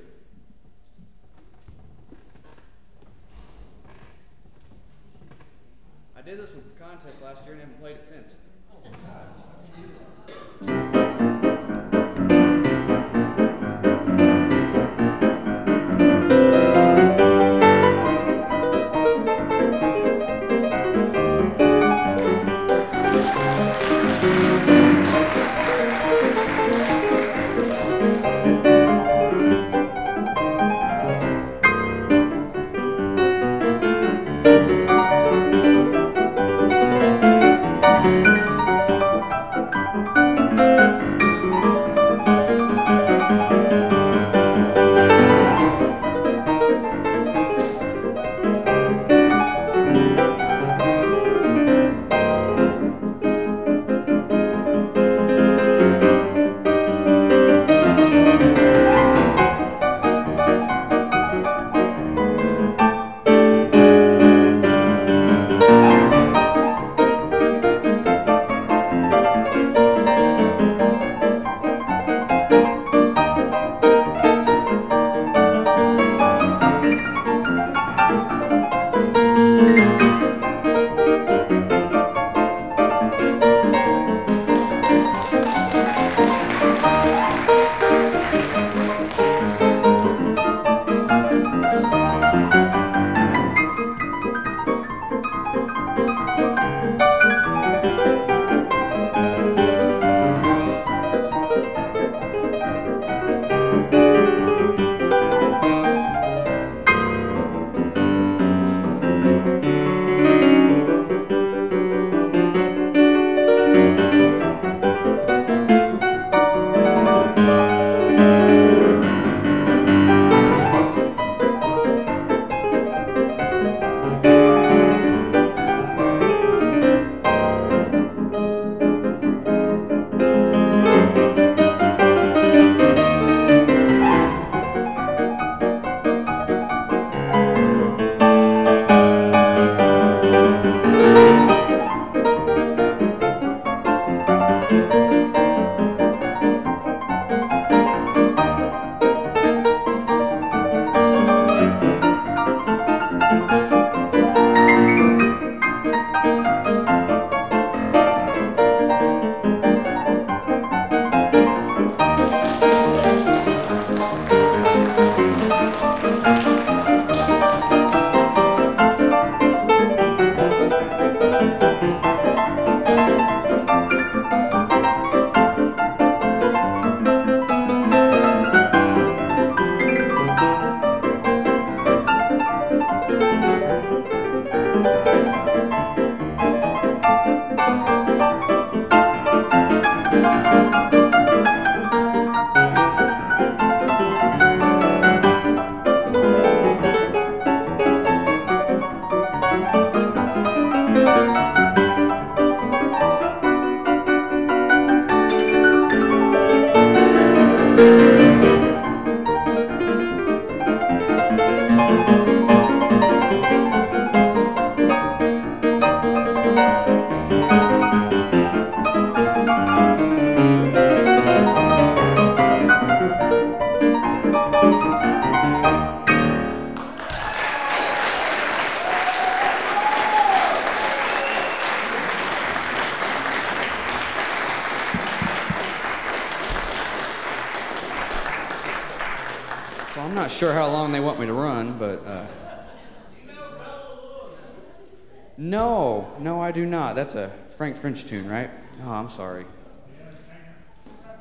Do not. That's a Frank French tune, right? Oh, I'm sorry.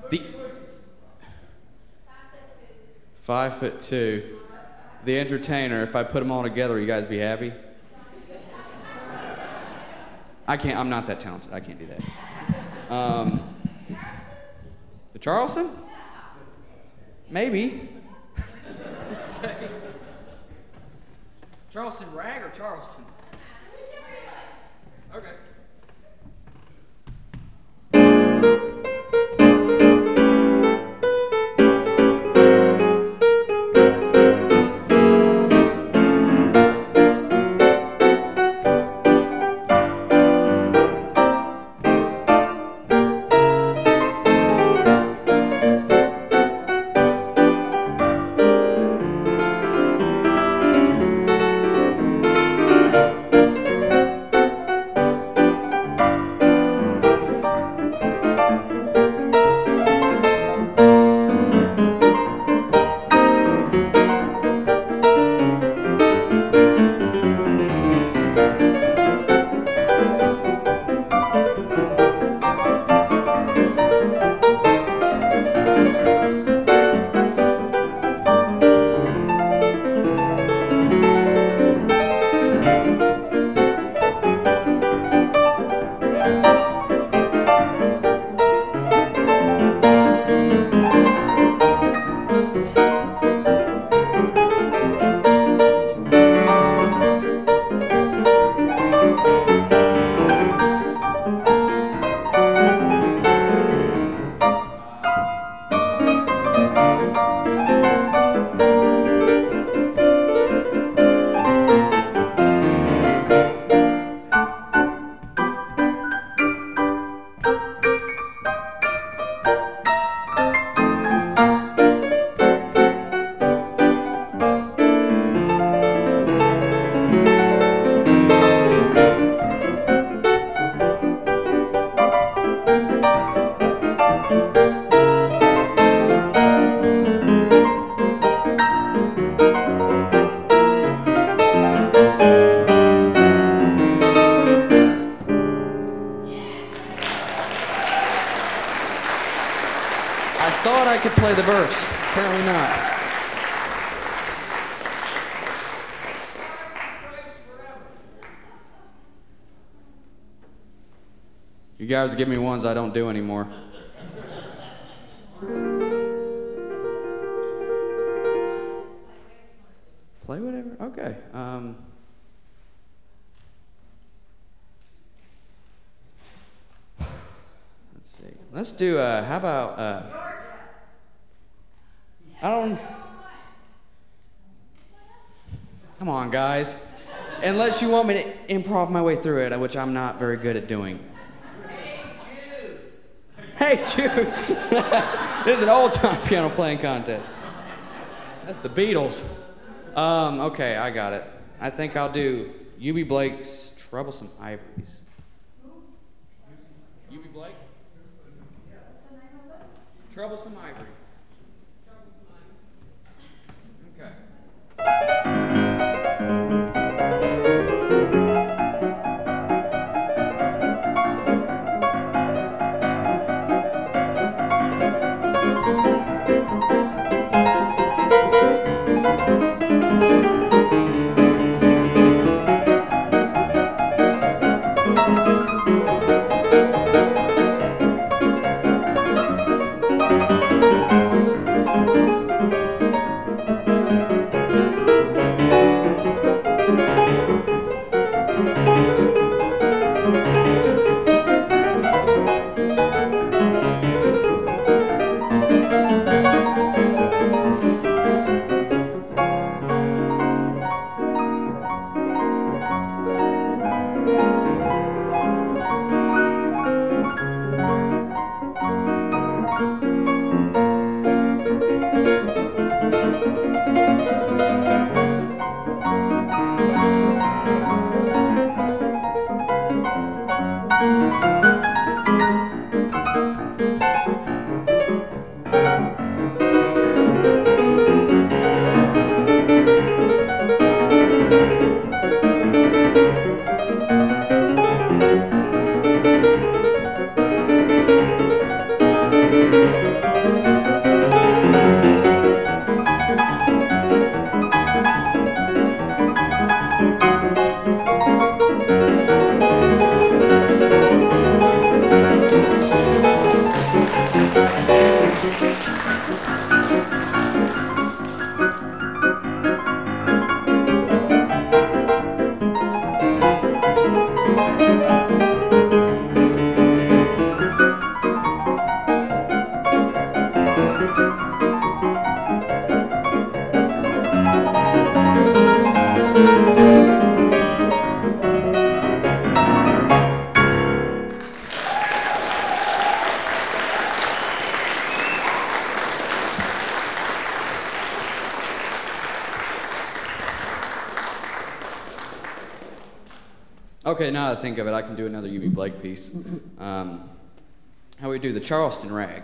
The five foot two. The entertainer. If I put them all together, you guys be happy? I can't. I'm not that talented. I can't do that. Um, the Charleston? Maybe. [LAUGHS] Charleston rag or Charleston? Música give me ones I don't do anymore. Play whatever? Okay. Um, let's see. Let's do, uh, how about, uh, I don't. Come on, guys. Unless you want me to improv my way through it, which I'm not very good at doing. Hey, Jude. [LAUGHS] this is an old time piano playing contest. That's the Beatles. Um, okay, I got it. I think I'll do Eubie Blake's Troublesome Ivories. Eubie Blake? Troublesome Ivories. Thank you. Okay, now that I think of it, I can do another Eubie Blake piece. Um, how we do the Charleston rag.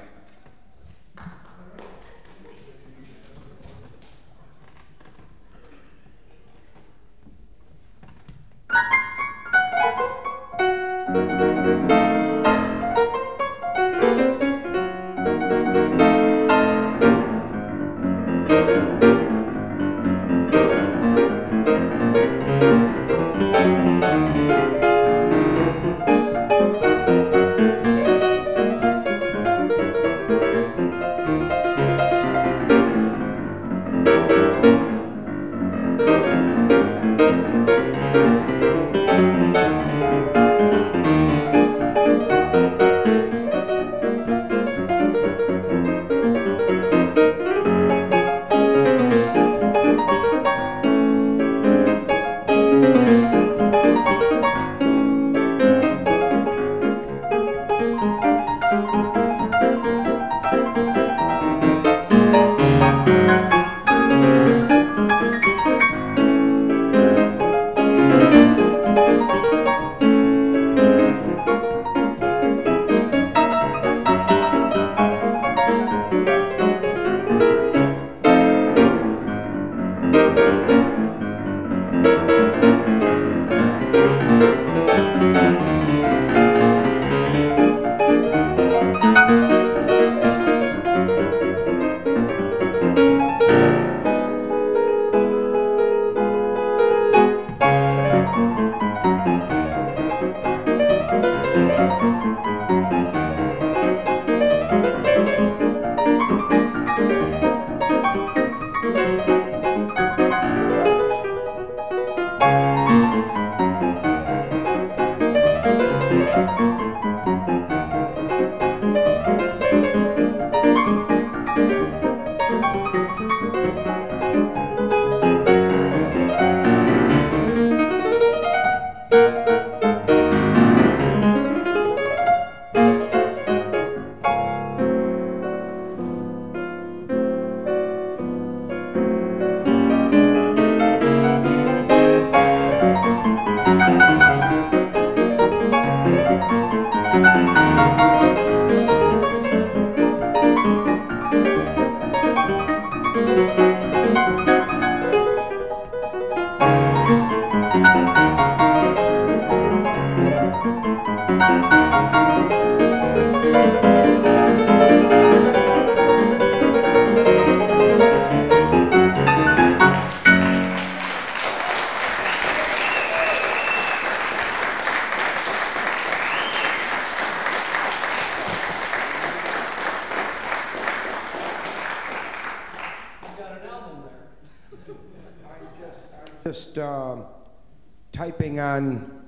On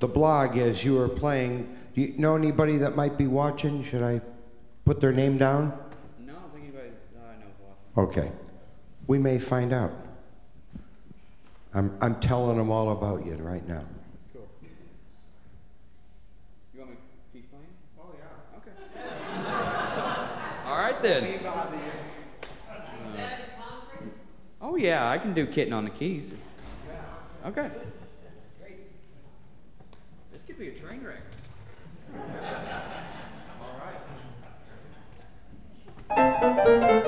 the blog as you were playing. Do you know anybody that might be watching? Should I put their name down? No, I don't think anybody that I know watching. Okay. We may find out. I'm, I'm telling them all about you right now. Cool. You want me to keep playing? Oh, yeah. Okay. [LAUGHS] All right, then. Uh, oh, yeah, I can do kitten on the keys. Okay be a train wreck. [LAUGHS] All right.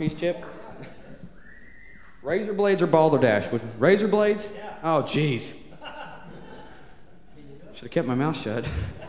Piece, Chip? Razor blades or balderdash? Razor blades? Oh, jeez. Should have kept my mouth shut. [LAUGHS]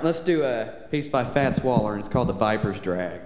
right, let's do a piece by Fats Waller, and it's called The Viper's Drag.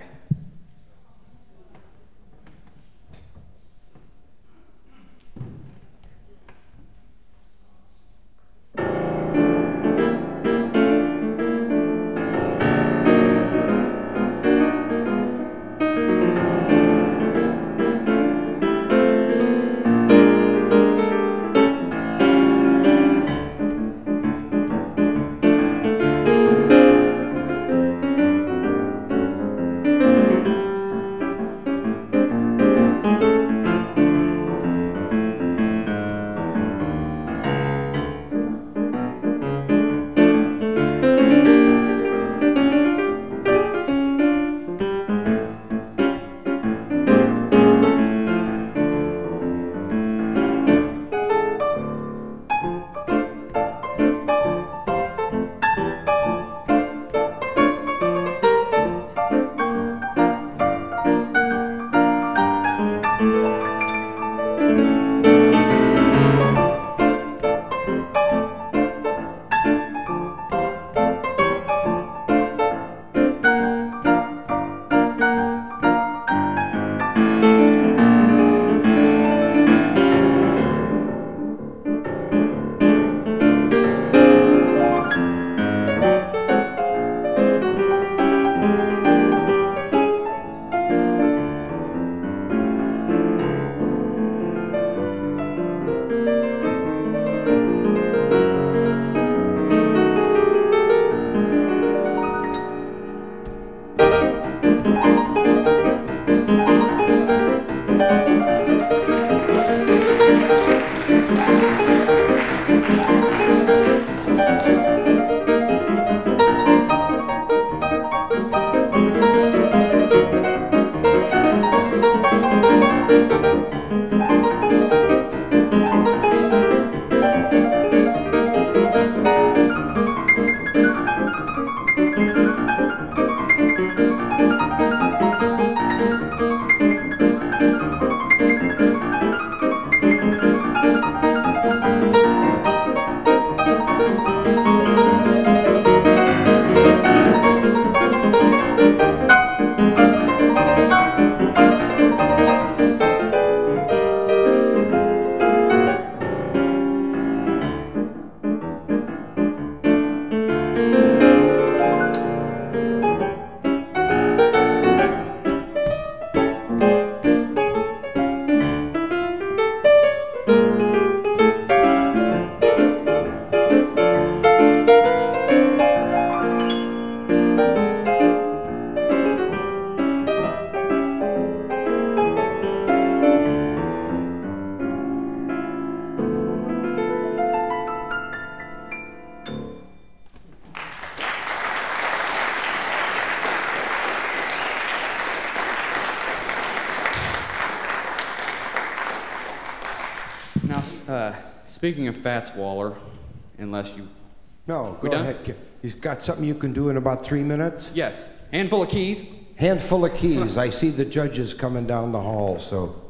Uh, speaking of Fats Waller, unless you. No, go done? ahead. Ki- You got something you can do in about three minutes? Yes. Handful of keys. Handful of keys. I see the judges coming down the hall, so.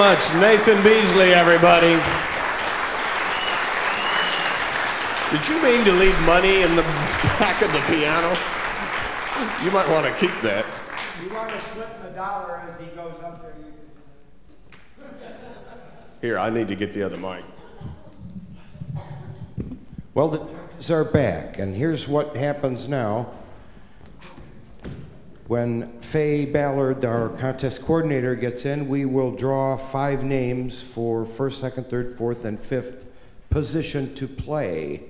Much. Nathan Beasley, everybody. Did you mean to leave money in the back of the piano? You might want to keep that. You want to slip him a dollar as he goes up there? Here, I need to get the other mic. Well, the judges are back, and here's what happens now. Faye Ballard, our contest coordinator, gets in, we will draw five names for first, second, third, fourth, and fifth position to play.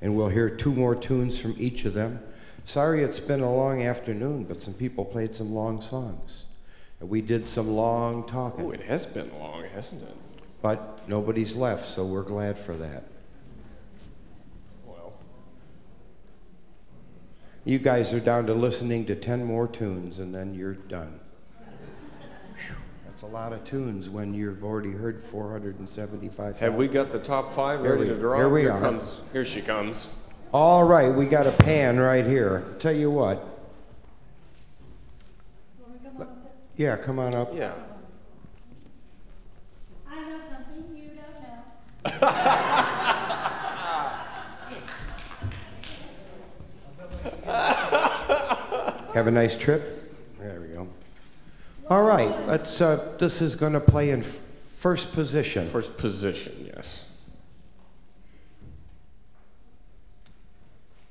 And we'll hear two more tunes from each of them. Sorry it's been a long afternoon, but some people played some long songs. And we did some long talking. Oh, it has been long, hasn't it? But nobody's left, so we're glad for that. You guys are down to listening to 10 more tunes and then you're done. Phew, That's a lot of tunes when you've already heard 475. have we got the top five Here ready we- to draw? here we here are. Comes, here she comes. All right, we got a pan right here. Tell you what. Yeah, come on up. Yeah. I know something you don't know. [LAUGHS] Have a nice trip. There we go. All right, let's. Uh, this is going to play in first position. First position, yes.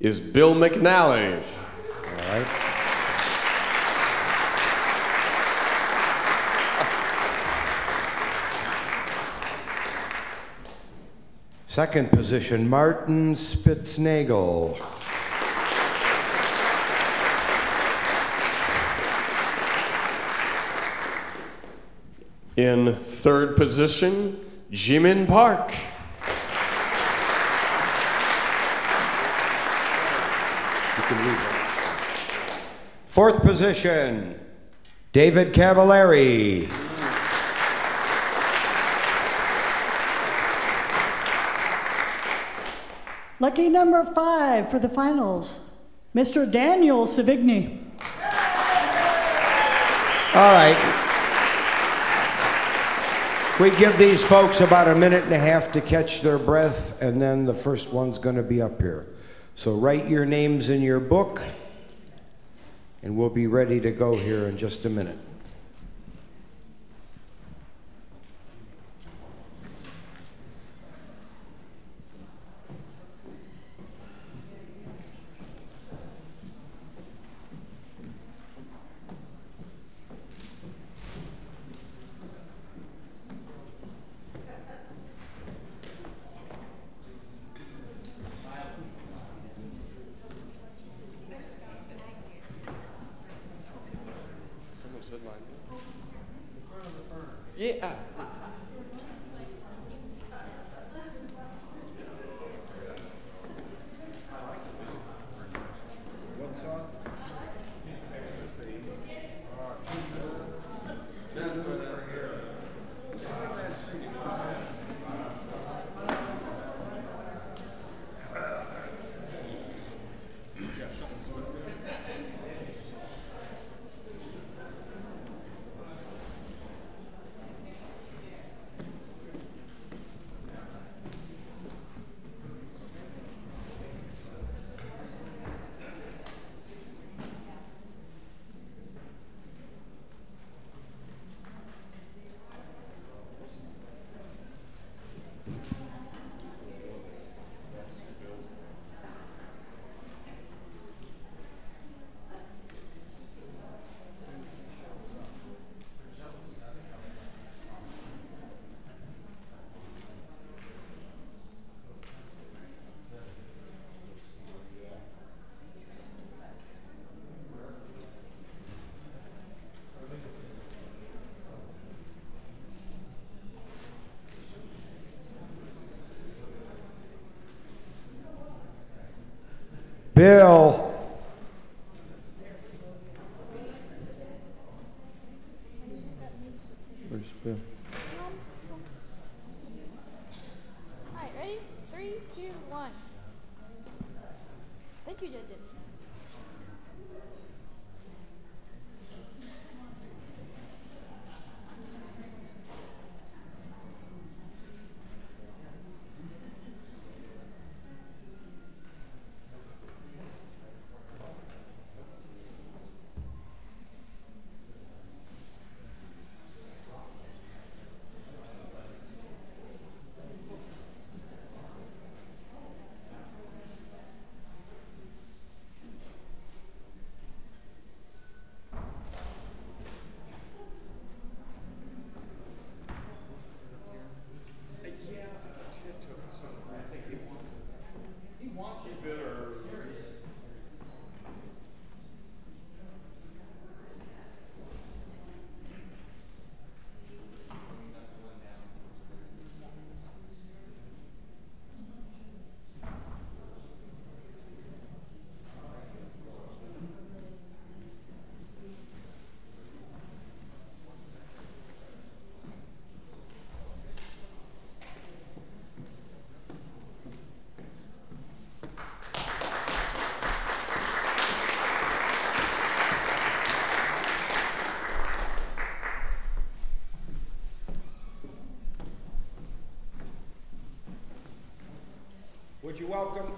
Is Bill McNally. All right. Second position, Martin Spitznagel. In third position, Jimin Park. You can leave. Fourth position, David Cavallari. Lucky number five for the finals, Mr. Daniel Souvigny. All right. We give these folks about a minute and a half to catch their breath, and then the first one's going to be up here. So write your names in your book, and we'll be ready to go here in just a minute. Bill. Where's Bill? All right, ready? Three, two, one. Thank you, judges. Would you welcome?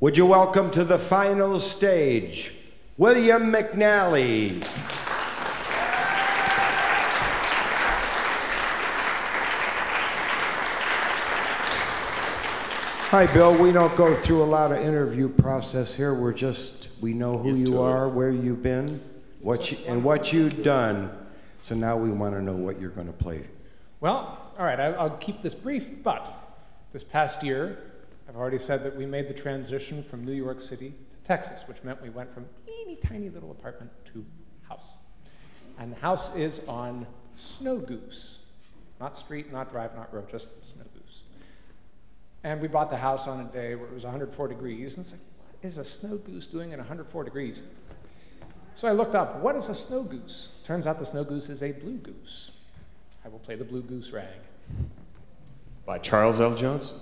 Would you welcome to the final stage, William McNally. Hi, Bill. We don't go through a lot of interview process here. We're just, we know who you are, where you've been, what you, and what you've done. So now we want to know what you're going to play Well, all right, I, I'll keep this brief, but this past year, I've already said that we made the transition from New York City to Texas, which meant we went from teeny tiny little apartment to house. And the house is on Snow Goose. Not street, not drive, not road, just Snow Goose. And we bought the house on a day where it was 104 degrees, and it's like, what is a snow goose doing at 104 degrees? So I looked up, what is a snow goose? Turns out the snow goose is a blue goose. I will play the blue goose rag. By Charles L. Johnson.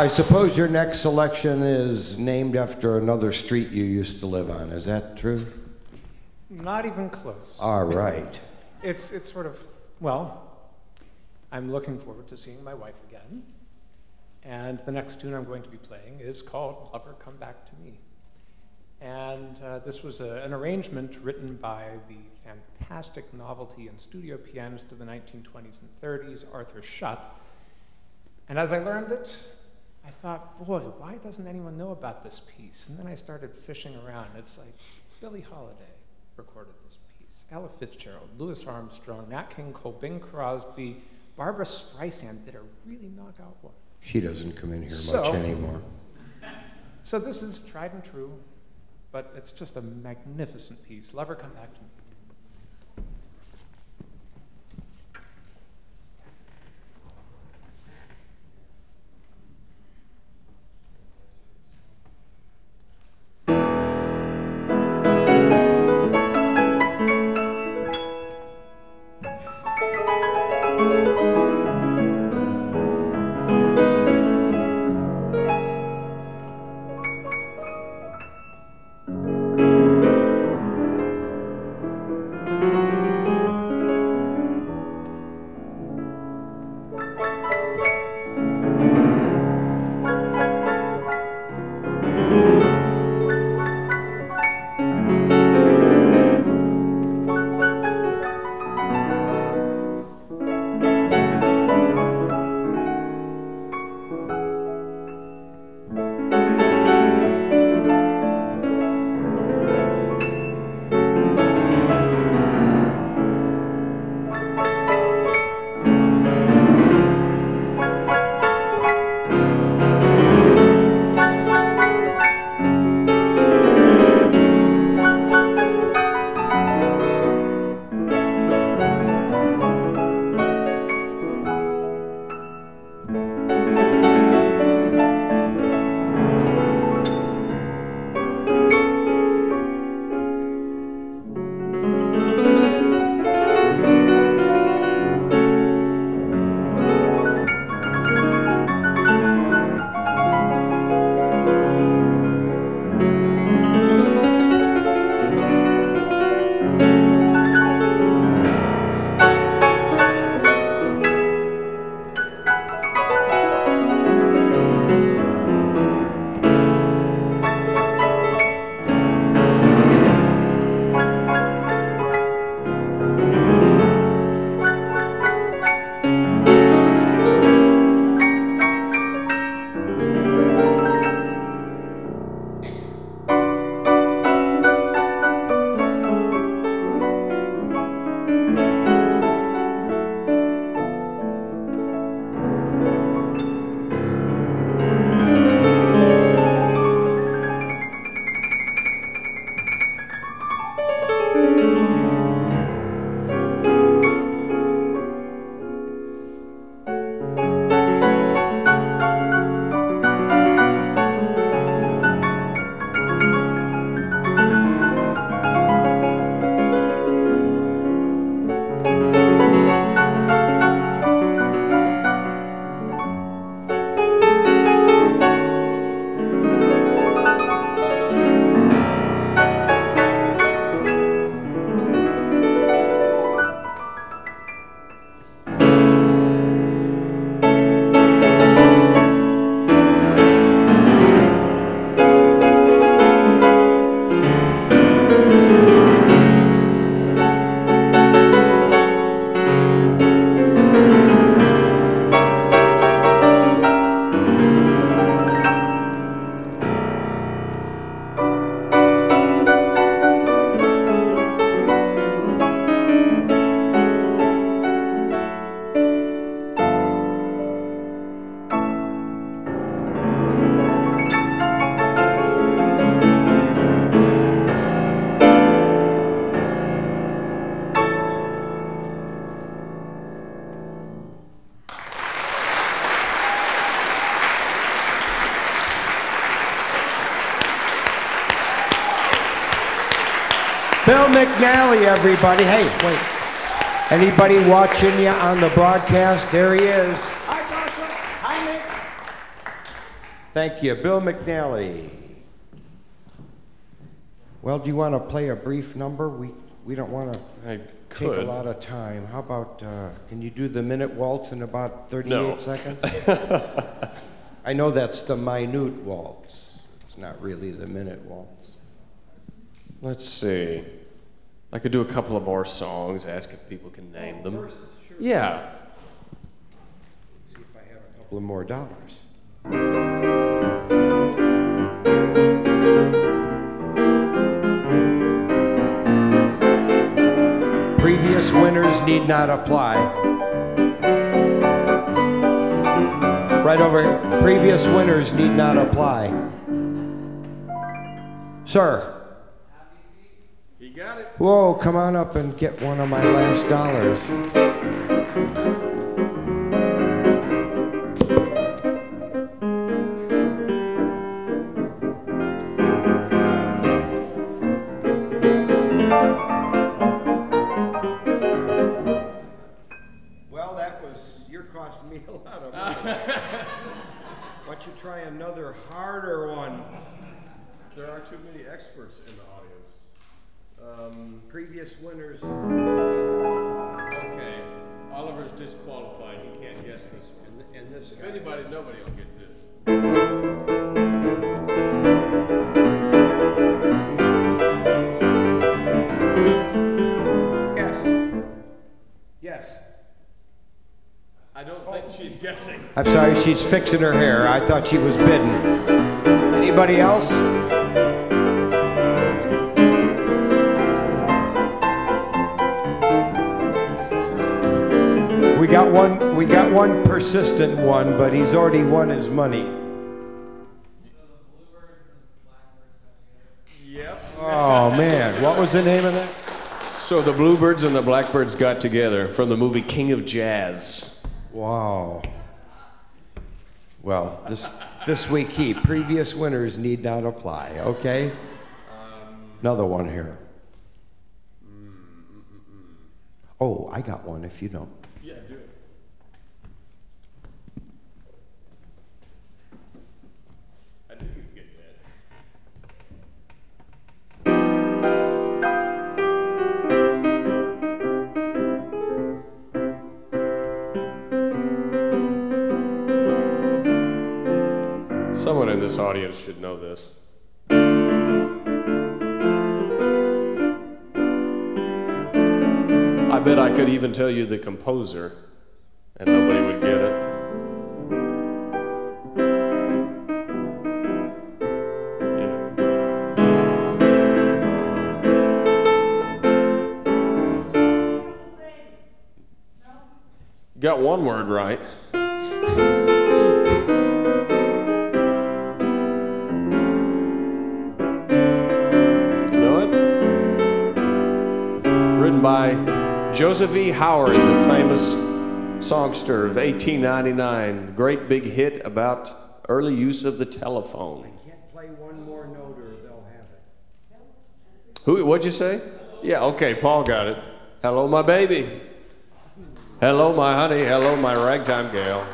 I suppose your next selection is named after another street you used to live on. Is that true? Not even close. All right. It's, it's sort of, well, I'm looking forward to seeing my wife again. And the next tune I'm going to be playing is called Lover Come Back to Me. And uh, this was a, an arrangement written by the fantastic novelty and studio pianist of the 1920s and 30s, Arthur Schutt. And as I learned it, I thought, boy, why doesn't anyone know about this piece? And then I started fishing around. It's like Billie Holiday recorded this piece, Ella Fitzgerald, Louis Armstrong, Nat King Cole, Bing Crosby, Barbara Streisand did a really knockout one. She doesn't come in here So- much anymore. [LAUGHS] So this is tried and true, but it's just a magnificent piece. Lover, come back to me. McNally, everybody. Hey, wait. Anybody watching you on the broadcast? There he is. Hi, Joshua. Hi, Nick. Thank you, Bill McNally. Well, do you want to play a brief number? We, we don't want to take a lot of time. How about, uh, can you do the minute waltz in about 38 No. seconds? [LAUGHS] I know that's the minute waltz. It's not really the minute waltz. Let's see. I could do a couple of more songs, ask if people can name oh, them. Yeah. See if I have a couple of more dollars. Previous winners need not apply. Right over here. Previous winners need not apply. Sir. He got it. Whoa, come on up and get one of my last dollars. Well, that was, you're costing me a lot of money. [LAUGHS] Why don't you try another harder one? There are too many experts in the audience. Um, Previous winners. okay. Oliver's disqualified. He can't guess this one. And this if guy. anybody, nobody will get this. Yes. Yes. I don't think she's guessing. I'm sorry, she's fixing her hair. I thought she was bidding. Anybody else? Got one we got one persistent one, but he's already won his money. Yep. Oh man, what was the name of that? So the Bluebirds and the Blackbirds got together from the movie King of Jazz. Wow. Well, this this we keep. Previous winners need not apply, okay? Another one here. Um, mm, mm, mm, oh, I got one if you don't. This audience should know this. I bet I could even tell you the composer, and nobody would get it. Got one word right. Written by Joseph E. Howard, the famous songster of 1899. Great big hit about early use of the telephone. Can't play one more note or they'll have it. Who? What'd you say? Yeah. Okay. Paul got it. Hello, my baby. Hello, my honey. Hello, my ragtime gal.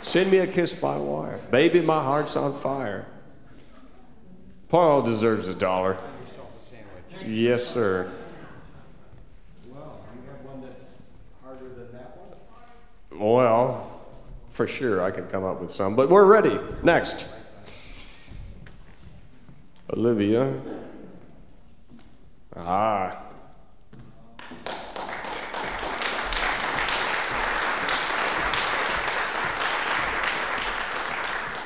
Send me a kiss by wire. Baby, my heart's on fire. Paul deserves a dollar. Yes, sir. Well, you have one that's harder than that one? Well, for sure, I can come up with some, but we're ready. Next. Olivia. Ah.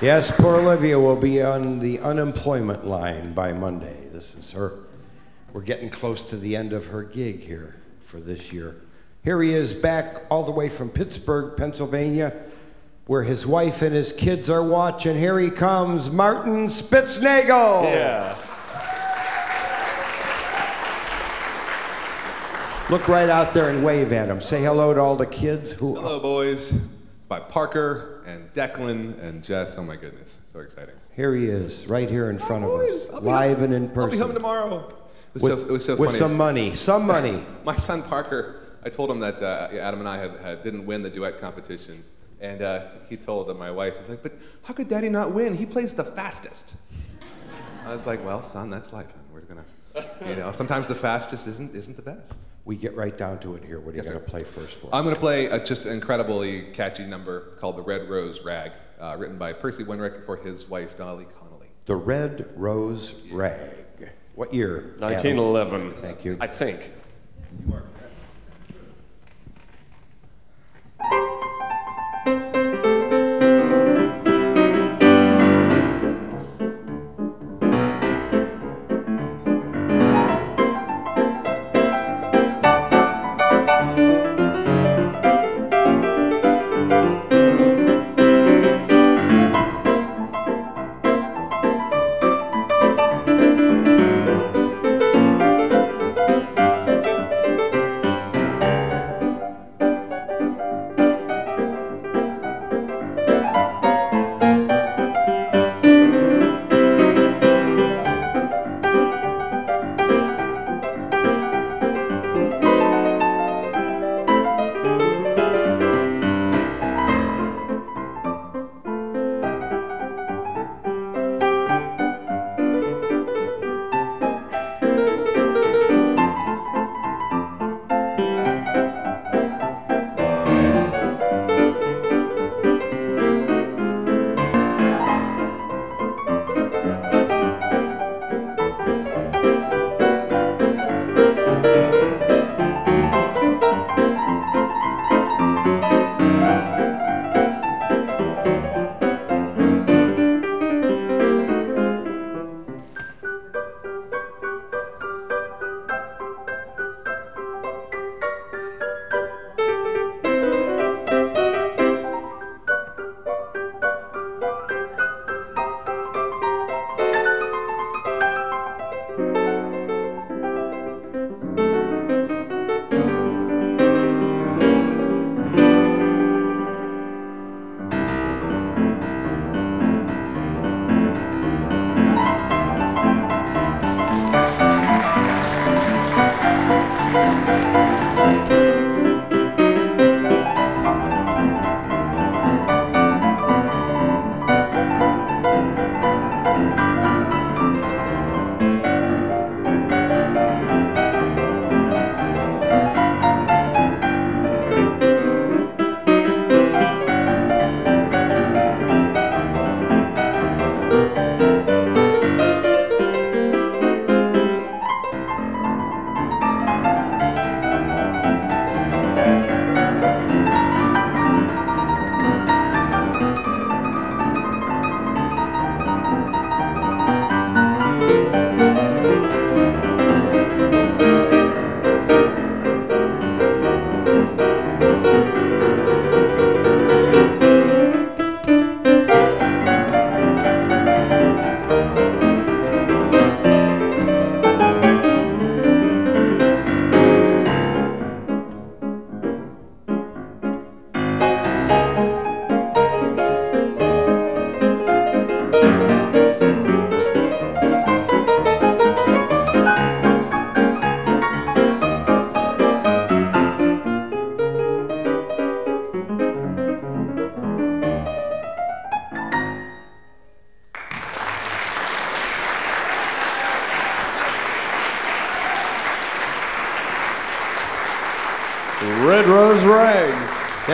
Yes, poor Olivia will be on the unemployment line by Monday. This is her. We're getting close to the end of her gig here for this year. Here he is back all the way from Pittsburgh, Pennsylvania, where his wife and his kids are watching. Here he comes, Martin Spitznagel. Yeah. Look right out there and wave at him. Say hello to all the kids who Hello, boys. It's by Parker and Declan and Jess. Oh my goodness, so exciting. Here he is, right here in front of us, live home- and in person. I'll be home tomorrow. It was, With- so, it was so with funny. some money, some money. [LAUGHS] My son Parker, I told him that uh, Adam and I had, had, didn't win the duet competition. And uh, he told uh, my wife, he's like, but how could daddy not win? He plays the fastest. [LAUGHS] I was like, well, son, that's life. We're gonna, you know, sometimes the fastest isn't, isn't the best. We get right down to it here. What are you Yes, going to play first for? I'm going to play a just incredibly catchy number called The Red Rose Rag, uh, written by Percy Wenrich for his wife, Dolly Connolly. The Red Rose Rag. What year? Adam? 1911. Thank you. I think.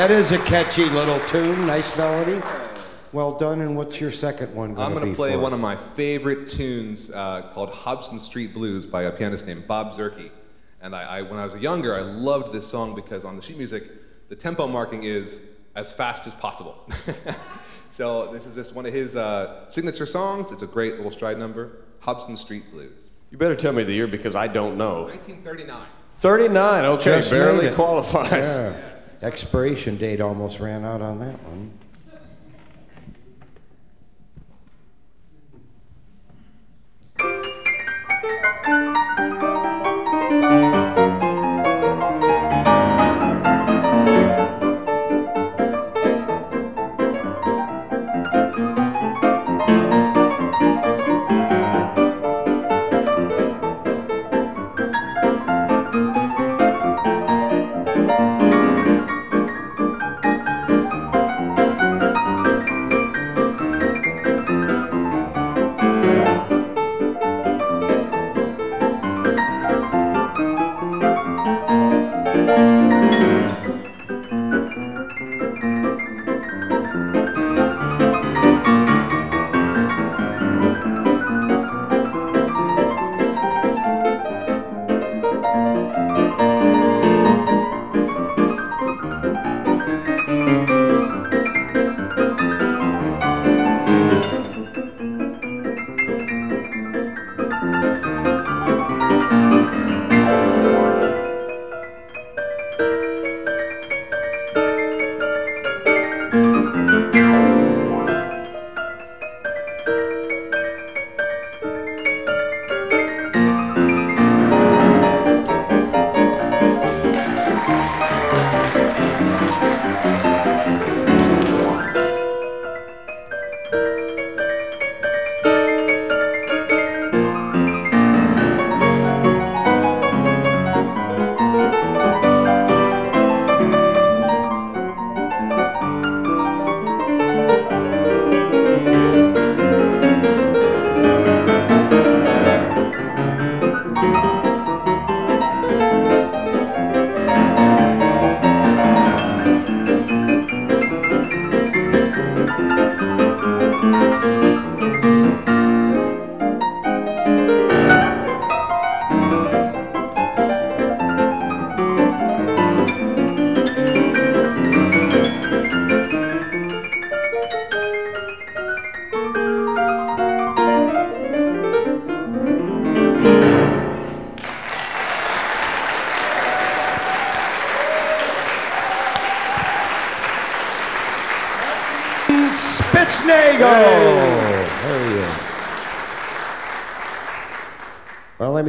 That is a catchy little tune, nice melody. Well done. And what's your second one Gonna I'm going to play for? one of my favorite tunes uh, called Hobson Street Blues by a pianist named Bob Zurke. And I, I, when I was younger, I loved this song because on the sheet music, the tempo marking is as fast as possible. [LAUGHS] so this is just one of his uh, signature songs. It's a great little stride number, Hobson Street Blues. You better tell me the year because I don't know. 1939. 39, okay, Just barely qualifies. Yeah. Expiration date almost ran out on that one.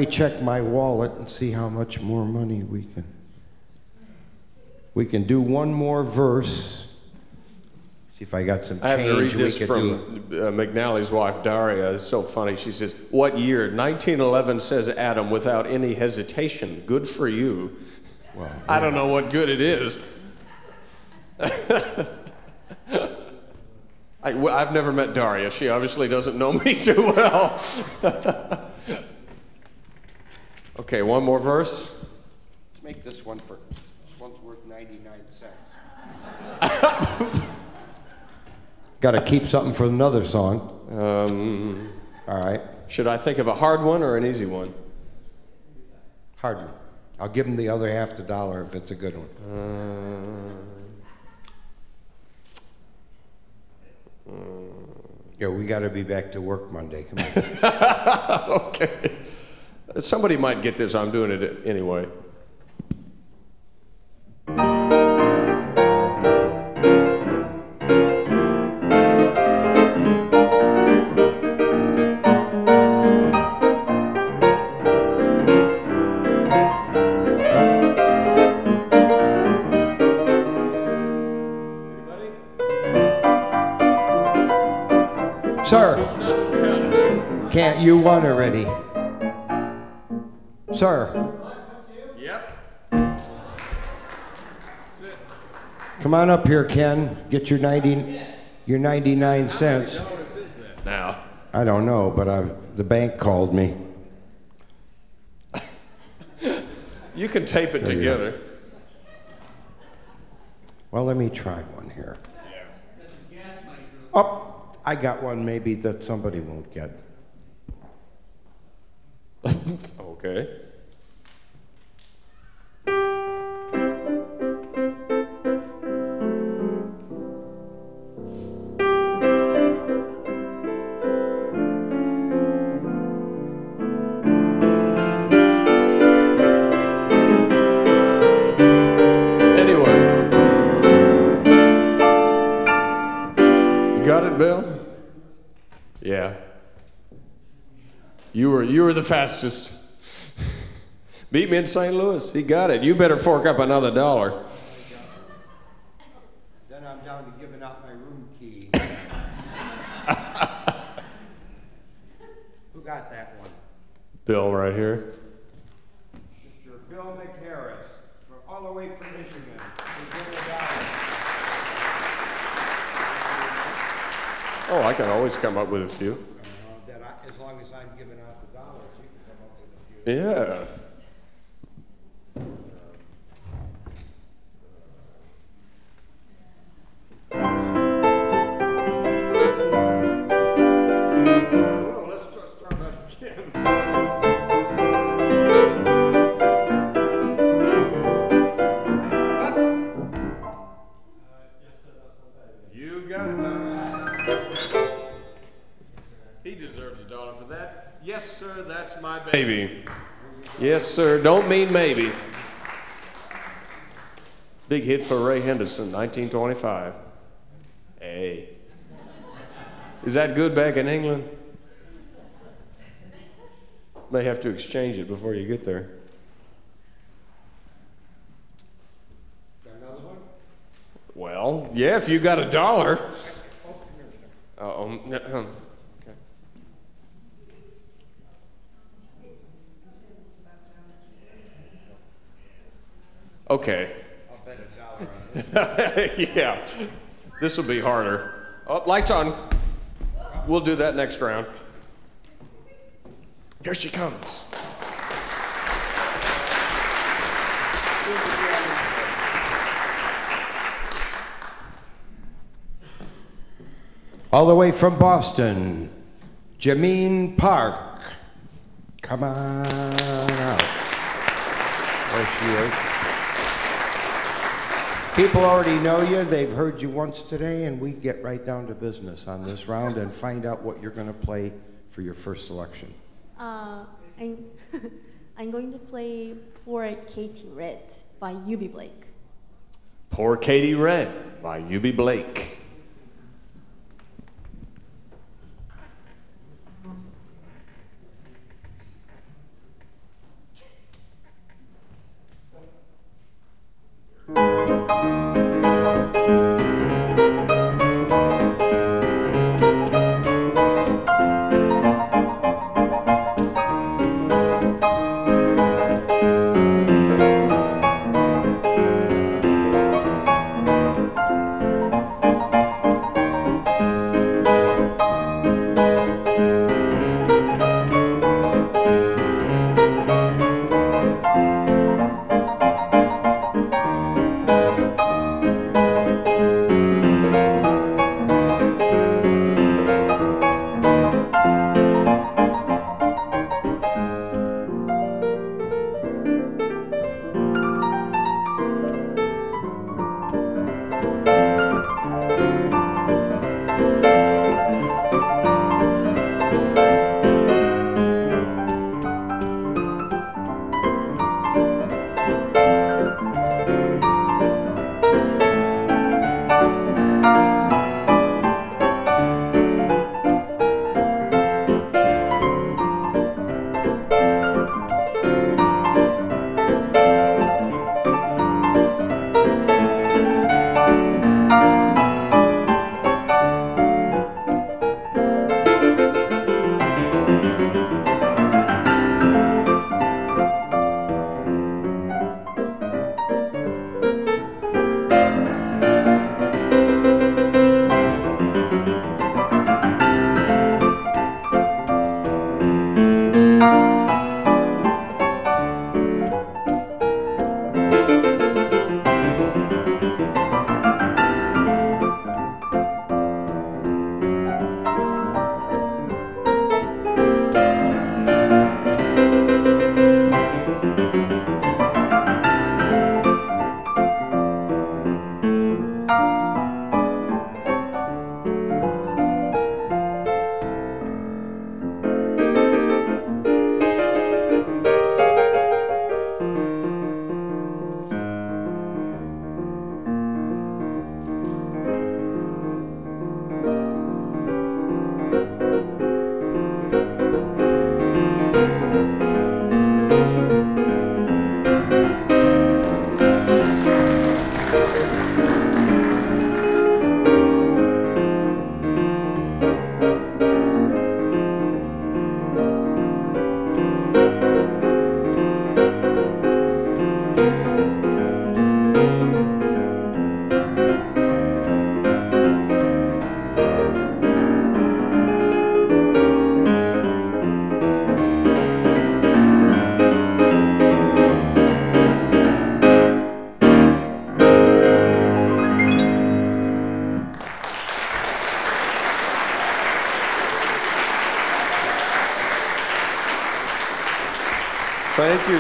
Check my wallet and see how much more money we can. We can do one more verse. See if I got some change. I have to read this from uh, McNally's wife, Daria. It's so funny. She says, What year? 1911, says Adam, without any hesitation. Good for you. Well, I don't know what good it is. [LAUGHS] I, have never met Daria. She obviously doesn't know me [LAUGHS] too well. [LAUGHS] okay, one more verse. Let's make this one for. This one's worth 99 cents. [LAUGHS] Got to keep something for another song. Um, All right. should I think of a hard one or an easy one? Hard one. I'll give him the other half the dollar if it's a good one. Uh, Yeah, we got to be back to work Monday. Come on. [LAUGHS] okay. Somebody might get this. I'm doing it anyway. Sir, can't you won already? Sir, Yep. come on up here, Ken. Get your 90, your 99 cents. Now. I don't know, but I've, the bank called me. [LAUGHS] You can tape it There together. Well, let me try one here. Oh, I got one maybe that somebody won't get. Okay. Anyway. You got it, Bill? Yeah. You were you were the fastest. Beat me in St. Louis. He got it. You better fork up another dollar. Then I'm down to giving out my room key. [LAUGHS] Who got that one? Bill right here. Mr. Bill McHarris, from all the way from Michigan. He's in the Oh, I can always come up with a few. Uh, that I, as long as I'm giving out the dollars, you can come up with a few. Yeah. My baby. Yes, sir, don't mean maybe. Big hit for Ray Henderson, 1925. Hey. Is that good back in England? May have to exchange it before you get there. Well, yeah, if you got a dollar. Uh-oh. n- um, Okay. Okay. I'll bet a dollar on it. yeah. This will be harder. Oh, lights on. We'll do that next round. Here she comes. All the way from Boston, Jameen Park. Come on out. There she is. People already know you. They've heard you once today, and we get right down to business on this round and find out what you're going to play for your first selection. Uh, I'm, [LAUGHS] I'm going to play Poor Katie Red by Eubie Blake. Poor Katie Red by Eubie Blake. [LAUGHS]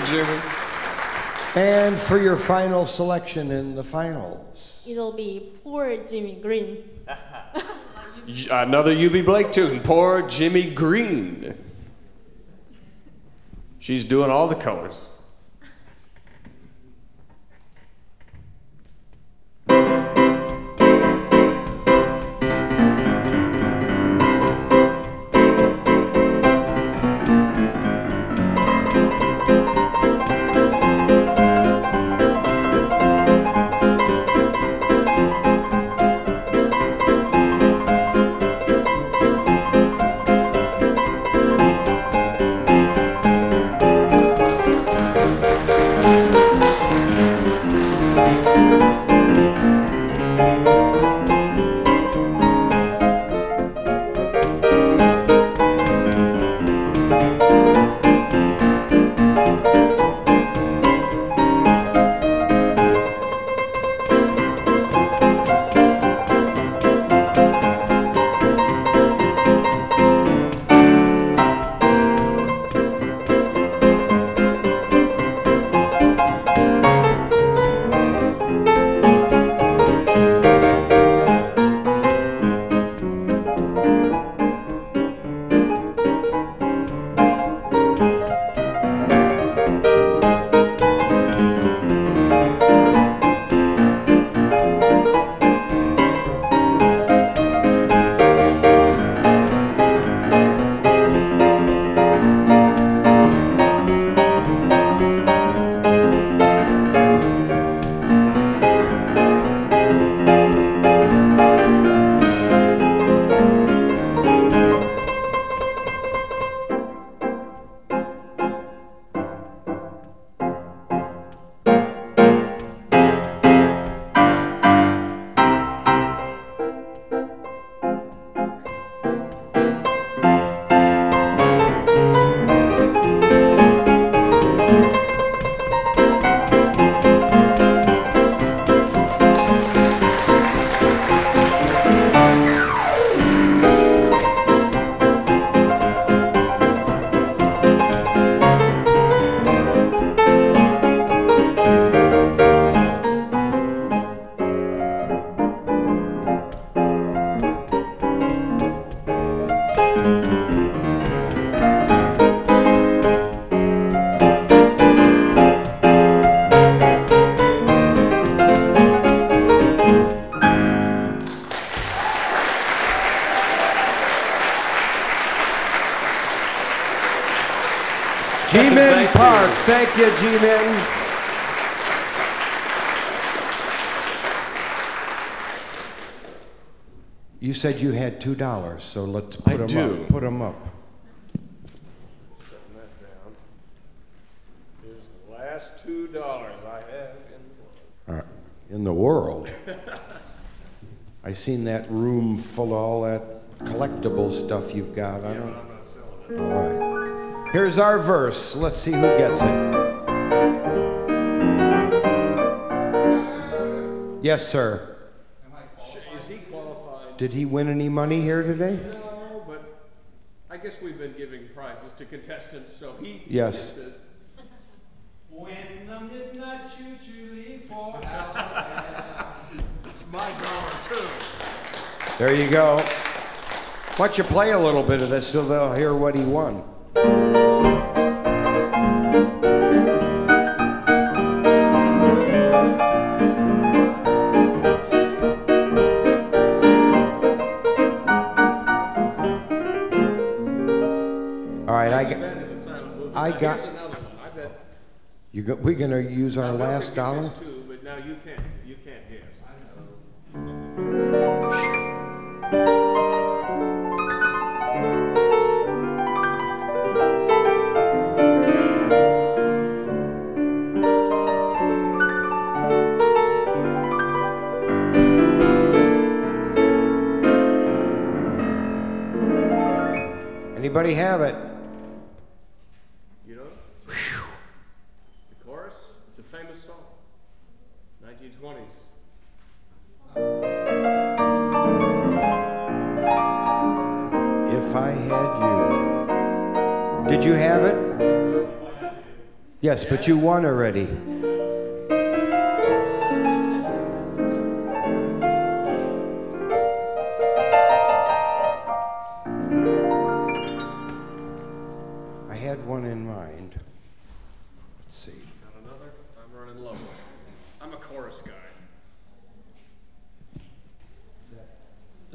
Jimmy. And for your final selection in the finals. It'll be poor Jimmy Green. [LAUGHS] Another Eubie Blake tune. Poor Jimmy Green. She's doing all the colors. Thank you, G-Men. You said you had two dollars, so let's put I them do. up. Put them up. Setting that down. Here's the last two dollars I have in the world. All right. In the world. I seen that room full of all that collectible stuff you've got. I don't. I'm not selling it. All right. Here's our verse. Let's see who gets it. Yes, sir. Is he qualified? Did he win any money here today? No, but I guess we've been giving prizes to contestants, so he. Yes. gets it. When the midnight choo-choo leaves for Alabama. It's my dollar too. There you go. Why don't you play a little bit of this so they'll hear what he won? All right, I got. that in the silent movie. I got- Here's another one. I bet. You go, we gonna use our last dollar? too, but now you can't. You can't guess. Anybody have it? You know? The chorus? It's a famous song. 1920s. If I had you. Did you have it? Yes, but you won already.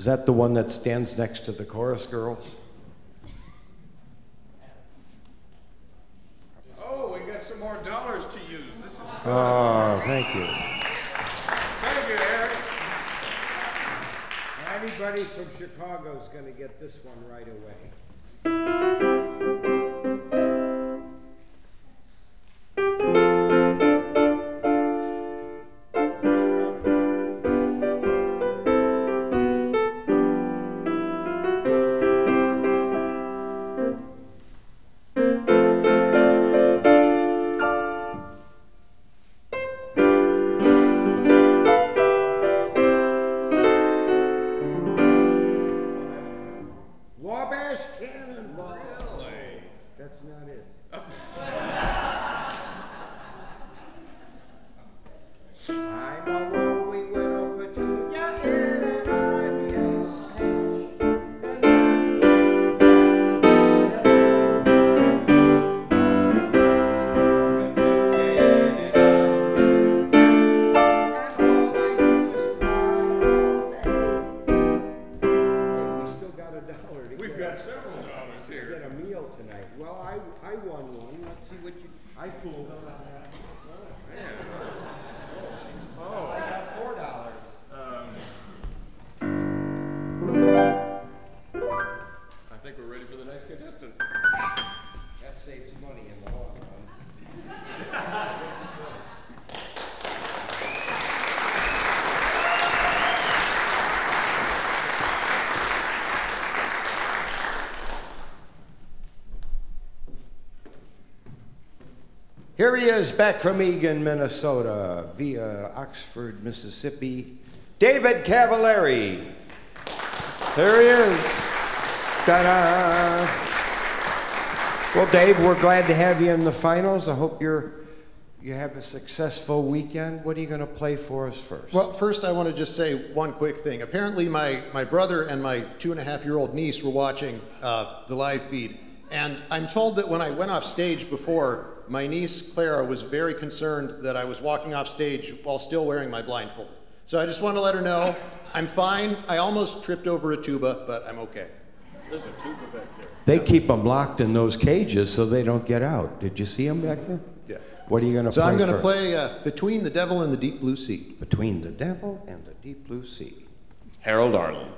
Is that the one that stands next to the chorus girls? Oh, we got some more dollars to use. This is good. Oh, thank you. Thank you, Eric. Anybody from Chicago is going to get this one right away. Is back from Eagan, Minnesota, via Oxford, Mississippi. David Cavallari. There he is. Ta-da! Well, Dave, we're glad to have you in the finals. I hope you're you have a successful weekend. What are you going to play for us first? Well, first, I want to just say one quick thing. Apparently, my, my brother and my two and a half year old niece were watching uh, the live feed. And I'm told that when I went off stage before, my niece Clara was very concerned that I was walking off stage while still wearing my blindfold. So I just want to let her know I'm fine. I almost tripped over a tuba, but I'm okay. There's a tuba back there. They keep them locked in those cages so they don't get out. Did you see them back there? Yeah. What are you going to So play So I'm going to play uh, Between the Devil and the Deep Blue Sea. Between the Devil and the Deep Blue Sea. Harold Arlen.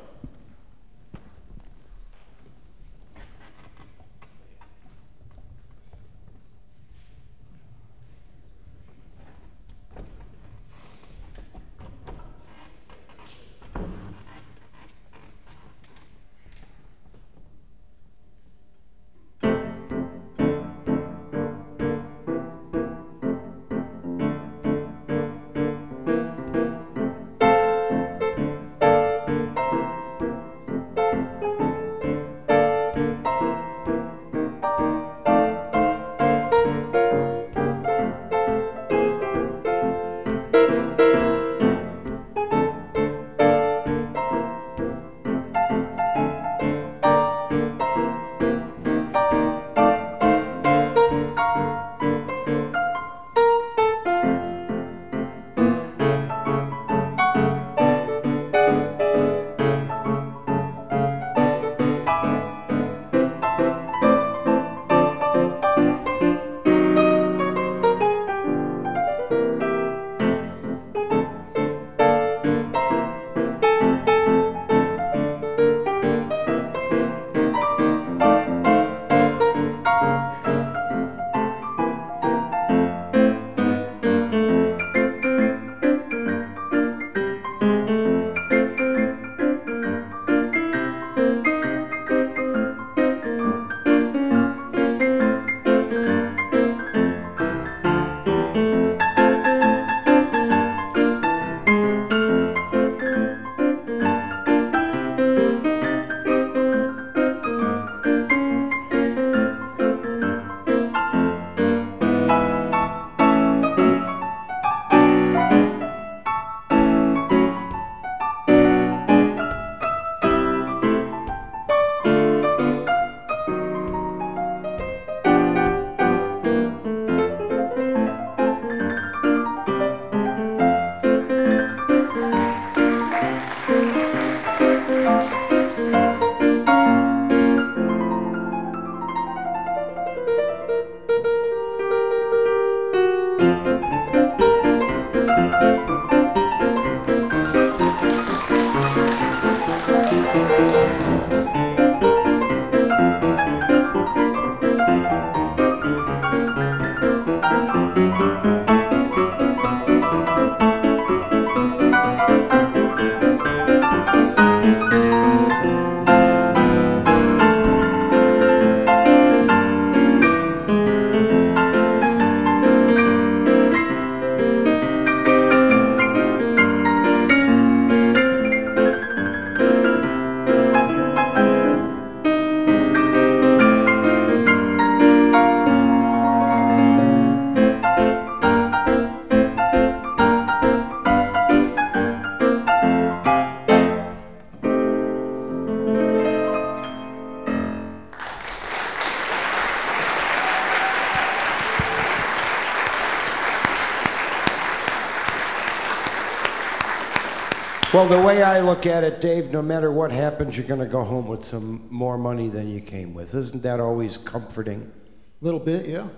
Well, the way I look at it, Dave, no matter what happens, you're going to go home with some more money than you came with. Isn't that always comforting? A little bit, yeah.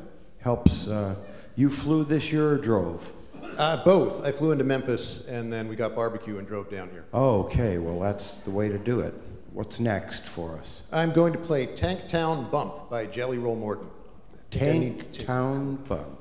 Helps. Uh, you flew this year or drove? Uh, both. I flew into Memphis and then we got barbecue and drove down here. Oh, okay. Well, that's the way to do it. What's next for us? I'm going to play Tank Town Bump by Jelly Roll Morton. Tank Town Bump.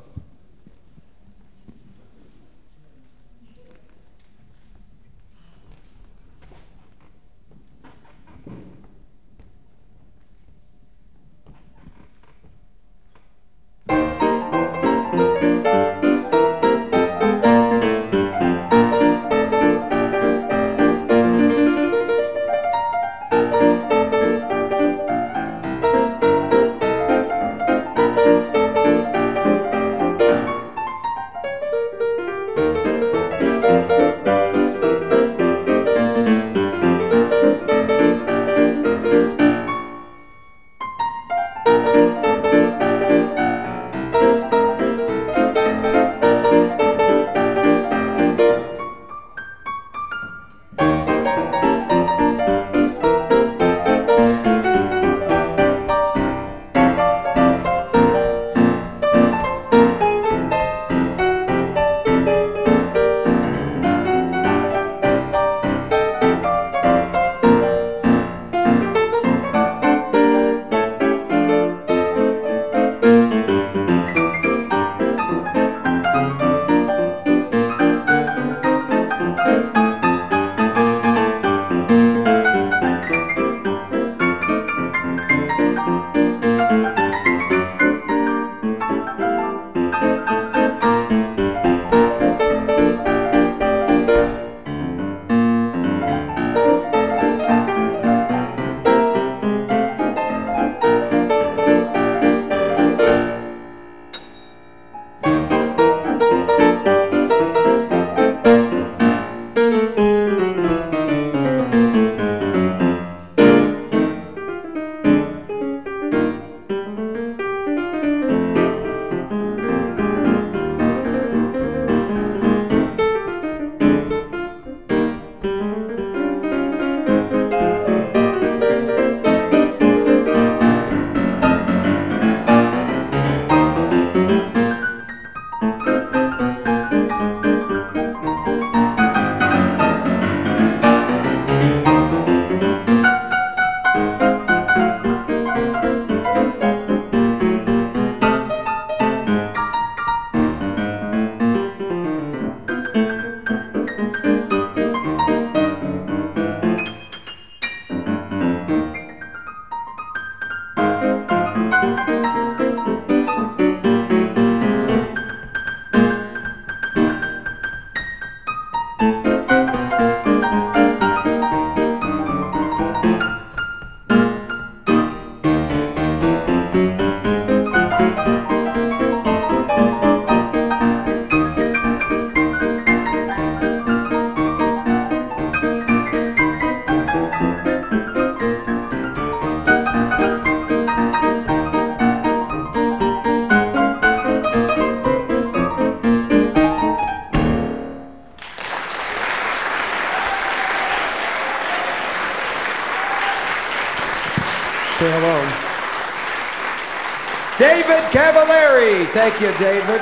Thank you, David.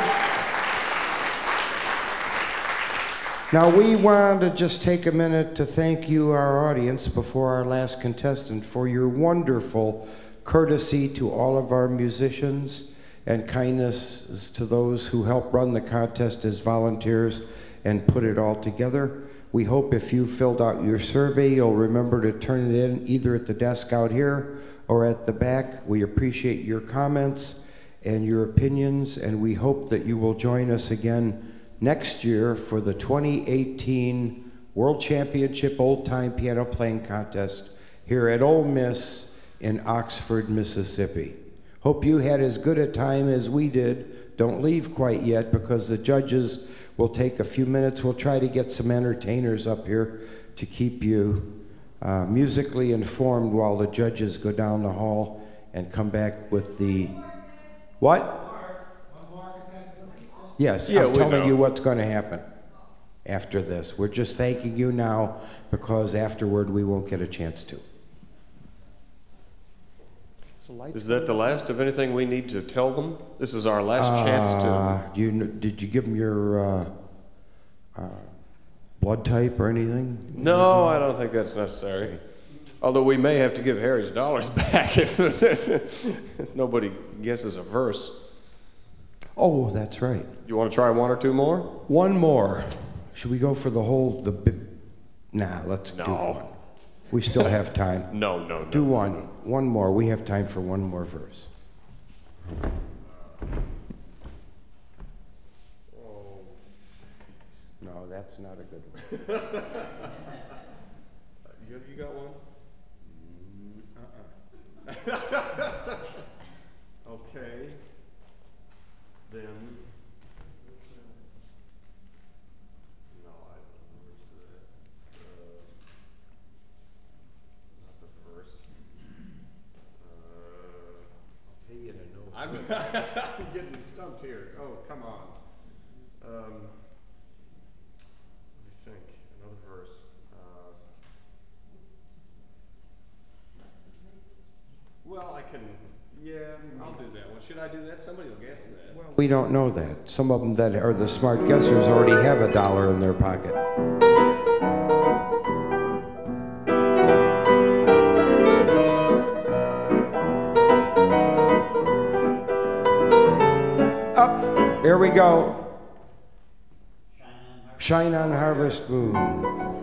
Now, we want to just take a minute to thank you, our audience, before our last contestant, for your wonderful courtesy to all of our musicians and kindness to those who help run the contest as volunteers and put it all together. We hope if you filled out your survey, you'll remember to turn it in either at the desk out here or at the back. We appreciate your comments and your opinions, and we hope that you will join us again next year for the 2018 World Championship Old Time Piano Playing Contest here at Ole Miss in Oxford, Mississippi. Hope you had as good a time as we did. Don't leave quite yet because the judges will take a few minutes. We'll try to get some entertainers up here to keep you uh, musically informed while the judges go down the hall and come back with the what? Yes, Yeah, I'm telling know. you what's going to happen. after this. We're just thanking you now because afterward we won't get a chance to. Is that the last of anything we need to tell them? This is our last chance to. Uh, you, did you give them your uh, uh, blood type or anything? No, I don't think that's necessary. Although we may have to give Harry's dollars [LAUGHS] back if nobody guesses a verse. Oh, that's right. You want to try one or two more? One more. Should we go for the whole the big? Nah, let's do one. We still have time. [LAUGHS] No, no, no. Do one. One more. We have time for one more verse. Oh, no, that's not a good one. [LAUGHS] you, you got one? Uh-uh. Okay. Then. No, I don't know the words to that. Uh, not the verse. Uh, Pay you to know. I'm, [LAUGHS] I'm getting stumped here. Oh, come on. Um, let me think. Another verse. Uh, well, I can. Yeah, I'll do that one. Should I do that? Somebody will guess that. We don't know that. Some of them that are the smart guessers already have a dollar in their pocket. Up. Here we go. Shine on Harvest Moon.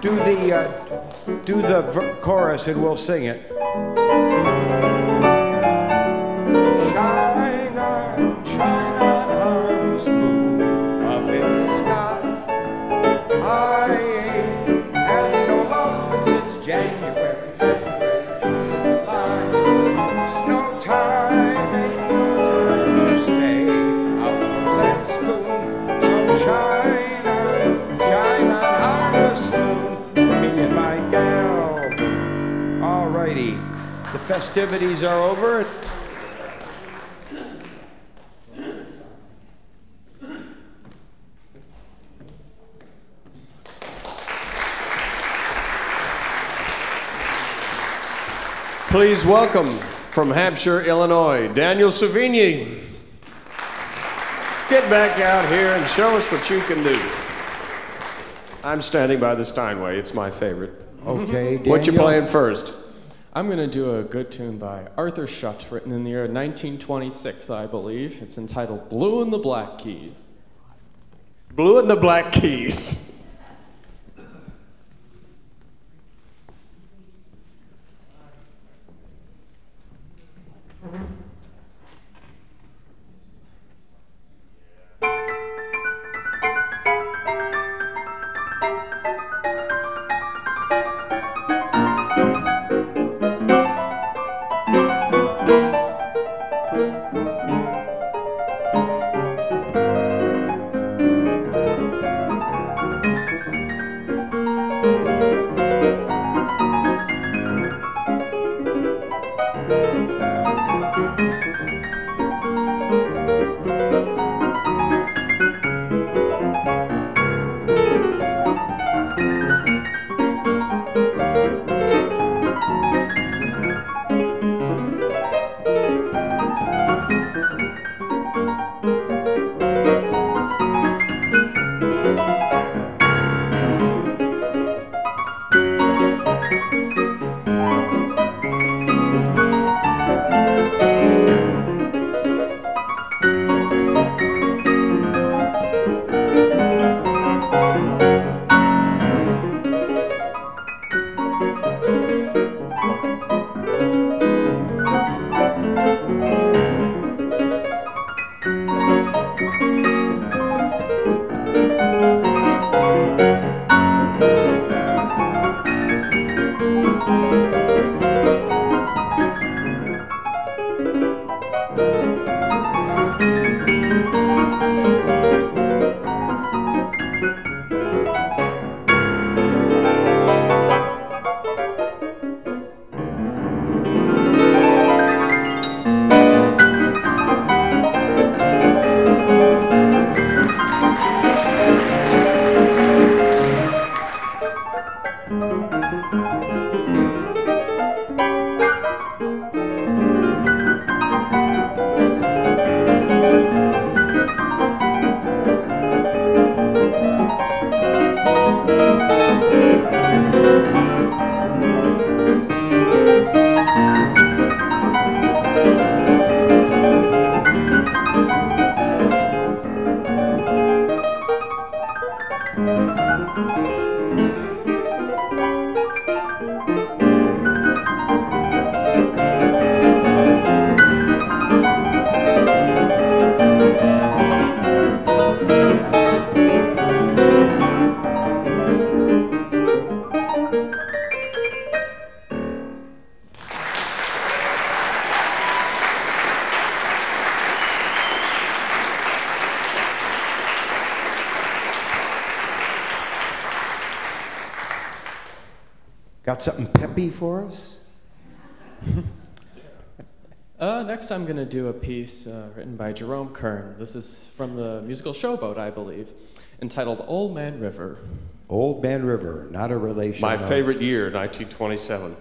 Do the uh, do the chorus and we'll sing it. Festivities are over. Please welcome from Hampshire, Illinois, Daniel Souvigny. Get back out here and show us what you can do. I'm standing by the Steinway. It's my favorite. Okay, Daniel. What you playing first? I'm going to do a good tune by Arthur Schutt, written in the year 1926, I believe. It's entitled Bluin' the Black Keys. Bluin' the Black Keys. Mm-hmm. [LAUGHS] next, I'm going to do a piece uh, written by Jerome Kern. This is from the musical Showboat, I believe, entitled Old Man River. Old Man River, not a relation. My of- favorite year, 1927.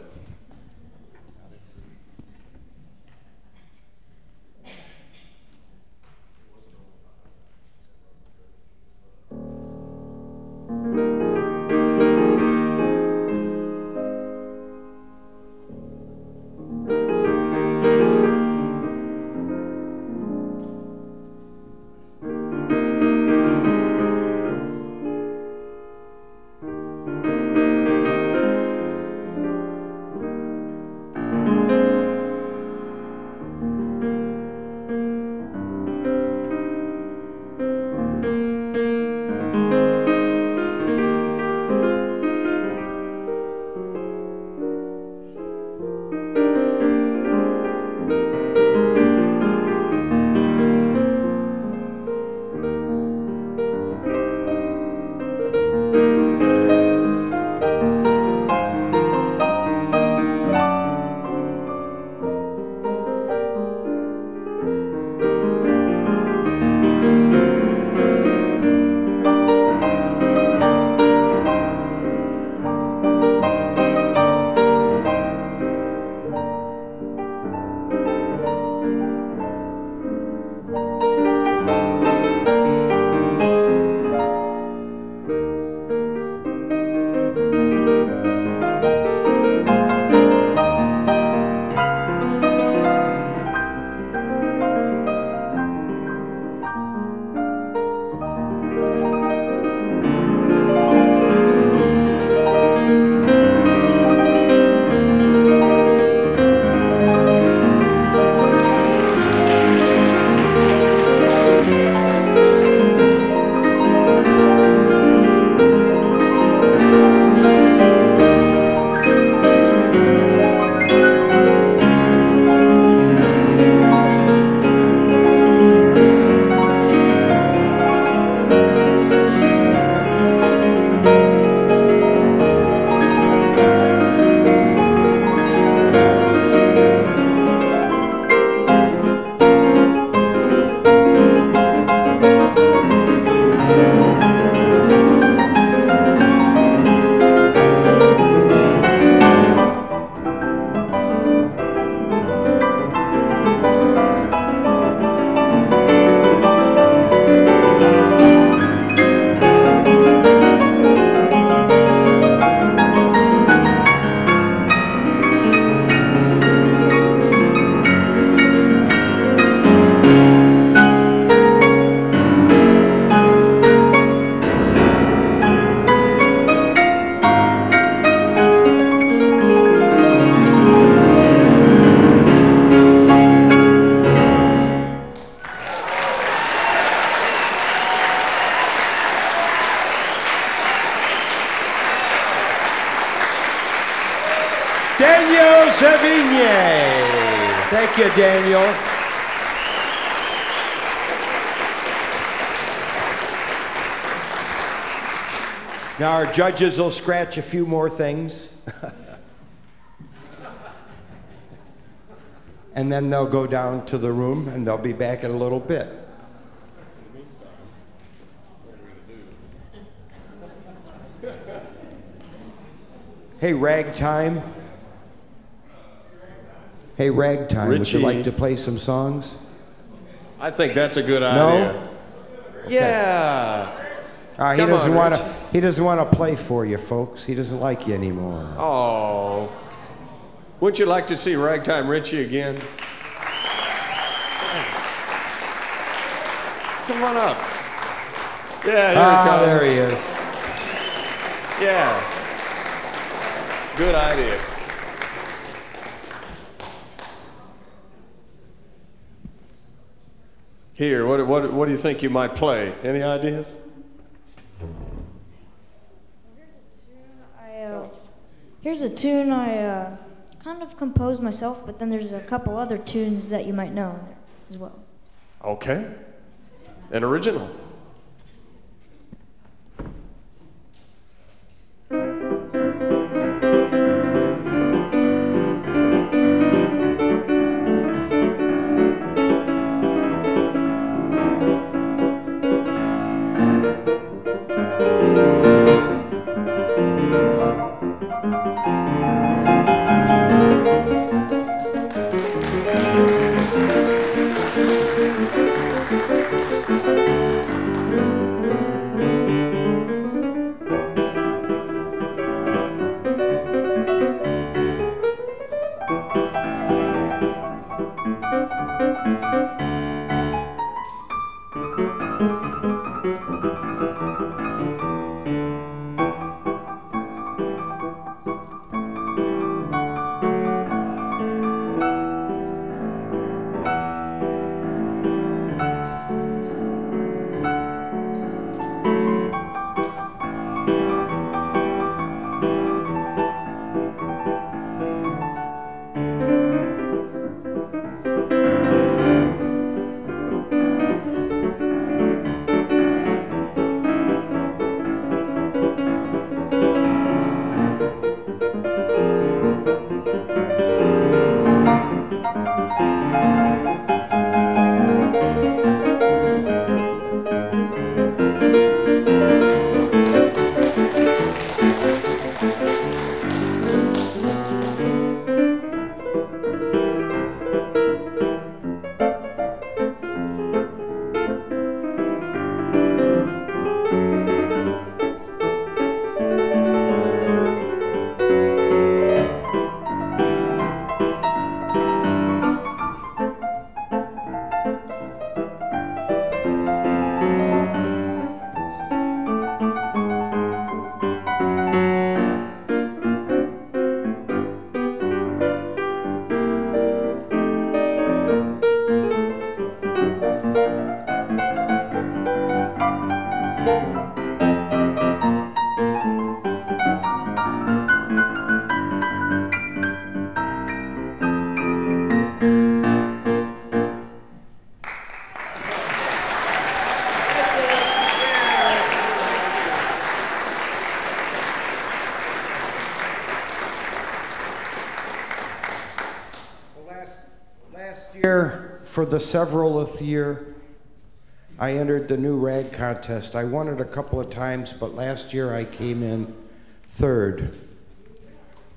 You, Daniel. Now, our judges will scratch a few more things. [LAUGHS] and then they'll go down to the room and they'll be back in a little bit. Hey, Ragtime. Hey, Ragtime, would you like to play some songs? I think that's a good idea. No? idea. Yeah. Uh, he doesn't on, want to. He doesn't want to play for you, folks. He doesn't like you anymore. Oh. Wouldn't you like to see Ragtime Richie again? Come on up. Yeah, here ah, he comes. there he is. Yeah. Good idea. Here, what, what, what do you think you might play? Any ideas? I, uh, here's a tune I uh, kind of composed myself, but then there's a couple other tunes that you might know as well. Okay. An original. The severalth year, I entered the new rag contest. I won it a couple of times, but last year I came in third.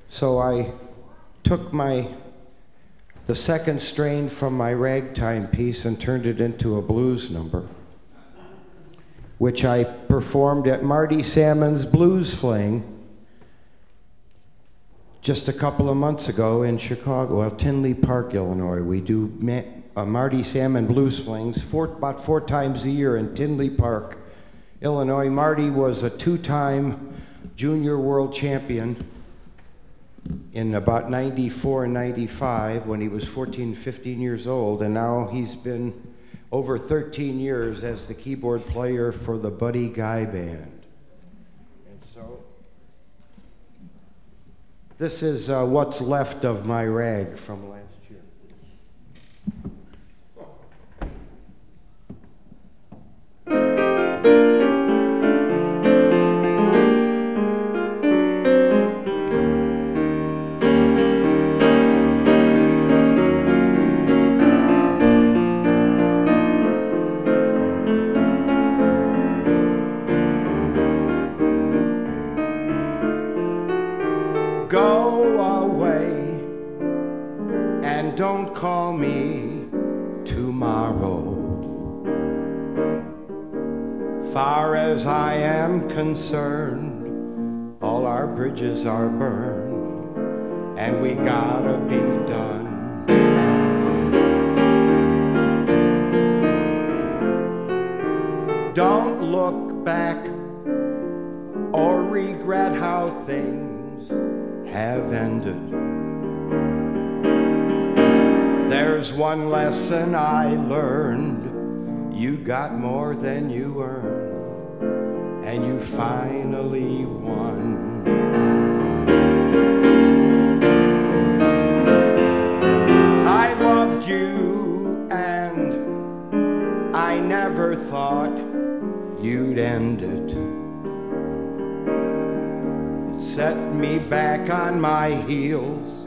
So I took my the second strain from my ragtime piece and turned it into a blues number, which I performed at Marty Sammon's Blues Fling just a couple of months ago in Chicago, well, Tinley Park, Illinois. We do uh, Marty Sammon Blues Flings four, about four times a year in Tinley Park, Illinois. Marty was a two time junior world champion in about 94 and 95 when he was 14, 15 years old, and now he's been over 13 years as the keyboard player for the Buddy Guy Band. And so, this is uh, what's left of my rag from last year. Go away and don't call me Far as I am concerned, all our bridges are burned, and we gotta be done. Don't look back or regret how things have ended. There's one lesson I learned you got more than you earned, and you finally won. I loved you, and I never thought you'd end it It set me back on my heels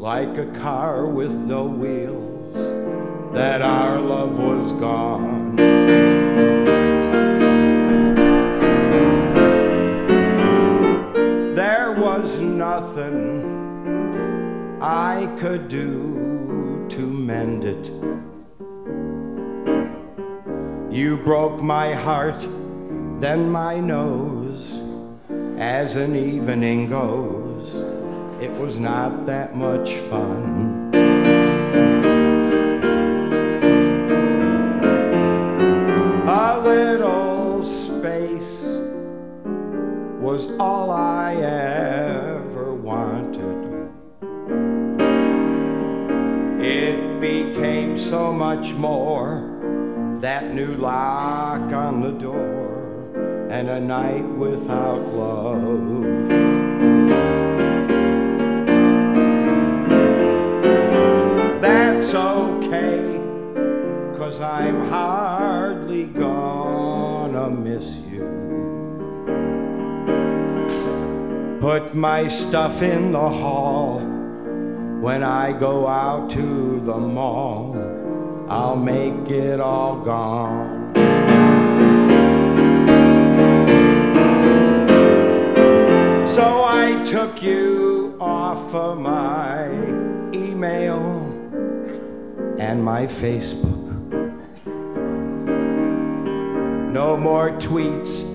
like a car with no wheels, that our love was gone. was nothing I could do to mend it. You broke my heart, then my nose, as an evening goes. It was not that much fun. A little was all I ever wanted. It became so much more that new lock on the door and a night without love. That's okay, cause I'm hardly gonna miss you. Put my stuff in the hall when I go out to the mall. I'll make it all gone. So I took you off of my email and my Facebook. No more tweets,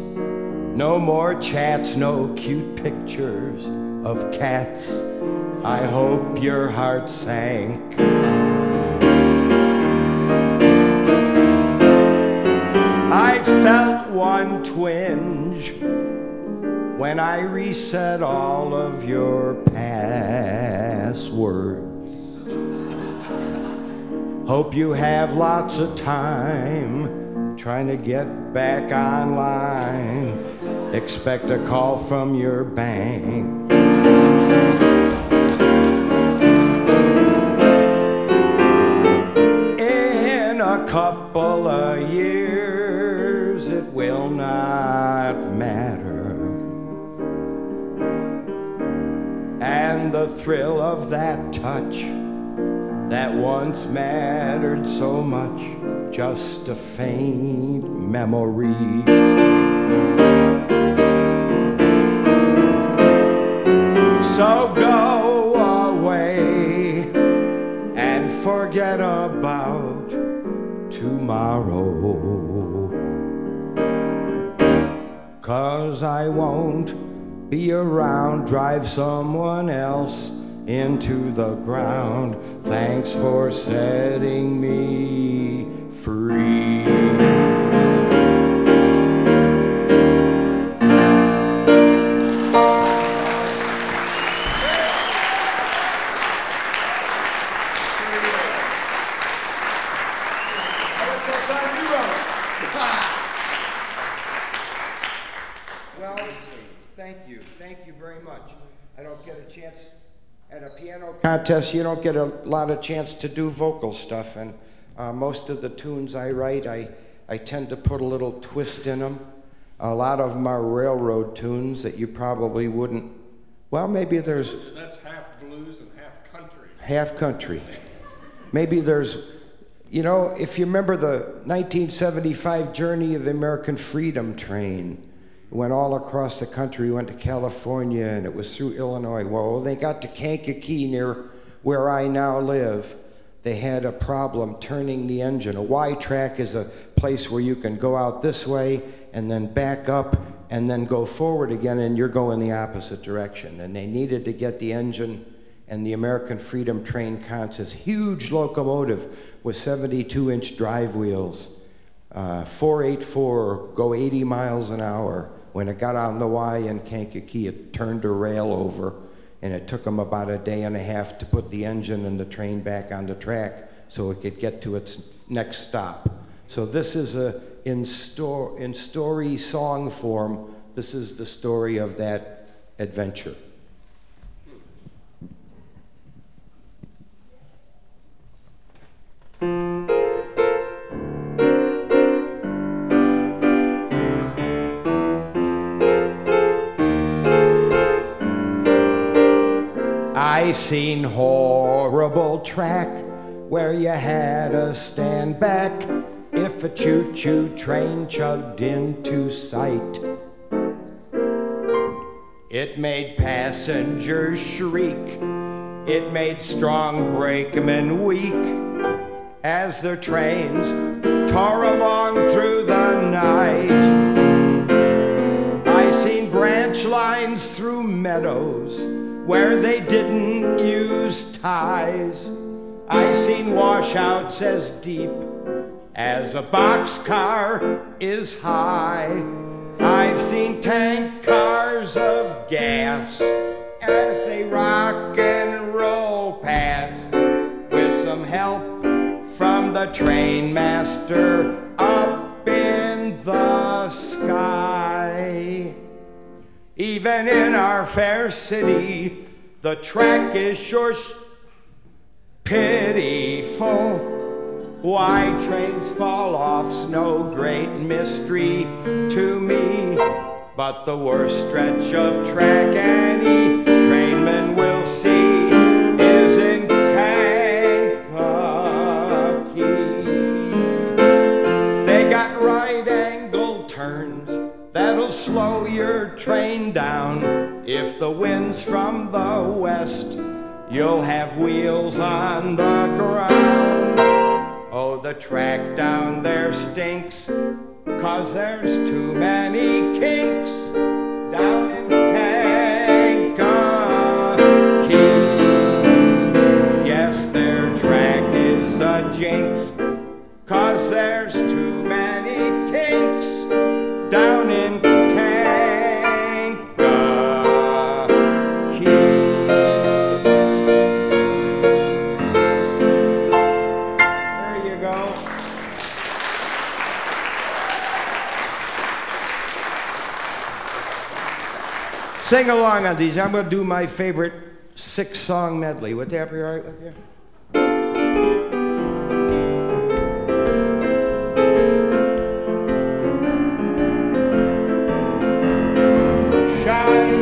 no more chats, no cute pictures of cats. I hope your heart sank. I felt one twinge when I reset all of your passwords. Hope you have lots of time trying to get back online. Expect a call from your bank. In a couple of years, it will not matter. And the thrill of that touch that once mattered so much, just a faint memory. So go away and forget about tomorrow. Cause I won't be around, drive someone else into the ground. Thanks for setting me free. A piano contest, you don't get a lot of chance to do vocal stuff. And uh, most of the tunes I write, I, I tend to put a little twist in them. A lot of them are railroad tunes that you probably wouldn't. Well, maybe there's That's half blues and half country. half country. Maybe there's, you know, if you remember the 1975 journey of the American Freedom Train, went all across the country, went to California, and it was through Illinois. Well, they got to Kankakee near where I now live. They had a problem turning the engine. A Y track is a place where you can go out this way and then back up and then go forward again, and you're going the opposite direction. And they needed to get the engine and the American Freedom Train Concerts, huge locomotive with 72 inch drive wheels, uh, 484, go 80 miles an hour. When it got on the Y in Kankakee, it turned a rail over, and it took them about a day and a half to put the engine and the train back on the track so it could get to its next stop. So this is a in, sto- in story song form. This is the story of that adventure. I seen horrible track where you had to stand back if a choo-choo train chugged into sight. It made passengers shriek. It made strong brakemen weak as their trains tore along through the night. I seen branch lines through meadows where they didn't use ties. I seen washouts as deep as a boxcar is high. I've seen tank cars of gas as they rock and roll past with some help from the train master up in the sky. Even in our fair city, the track is sure pitiful. Why trains fall off's no great mystery to me. But the worst stretch of track any trainman will see train down. If the wind's from the west, you'll have wheels on the ground. Oh, the track down there stinks, cause there's too many kinks down in Kankakee. Yes, their track is a jinx, cause there's too many kinks down Sing along on these. I'm going to do my favorite six song medley. Would that be all right with you? Shine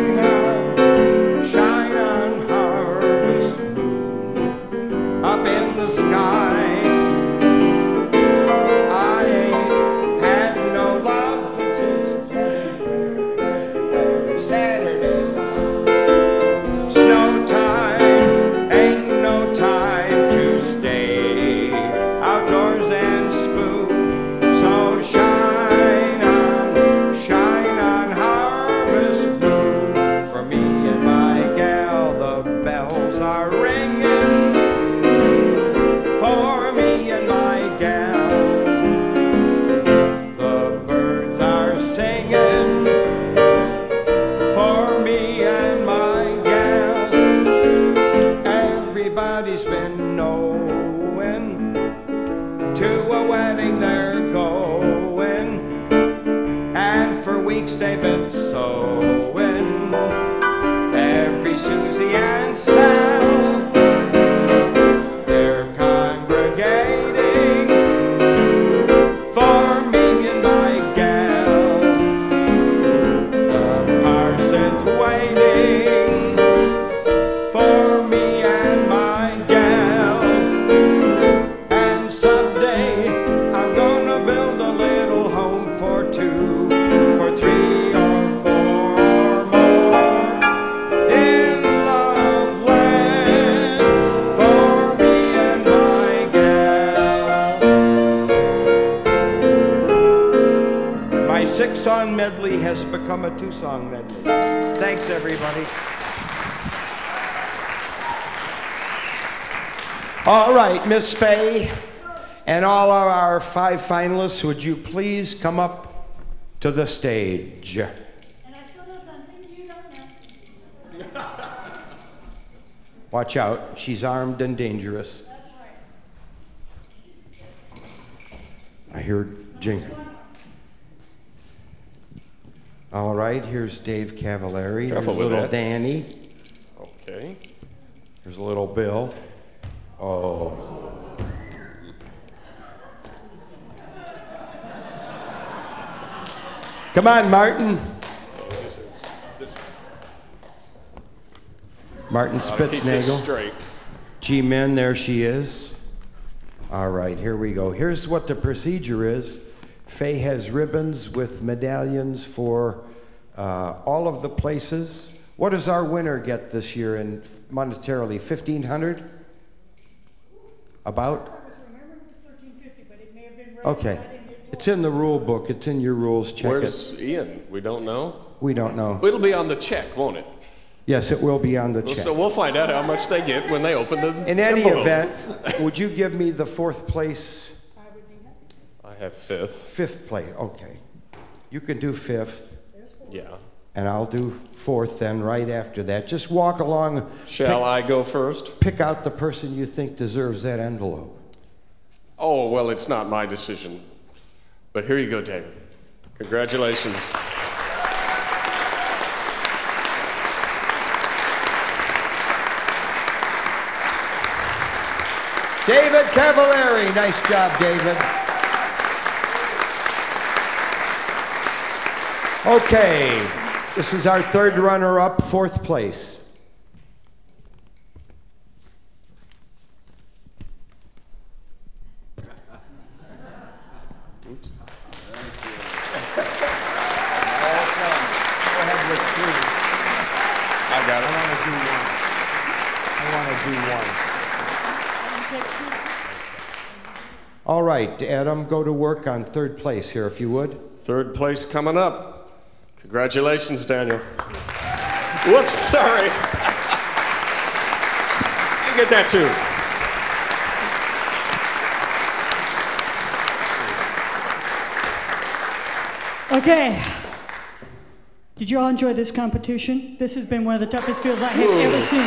Miss Fay, and all of our five finalists, would you please come up to the stage? [LAUGHS] Watch out, she's armed and dangerous. I hear jing. All right, here's Dave Cavallari. Careful here's with little that. Danny. Okay. Here's a little Bill. Come on, Martin. This is, this, Martin I'll keep this Spitznagel. straight. Yimin, there she is. All right, here we go. Here's what the procedure is Faye has ribbons with medallions for uh, all of the places. What does our winner get this year in monetarily? 1500 About? Okay. It's in the rule book. It's in your rules. Check Where's it. Ian? We don't know. We don't know. It'll be on the check, won't it? Yes, it will be on the check. So we'll find out how much they get when they open the In any envelope. event, [LAUGHS] would you give me the fourth place? I have fifth. Fifth place, okay. You can do fifth, Yeah. and I'll do fourth then right after that. Just walk along. Shall pick, I go first? Pick out the person you think deserves that envelope. Oh, well, it's not my decision. But here you go, David. Congratulations. David Cavallari. Nice job, David. Okay, this is our third runner up, fourth place. I got it. I want to do one. All right, Adam, go to work on third place here, if you would. Third place coming up. Congratulations, Daniel. Whoops, sorry. You get that too. Okay. Did you all enjoy this competition? This has been one of the toughest fields I have ever seen.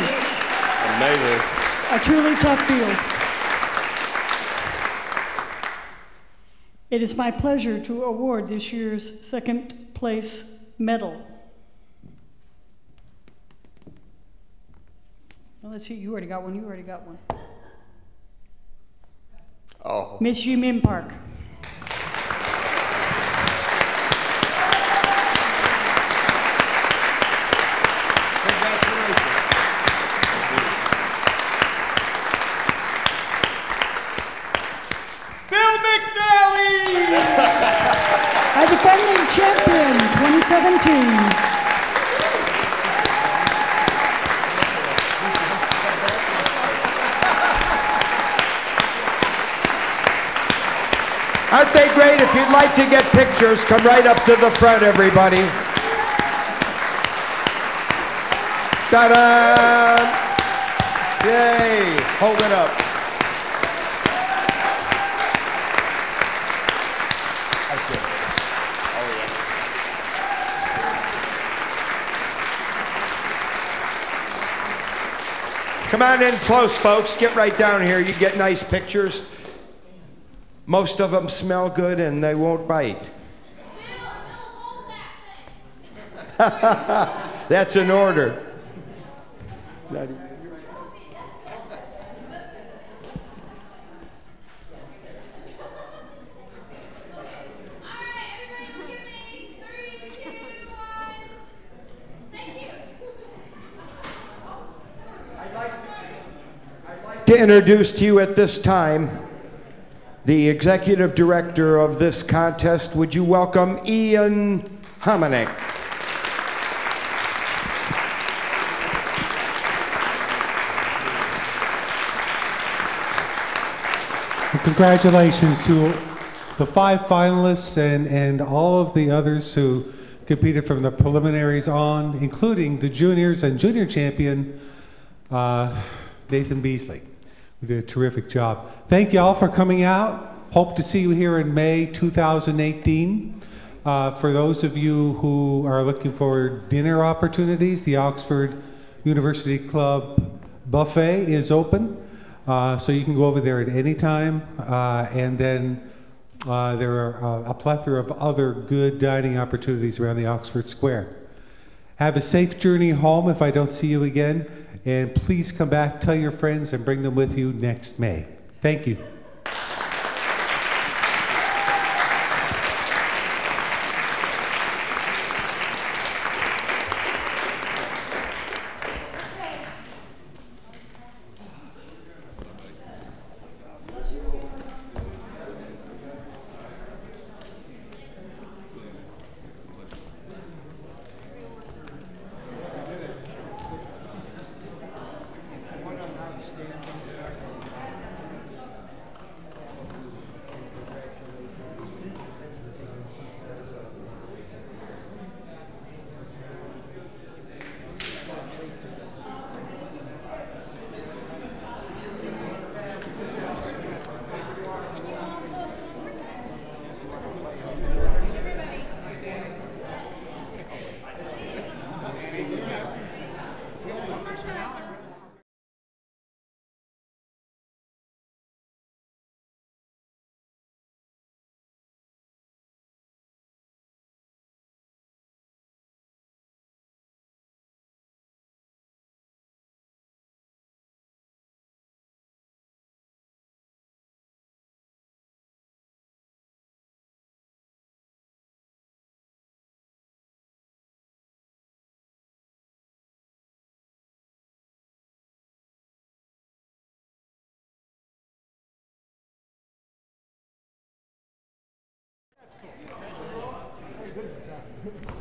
Amazing. A truly tough field. It is my pleasure to award this year's second place medal. Well, let's see, you already got one, you already got one. Oh. Miss Yimin Park. Bill McNally! Our defending champion 2017. Aren't they great? If you'd like to get pictures, come right up to the front, everybody. Ta-da! Yay! Hold it up. Come on in close, folks. Get right down here. You get nice pictures. Most of them smell good and they won't bite. [LAUGHS] That's an order. To introduce to you at this time the executive director of this contest. Would you welcome Ian Hominick? Congratulations to the five finalists and, and all of the others who competed from the preliminaries on, including the juniors and junior champion, uh, Nathan Beasley, who did a terrific job. Thank you all for coming out. Hope to see you here in May 2018. Uh, for those of you who are looking for dinner opportunities, the Oxford University Club buffet is open. Uh, so you can go over there at any time. Uh, and then uh, there are uh, a plethora of other good dining opportunities around the Oxford Square. Have a safe journey home if I don't see you again. And please come back, tell your friends, and bring them with you next May. Thank you. Good.